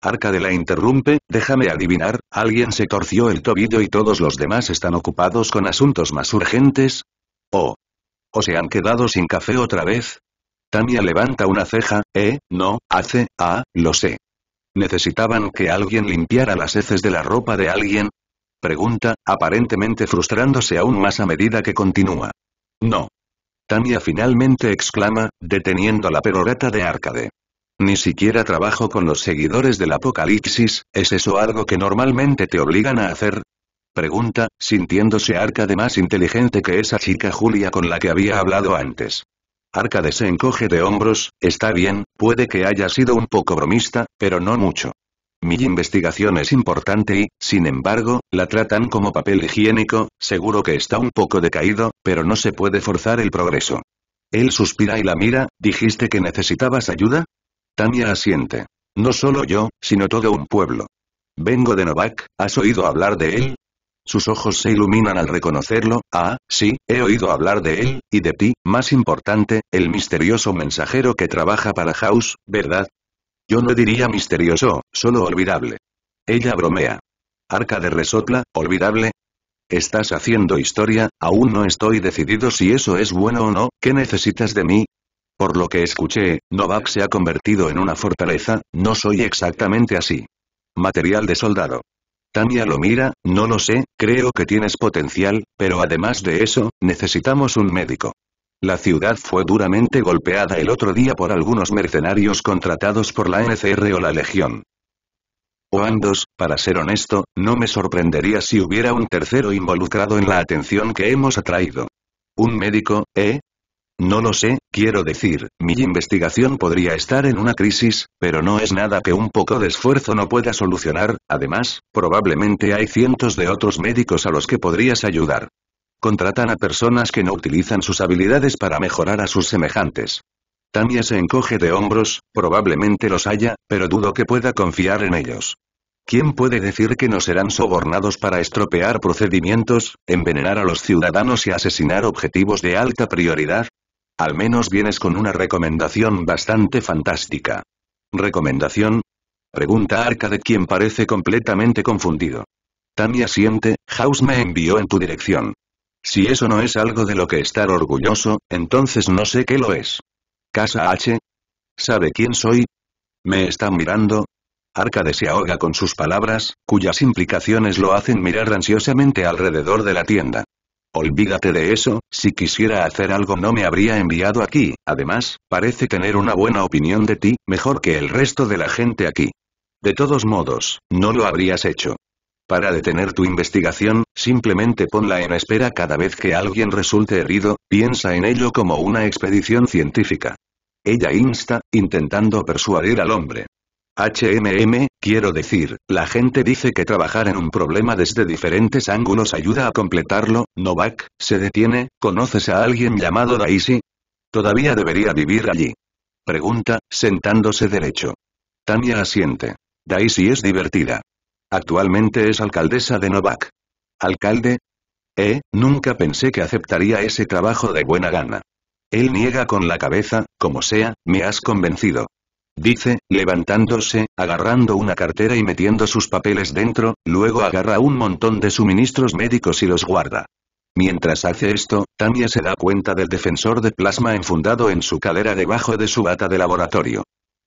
A: Arca de la interrumpe, déjame adivinar, alguien se torció el tobillo y todos los demás están ocupados con asuntos más urgentes. ¿O? ¿O se han quedado sin café otra vez? Tania levanta una ceja, eh, no, hace, ah, lo sé. ¿Necesitaban que alguien limpiara las heces de la ropa de alguien? Pregunta, aparentemente frustrándose aún más a medida que continúa. No. Tania finalmente exclama, deteniendo la perorata de Arcade. Ni siquiera trabajo con los seguidores del apocalipsis, ¿es eso algo que normalmente te obligan a hacer? Pregunta, sintiéndose Arcade más inteligente que esa chica Julia con la que había hablado antes. Arcade se encoge de hombros, está bien, puede que haya sido un poco bromista, pero no mucho. Mi investigación es importante y, sin embargo, la tratan como papel higiénico, seguro que está un poco decaído, pero no se puede forzar el progreso. Él suspira y la mira, ¿dijiste que necesitabas ayuda? Tania asiente. No solo yo, sino todo un pueblo. Vengo de Novak, ¿has oído hablar de él? Sus ojos se iluminan al reconocerlo, ah, sí, he oído hablar de él, y de ti, más importante, el misterioso mensajero que trabaja para House, ¿verdad? Yo no diría misterioso, solo olvidable. Ella bromea. Arca de resopla, olvidable. Estás haciendo historia, aún no estoy decidido si eso es bueno o no, ¿qué necesitas de mí? Por lo que escuché, Novak se ha convertido en una fortaleza, no soy exactamente así. Material de soldado. Tamia lo mira, no lo sé, creo que tienes potencial, pero además de eso, necesitamos un médico. La ciudad fue duramente golpeada el otro día por algunos mercenarios contratados por la NCR o la Legión. O ambos, para ser honesto, no me sorprendería si hubiera un tercero involucrado en la atención que hemos atraído. ¿Un médico, eh? No lo sé, quiero decir, mi investigación podría estar en una crisis, pero no es nada que un poco de esfuerzo no pueda solucionar, además, probablemente hay cientos de otros médicos a los que podrías ayudar. Contratan a personas que no utilizan sus habilidades para mejorar a sus semejantes. Tamia se encoge de hombros, probablemente los haya, pero dudo que pueda confiar en ellos. ¿Quién puede decir que no serán sobornados para estropear procedimientos, envenenar a los ciudadanos y asesinar objetivos de alta prioridad? Al menos vienes con una recomendación bastante fantástica. ¿Recomendación? Pregunta de quien parece completamente confundido. Tamia siente, House me envió en tu dirección. Si eso no es algo de lo que estar orgulloso, entonces no sé qué lo es. ¿Casa H? ¿Sabe quién soy? ¿Me está mirando? Arcade se ahoga con sus palabras, cuyas implicaciones lo hacen mirar ansiosamente alrededor de la tienda. Olvídate de eso, si quisiera hacer algo no me habría enviado aquí, además, parece tener una buena opinión de ti, mejor que el resto de la gente aquí. De todos modos, no lo habrías hecho. Para detener tu investigación, simplemente ponla en espera cada vez que alguien resulte herido, piensa en ello como una expedición científica. Ella insta, intentando persuadir al hombre. HMM, quiero decir, la gente dice que trabajar en un problema desde diferentes ángulos ayuda a completarlo, Novak, se detiene, ¿conoces a alguien llamado Daisy? Todavía debería vivir allí. Pregunta, sentándose derecho. Tania asiente. Daisy es divertida. Actualmente es alcaldesa de Novak. ¿Alcalde? Eh, nunca pensé que aceptaría ese trabajo de buena gana. Él niega con la cabeza, como sea, me has convencido. Dice, levantándose, agarrando una cartera y metiendo sus papeles dentro, luego agarra un montón de suministros médicos y los guarda. Mientras hace esto, Tamia se da cuenta del defensor de plasma enfundado en su cadera debajo de su bata de laboratorio.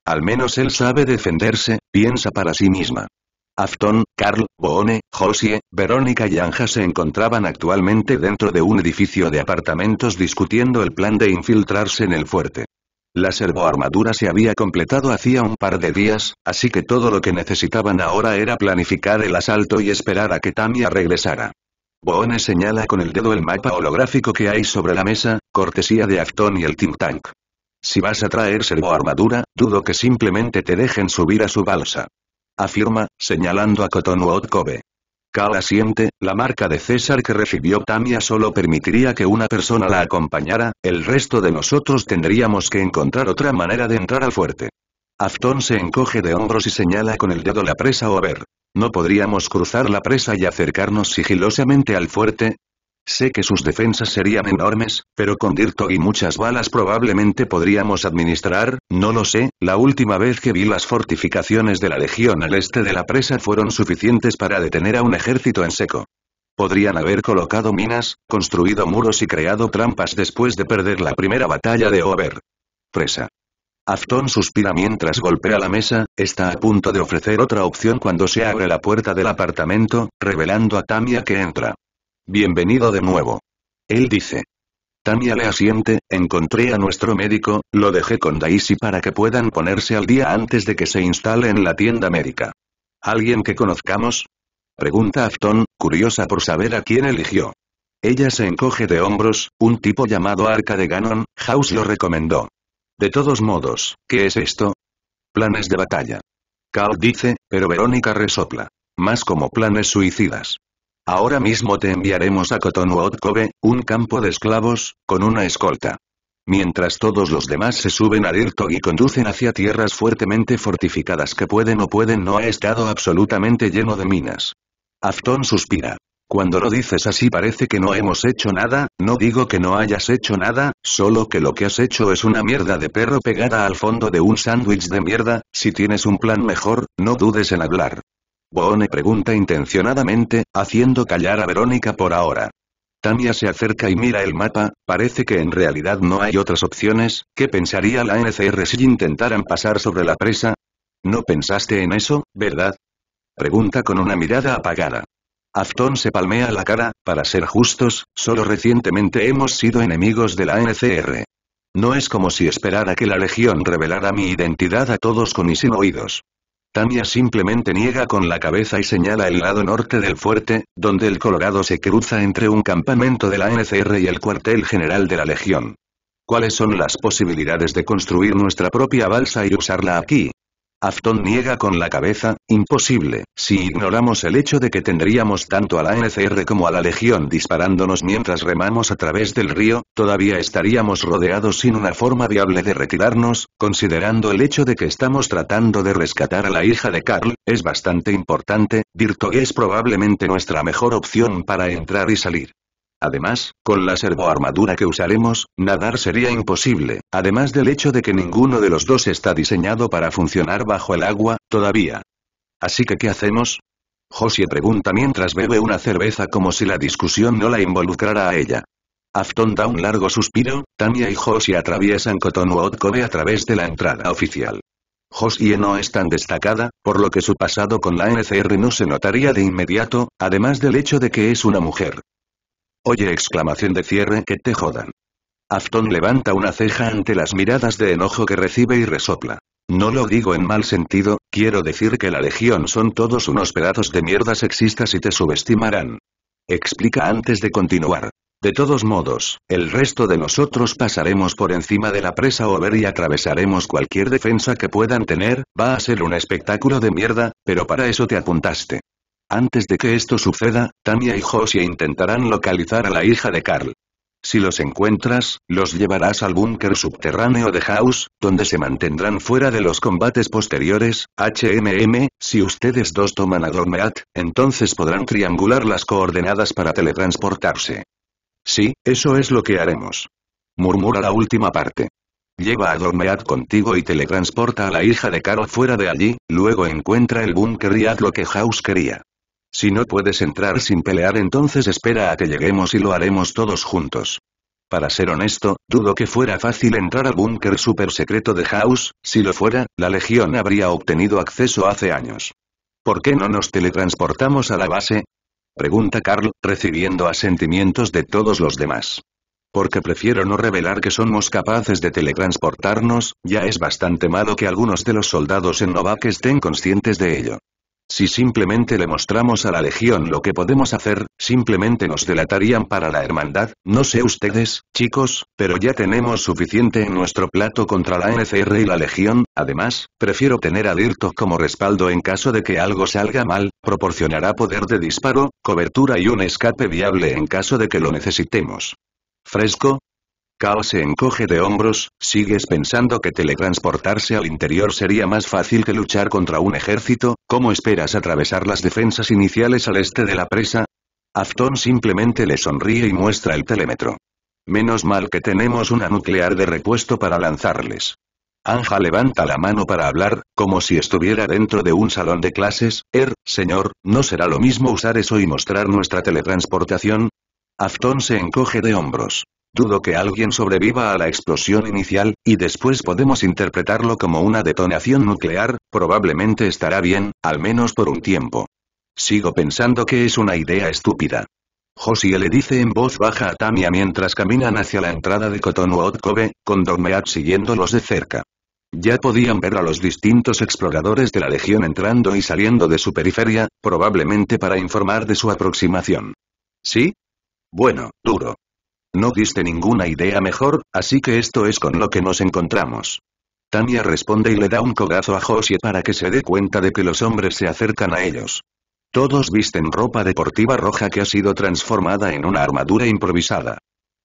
A: Al menos él sabe defenderse, piensa para sí misma. Afton, Carl, Boone, Josie, Verónica y Anja se encontraban actualmente dentro de un edificio de apartamentos discutiendo el plan de infiltrarse en el fuerte. La servoarmadura se había completado hacía un par de días, así que todo lo que necesitaban ahora era planificar el asalto y esperar a que Tamia regresara. Boone señala con el dedo el mapa holográfico que hay sobre la mesa, cortesía de Afton y el think tank. Si vas a traer servoarmadura, dudo que simplemente te dejen subir a su balsa. Afirma, señalando a Cotonwood Cove. Cal asiente, la marca de César que recibió Tamia solo permitiría que una persona la acompañara, el resto de nosotros tendríamos que encontrar otra manera de entrar al fuerte. Afton se encoge de hombros y señala con el dedo la presa o a ver. ¿No podríamos cruzar la presa y acercarnos sigilosamente al fuerte? Sé que sus defensas serían enormes, pero con Dirto y muchas balas probablemente podríamos administrar, no lo sé, la última vez que vi las fortificaciones de la Legión al este de la presa fueron suficientes para detener a un ejército en seco. Podrían haber colocado minas, construido muros y creado trampas después de perder la primera batalla de Over. Presa. Afton suspira mientras golpea la mesa, está a punto de ofrecer otra opción cuando se abre la puerta del apartamento, revelando a Tamia que entra. Bienvenido de nuevo. Él dice. Tania le asiente, encontré a nuestro médico, lo dejé con Daisy para que puedan ponerse al día antes de que se instale en la tienda médica. ¿Alguien que conozcamos? Pregunta Afton, curiosa por saber a quién eligió. Ella se encoge de hombros, un tipo llamado Arca de Ganon, House lo recomendó. De todos modos, ¿qué es esto? Planes de batalla. Carl dice, pero Verónica resopla. Más como planes suicidas. Ahora mismo te enviaremos a Cotonwood Cove, un campo de esclavos, con una escolta. Mientras todos los demás se suben a Dirtog y conducen hacia tierras fuertemente fortificadas que pueden o pueden no ha estado absolutamente lleno de minas. Afton suspira. Cuando lo dices así parece que no hemos hecho nada, no digo que no hayas hecho nada, solo que lo que has hecho es una mierda de perro pegada al fondo de un sándwich de mierda, si tienes un plan mejor, no dudes en hablar. Boone pregunta intencionadamente, haciendo callar a Verónica por ahora. Tania se acerca y mira el mapa, parece que en realidad no hay otras opciones, ¿qué pensaría la NCR si intentaran pasar sobre la presa? ¿No pensaste en eso, verdad? Pregunta con una mirada apagada. Afton se palmea la cara, para ser justos, solo recientemente hemos sido enemigos de la NCR. No es como si esperara que la Legión revelara mi identidad a todos con y sin oídos. Tania simplemente niega con la cabeza y señala el lado norte del fuerte, donde el Colorado se cruza entre un campamento de la NCR y el cuartel general de la Legión. ¿Cuáles son las posibilidades de construir nuestra propia balsa y usarla aquí? Afton niega con la cabeza, imposible, si ignoramos el hecho de que tendríamos tanto a la NCR como a la Legión disparándonos mientras remamos a través del río, todavía estaríamos rodeados sin una forma viable de retirarnos, considerando el hecho de que estamos tratando de rescatar a la hija de Carl, es bastante importante, Dirtog es probablemente nuestra mejor opción para entrar y salir. Además, con la servoarmadura que usaremos, nadar sería imposible, además del hecho de que ninguno de los dos está diseñado para funcionar bajo el agua, todavía. Así que ¿qué hacemos? Josie pregunta mientras bebe una cerveza como si la discusión no la involucrara a ella. Afton da un largo suspiro, Tania y Josie atraviesan Cotonwood Cove a través de la entrada oficial. Josie no es tan destacada, por lo que su pasado con la NCR no se notaría de inmediato, además del hecho de que es una mujer. Oye exclamación de cierre que te jodan. Afton levanta una ceja ante las miradas de enojo que recibe y resopla. No lo digo en mal sentido, quiero decir que la legión son todos unos pedazos de mierda sexistas y te subestimarán. Explica antes de continuar. De todos modos, el resto de nosotros pasaremos por encima de la presa over y atravesaremos cualquier defensa que puedan tener, va a ser un espectáculo de mierda, pero para eso te apuntaste. Antes de que esto suceda, Tania y Josie intentarán localizar a la hija de Carl. Si los encuentras, los llevarás al búnker subterráneo de House, donde se mantendrán fuera de los combates posteriores, HMM, si ustedes dos toman a Dormeat, entonces podrán triangular las coordenadas para teletransportarse. Sí, eso es lo que haremos. Murmura la última parte. Lleva a Dormeat contigo y teletransporta a la hija de Carl fuera de allí, luego encuentra el búnker y haz lo que House quería. Si no puedes entrar sin pelear entonces espera a que lleguemos y lo haremos todos juntos. Para ser honesto, dudo que fuera fácil entrar al búnker super secreto de House, si lo fuera, la Legión habría obtenido acceso hace años. ¿Por qué no nos teletransportamos a la base? Pregunta Carl, recibiendo asentimientos de todos los demás. Porque prefiero no revelar que somos capaces de teletransportarnos, ya es bastante malo que algunos de los soldados en Novak estén conscientes de ello. Si simplemente le mostramos a la Legión lo que podemos hacer, simplemente nos delatarían para la hermandad, no sé ustedes, chicos, pero ya tenemos suficiente en nuestro plato contra la NCR y la Legión, además, prefiero tener a Dirto como respaldo en caso de que algo salga mal, proporcionará poder de disparo, cobertura y un escape viable en caso de que lo necesitemos. ¿Fresco? Kao se encoge de hombros, ¿sigues pensando que teletransportarse al interior sería más fácil que luchar contra un ejército? ¿Cómo esperas atravesar las defensas iniciales al este de la presa? Afton simplemente le sonríe y muestra el telémetro. Menos mal que tenemos una nuclear de repuesto para lanzarles. Anja levanta la mano para hablar, como si estuviera dentro de un salón de clases, Er, señor, ¿no será lo mismo usar eso y mostrar nuestra teletransportación? Afton se encoge de hombros. Dudo que alguien sobreviva a la explosión inicial, y después podemos interpretarlo como una detonación nuclear, probablemente estará bien, al menos por un tiempo. Sigo pensando que es una idea estúpida. Josie le dice en voz baja a Tamia mientras caminan hacia la entrada de Cotonwood Cove, con Dormeat siguiéndolos de cerca. Ya podían ver a los distintos exploradores de la Legión entrando y saliendo de su periferia, probablemente para informar de su aproximación. ¿Sí? Bueno, duro. No diste ninguna idea mejor, así que esto es con lo que nos encontramos. Tania responde y le da un codazo a Josie para que se dé cuenta de que los hombres se acercan a ellos. Todos visten ropa deportiva roja que ha sido transformada en una armadura improvisada.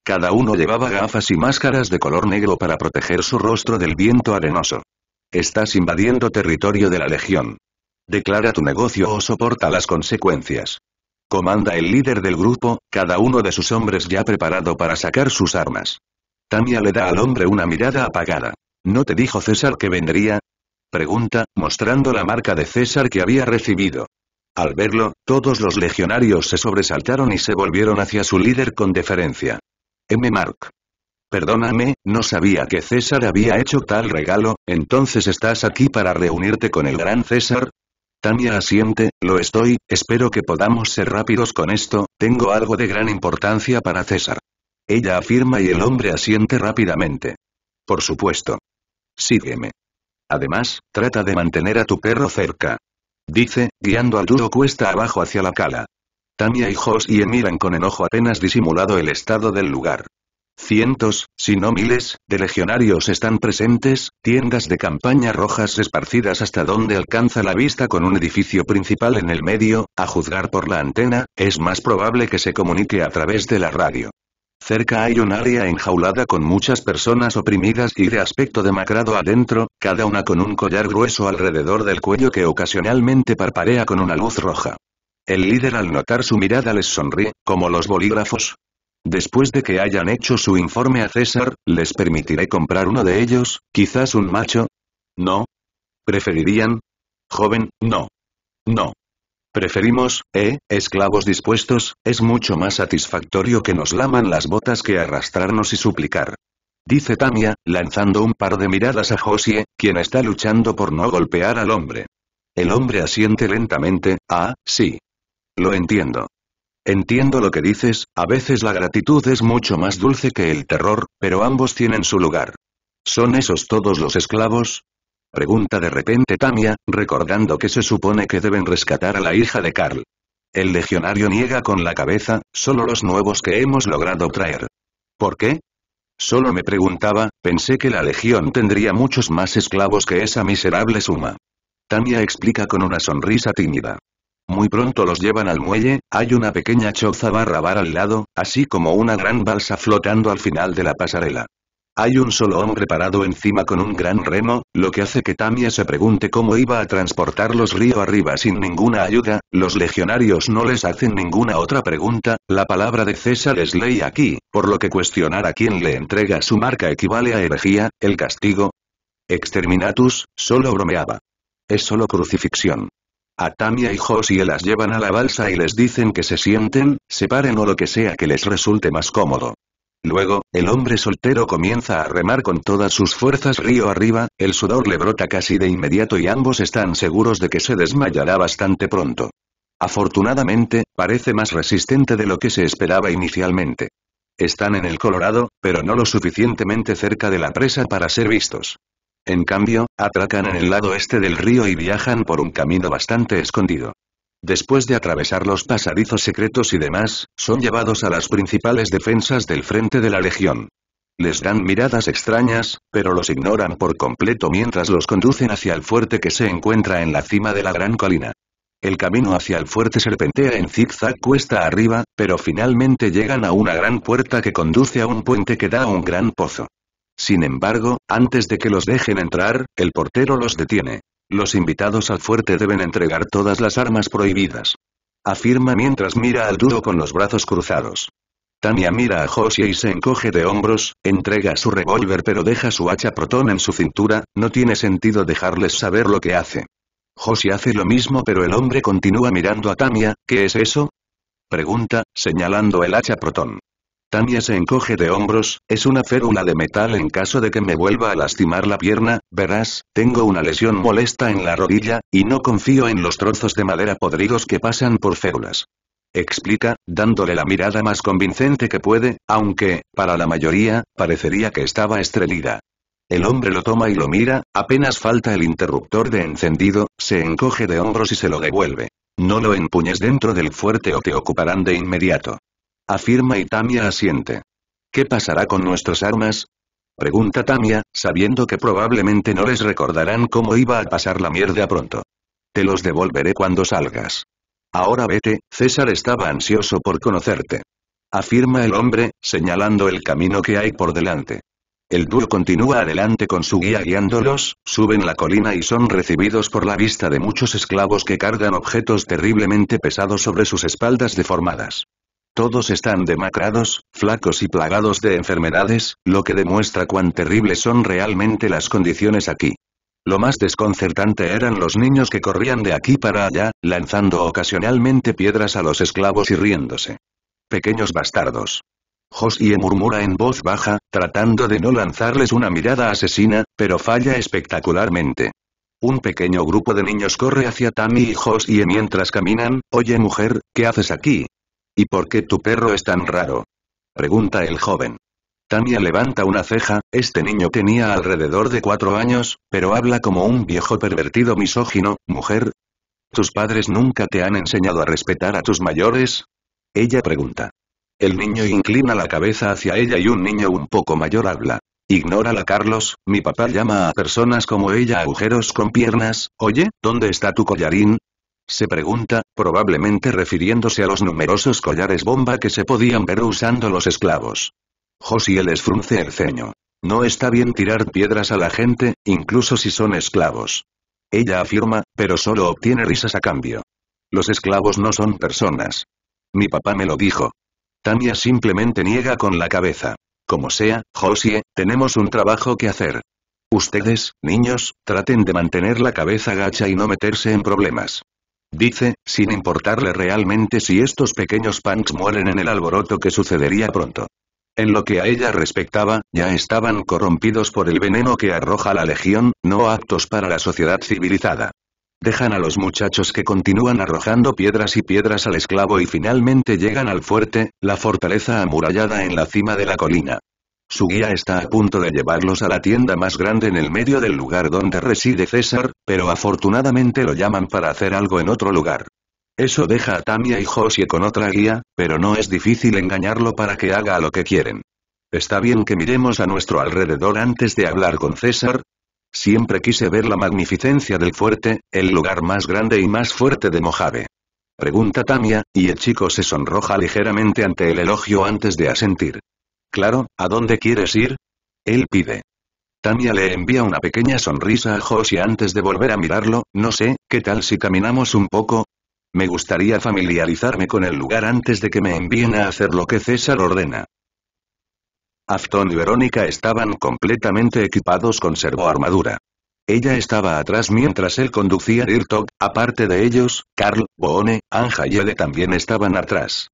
A: Cada uno llevaba gafas y máscaras de color negro para proteger su rostro del viento arenoso. Estás invadiendo territorio de la Legión. Declara tu negocio o soporta las consecuencias. Comanda el líder del grupo, cada uno de sus hombres ya preparado para sacar sus armas. Tamia le da al hombre una mirada apagada. ¿No te dijo César que vendría? Pregunta, mostrando la marca de César que había recibido. Al verlo, todos los legionarios se sobresaltaron y se volvieron hacia su líder con deferencia. M. Mark. Perdóname, no sabía que César había hecho tal regalo, entonces estás aquí para reunirte con el gran César. Tamia asiente, lo estoy, espero que podamos ser rápidos con esto, tengo algo de gran importancia para César. Ella afirma y el hombre asiente rápidamente. Por supuesto. Sígueme. Además, trata de mantener a tu perro cerca. Dice, guiando al duro cuesta abajo hacia la cala. Tamia y Josie miran con enojo apenas disimulado el estado del lugar. Cientos, si no miles, de legionarios están presentes, tiendas de campaña rojas esparcidas hasta donde alcanza la vista con un edificio principal en el medio, a juzgar por la antena, es más probable que se comunique a través de la radio. Cerca hay un área enjaulada con muchas personas oprimidas y de aspecto demacrado adentro, cada una con un collar grueso alrededor del cuello que ocasionalmente parparea con una luz roja. El líder al notar su mirada les sonríe, como los bolígrafos, Después de que hayan hecho su informe a César, les permitiré comprar uno de ellos, quizás un macho. ¿No? ¿Preferirían? Joven, no. No. Preferimos, eh, esclavos dispuestos, es mucho más satisfactorio que nos laman las botas que arrastrarnos y suplicar. Dice Tamia, lanzando un par de miradas a Josie, quien está luchando por no golpear al hombre. El hombre asiente lentamente, ah, sí. Lo entiendo. Entiendo lo que dices, a veces la gratitud es mucho más dulce que el terror, pero ambos tienen su lugar. ¿Son esos todos los esclavos? Pregunta de repente Tamia, recordando que se supone que deben rescatar a la hija de Carl. El legionario niega con la cabeza, solo los nuevos que hemos logrado traer. ¿Por qué? Solo me preguntaba, pensé que la legión tendría muchos más esclavos que esa miserable suma. Tamia explica con una sonrisa tímida. Muy pronto los llevan al muelle, hay una pequeña choza barra bar al lado, así como una gran balsa flotando al final de la pasarela. Hay un solo hombre parado encima con un gran remo, lo que hace que Tamia se pregunte cómo iba a transportarlos río arriba sin ninguna ayuda, los legionarios no les hacen ninguna otra pregunta, la palabra de César es ley aquí, por lo que cuestionar a quien le entrega su marca equivale a herejía, el castigo. Exterminatus, solo bromeaba. Es solo crucifixión. A Tamia y Josie las llevan a la balsa y les dicen que se sienten, se paren o lo que sea que les resulte más cómodo. Luego, el hombre soltero comienza a remar con todas sus fuerzas río arriba, el sudor le brota casi de inmediato y ambos están seguros de que se desmayará bastante pronto. Afortunadamente, parece más resistente de lo que se esperaba inicialmente. Están en el Colorado, pero no lo suficientemente cerca de la presa para ser vistos. En cambio, atracan en el lado este del río y viajan por un camino bastante escondido. Después de atravesar los pasadizos secretos y demás, son llevados a las principales defensas del frente de la legión. Les dan miradas extrañas, pero los ignoran por completo mientras los conducen hacia el fuerte que se encuentra en la cima de la gran colina. El camino hacia el fuerte serpentea en zigzag cuesta arriba, pero finalmente llegan a una gran puerta que conduce a un puente que da a un gran pozo. Sin embargo, antes de que los dejen entrar, el portero los detiene. Los invitados al fuerte deben entregar todas las armas prohibidas. Afirma mientras mira al duro con los brazos cruzados. Tania mira a Josie y se encoge de hombros, entrega su revólver pero deja su hacha protón en su cintura, no tiene sentido dejarles saber lo que hace. Josie hace lo mismo pero el hombre continúa mirando a Tamia, ¿qué es eso? Pregunta, señalando el hacha protón. Tamia se encoge de hombros, es una férula de metal en caso de que me vuelva a lastimar la pierna, verás, tengo una lesión molesta en la rodilla, y no confío en los trozos de madera podridos que pasan por férulas. Explica, dándole la mirada más convincente que puede, aunque, para la mayoría, parecería que estaba estrelida. El hombre lo toma y lo mira, apenas falta el interruptor de encendido, se encoge de hombros y se lo devuelve. No lo empuñes dentro del fuerte o te ocuparán de inmediato. Afirma y Tamia asiente. ¿Qué pasará con nuestras armas? Pregunta Tamia, sabiendo que probablemente no les recordarán cómo iba a pasar la mierda pronto. Te los devolveré cuando salgas. Ahora vete, César estaba ansioso por conocerte. Afirma el hombre, señalando el camino que hay por delante. El dúo continúa adelante con su guía guiándolos, suben la colina y son recibidos por la vista de muchos esclavos que cargan objetos terriblemente pesados sobre sus espaldas deformadas. Todos están demacrados, flacos y plagados de enfermedades, lo que demuestra cuán terribles son realmente las condiciones aquí. Lo más desconcertante eran los niños que corrían de aquí para allá, lanzando ocasionalmente piedras a los esclavos y riéndose. Pequeños bastardos. Josie murmura en voz baja, tratando de no lanzarles una mirada asesina, pero falla espectacularmente. Un pequeño grupo de niños corre hacia Tammy y Josie mientras caminan, oye mujer, ¿qué haces aquí? ¿Y por qué tu perro es tan raro? Pregunta el joven. Tania levanta una ceja, este niño tenía alrededor de cuatro años, pero habla como un viejo pervertido misógino, mujer. ¿Tus padres nunca te han enseñado a respetar a tus mayores? Ella pregunta. El niño inclina la cabeza hacia ella y un niño un poco mayor habla. Ignórala Carlos, mi papá llama a personas como ella agujeros con piernas, oye, ¿dónde está tu collarín? Se pregunta, probablemente refiriéndose a los numerosos collares bomba que se podían ver usando los esclavos. Josie les frunce el ceño. No está bien tirar piedras a la gente, incluso si son esclavos. Ella afirma, pero solo obtiene risas a cambio. Los esclavos no son personas. Mi papá me lo dijo. Tania simplemente niega con la cabeza. Como sea, Josie, tenemos un trabajo que hacer. Ustedes, niños, traten de mantener la cabeza gacha y no meterse en problemas. Dice, sin importarle realmente si estos pequeños punks mueren en el alboroto que sucedería pronto. En lo que a ella respectaba, ya estaban corrompidos por el veneno que arroja la legión, no aptos para la sociedad civilizada. Dejan a los muchachos que continúan arrojando piedras y piedras al esclavo y finalmente llegan al fuerte, la fortaleza amurallada en la cima de la colina. Su guía está a punto de llevarlos a la tienda más grande en el medio del lugar donde reside César, pero afortunadamente lo llaman para hacer algo en otro lugar. Eso deja a Tamia y Josie con otra guía, pero no es difícil engañarlo para que haga lo que quieren. ¿Está bien que miremos a nuestro alrededor antes de hablar con César? Siempre quise ver la magnificencia del fuerte, el lugar más grande y más fuerte de Mojave. Pregunta Tamia, y el chico se sonroja ligeramente ante el elogio antes de asentir. Claro, ¿a dónde quieres ir? Él pide. Tamia le envía una pequeña sonrisa a Josie antes de volver a mirarlo, no sé, ¿qué tal si caminamos un poco? Me gustaría familiarizarme con el lugar antes de que me envíen a hacer lo que César ordena. Afton y Verónica estaban completamente equipados con servoarmadura. Ella estaba atrás mientras él conducía Dirtok, aparte de ellos, Carl, Boone, Anja y Ede también estaban atrás.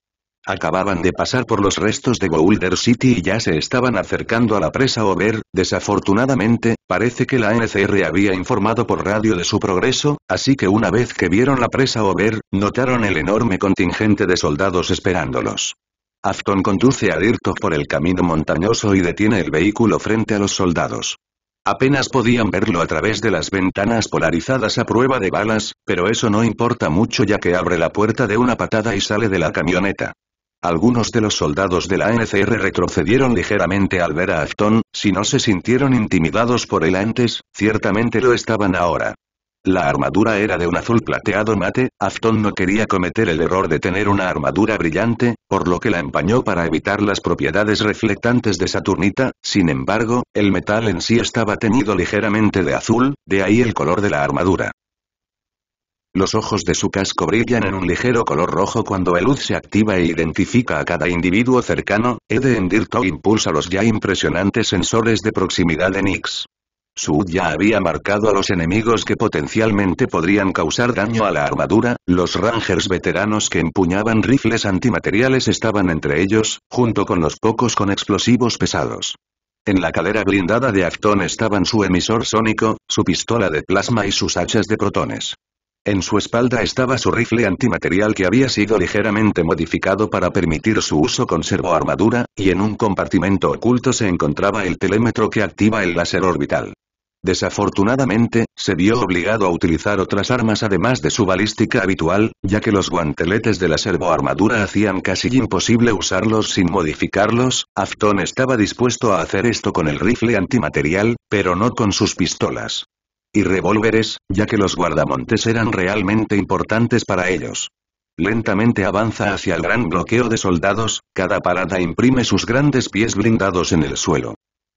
A: Acababan de pasar por los restos de Boulder City y ya se estaban acercando a la presa Over, desafortunadamente, parece que la NCR había informado por radio de su progreso, así que una vez que vieron la presa Over, notaron el enorme contingente de soldados esperándolos. Afton conduce a Dirto por el camino montañoso y detiene el vehículo frente a los soldados. Apenas podían verlo a través de las ventanas polarizadas a prueba de balas, pero eso no importa mucho ya que abre la puerta de una patada y sale de la camioneta. Algunos de los soldados de la NCR retrocedieron ligeramente al ver a Afton, si no se sintieron intimidados por él antes, ciertamente lo estaban ahora. La armadura era de un azul plateado mate, Afton no quería cometer el error de tener una armadura brillante, por lo que la empañó para evitar las propiedades reflectantes de Saturnita, sin embargo, el metal en sí estaba teñido ligeramente de azul, de ahí el color de la armadura. Los ojos de su casco brillan en un ligero color rojo cuando el luz se activa e identifica a cada individuo cercano, Ede Endirto impulsa los ya impresionantes sensores de proximidad de Nix. Sud ya había marcado a los enemigos que potencialmente podrían causar daño a la armadura, los rangers veteranos que empuñaban rifles antimateriales estaban entre ellos, junto con los pocos con explosivos pesados. En la calera blindada de Afton estaban su emisor sónico, su pistola de plasma y sus hachas de protones. En su espalda estaba su rifle antimaterial que había sido ligeramente modificado para permitir su uso con servoarmadura, y en un compartimento oculto se encontraba el telémetro que activa el láser orbital. Desafortunadamente, se vio obligado a utilizar otras armas además de su balística habitual, ya que los guanteletes de la servoarmadura hacían casi imposible usarlos sin modificarlos, Afton estaba dispuesto a hacer esto con el rifle antimaterial, pero no con sus pistolas. Y revólveres, ya que los guardamontes eran realmente importantes para ellos. Lentamente avanza hacia el gran bloqueo de soldados, cada parada imprime sus grandes pies blindados en el suelo.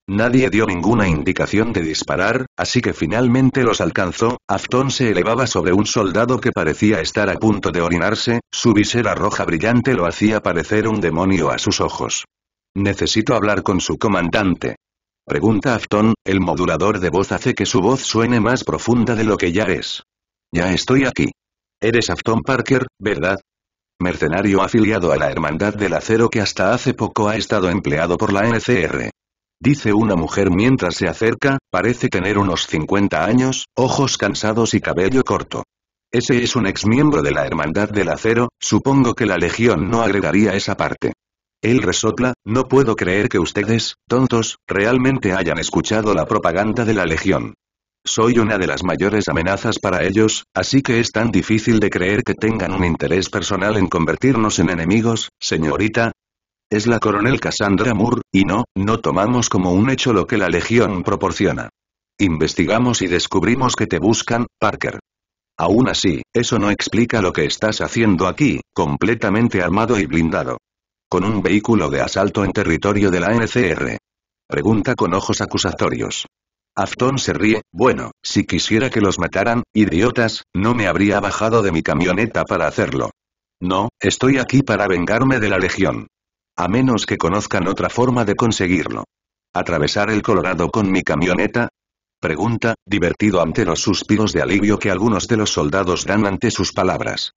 A: Nadie dio ninguna indicación de disparar, así que finalmente los alcanzó, Afton se elevaba sobre un soldado que parecía estar a punto de orinarse, su visera roja brillante lo hacía parecer un demonio a sus ojos. Necesito hablar con su comandante. Pregunta Afton, el modulador de voz hace que su voz suene más profunda de lo que ya es. Ya estoy aquí. Eres Afton Parker, ¿verdad? Mercenario afiliado a la Hermandad del Acero que hasta hace poco ha estado empleado por la NCR. Dice una mujer mientras se acerca, parece tener unos 50 años, ojos cansados y cabello corto. Ese es un ex miembro de la Hermandad del Acero, supongo que la Legión no agregaría esa parte. Él resopla, no puedo creer que ustedes, tontos, realmente hayan escuchado la propaganda de la Legión. Soy una de las mayores amenazas para ellos, así que es tan difícil de creer que tengan un interés personal en convertirnos en enemigos, señorita, es la coronel Cassandra Moore, y no, no tomamos como un hecho lo que la Legión proporciona. Investigamos y descubrimos que te buscan, Parker. Aún así, eso no explica lo que estás haciendo aquí, completamente armado y blindado. Con un vehículo de asalto en territorio de la NCR. Pregunta con ojos acusatorios. Afton se ríe, bueno, si quisiera que los mataran, idiotas, no me habría bajado de mi camioneta para hacerlo. No, estoy aquí para vengarme de la Legión. A menos que conozcan otra forma de conseguirlo. ¿Atravesar el Colorado con mi camioneta? Pregunta, divertido ante los suspiros de alivio que algunos de los soldados dan ante sus palabras.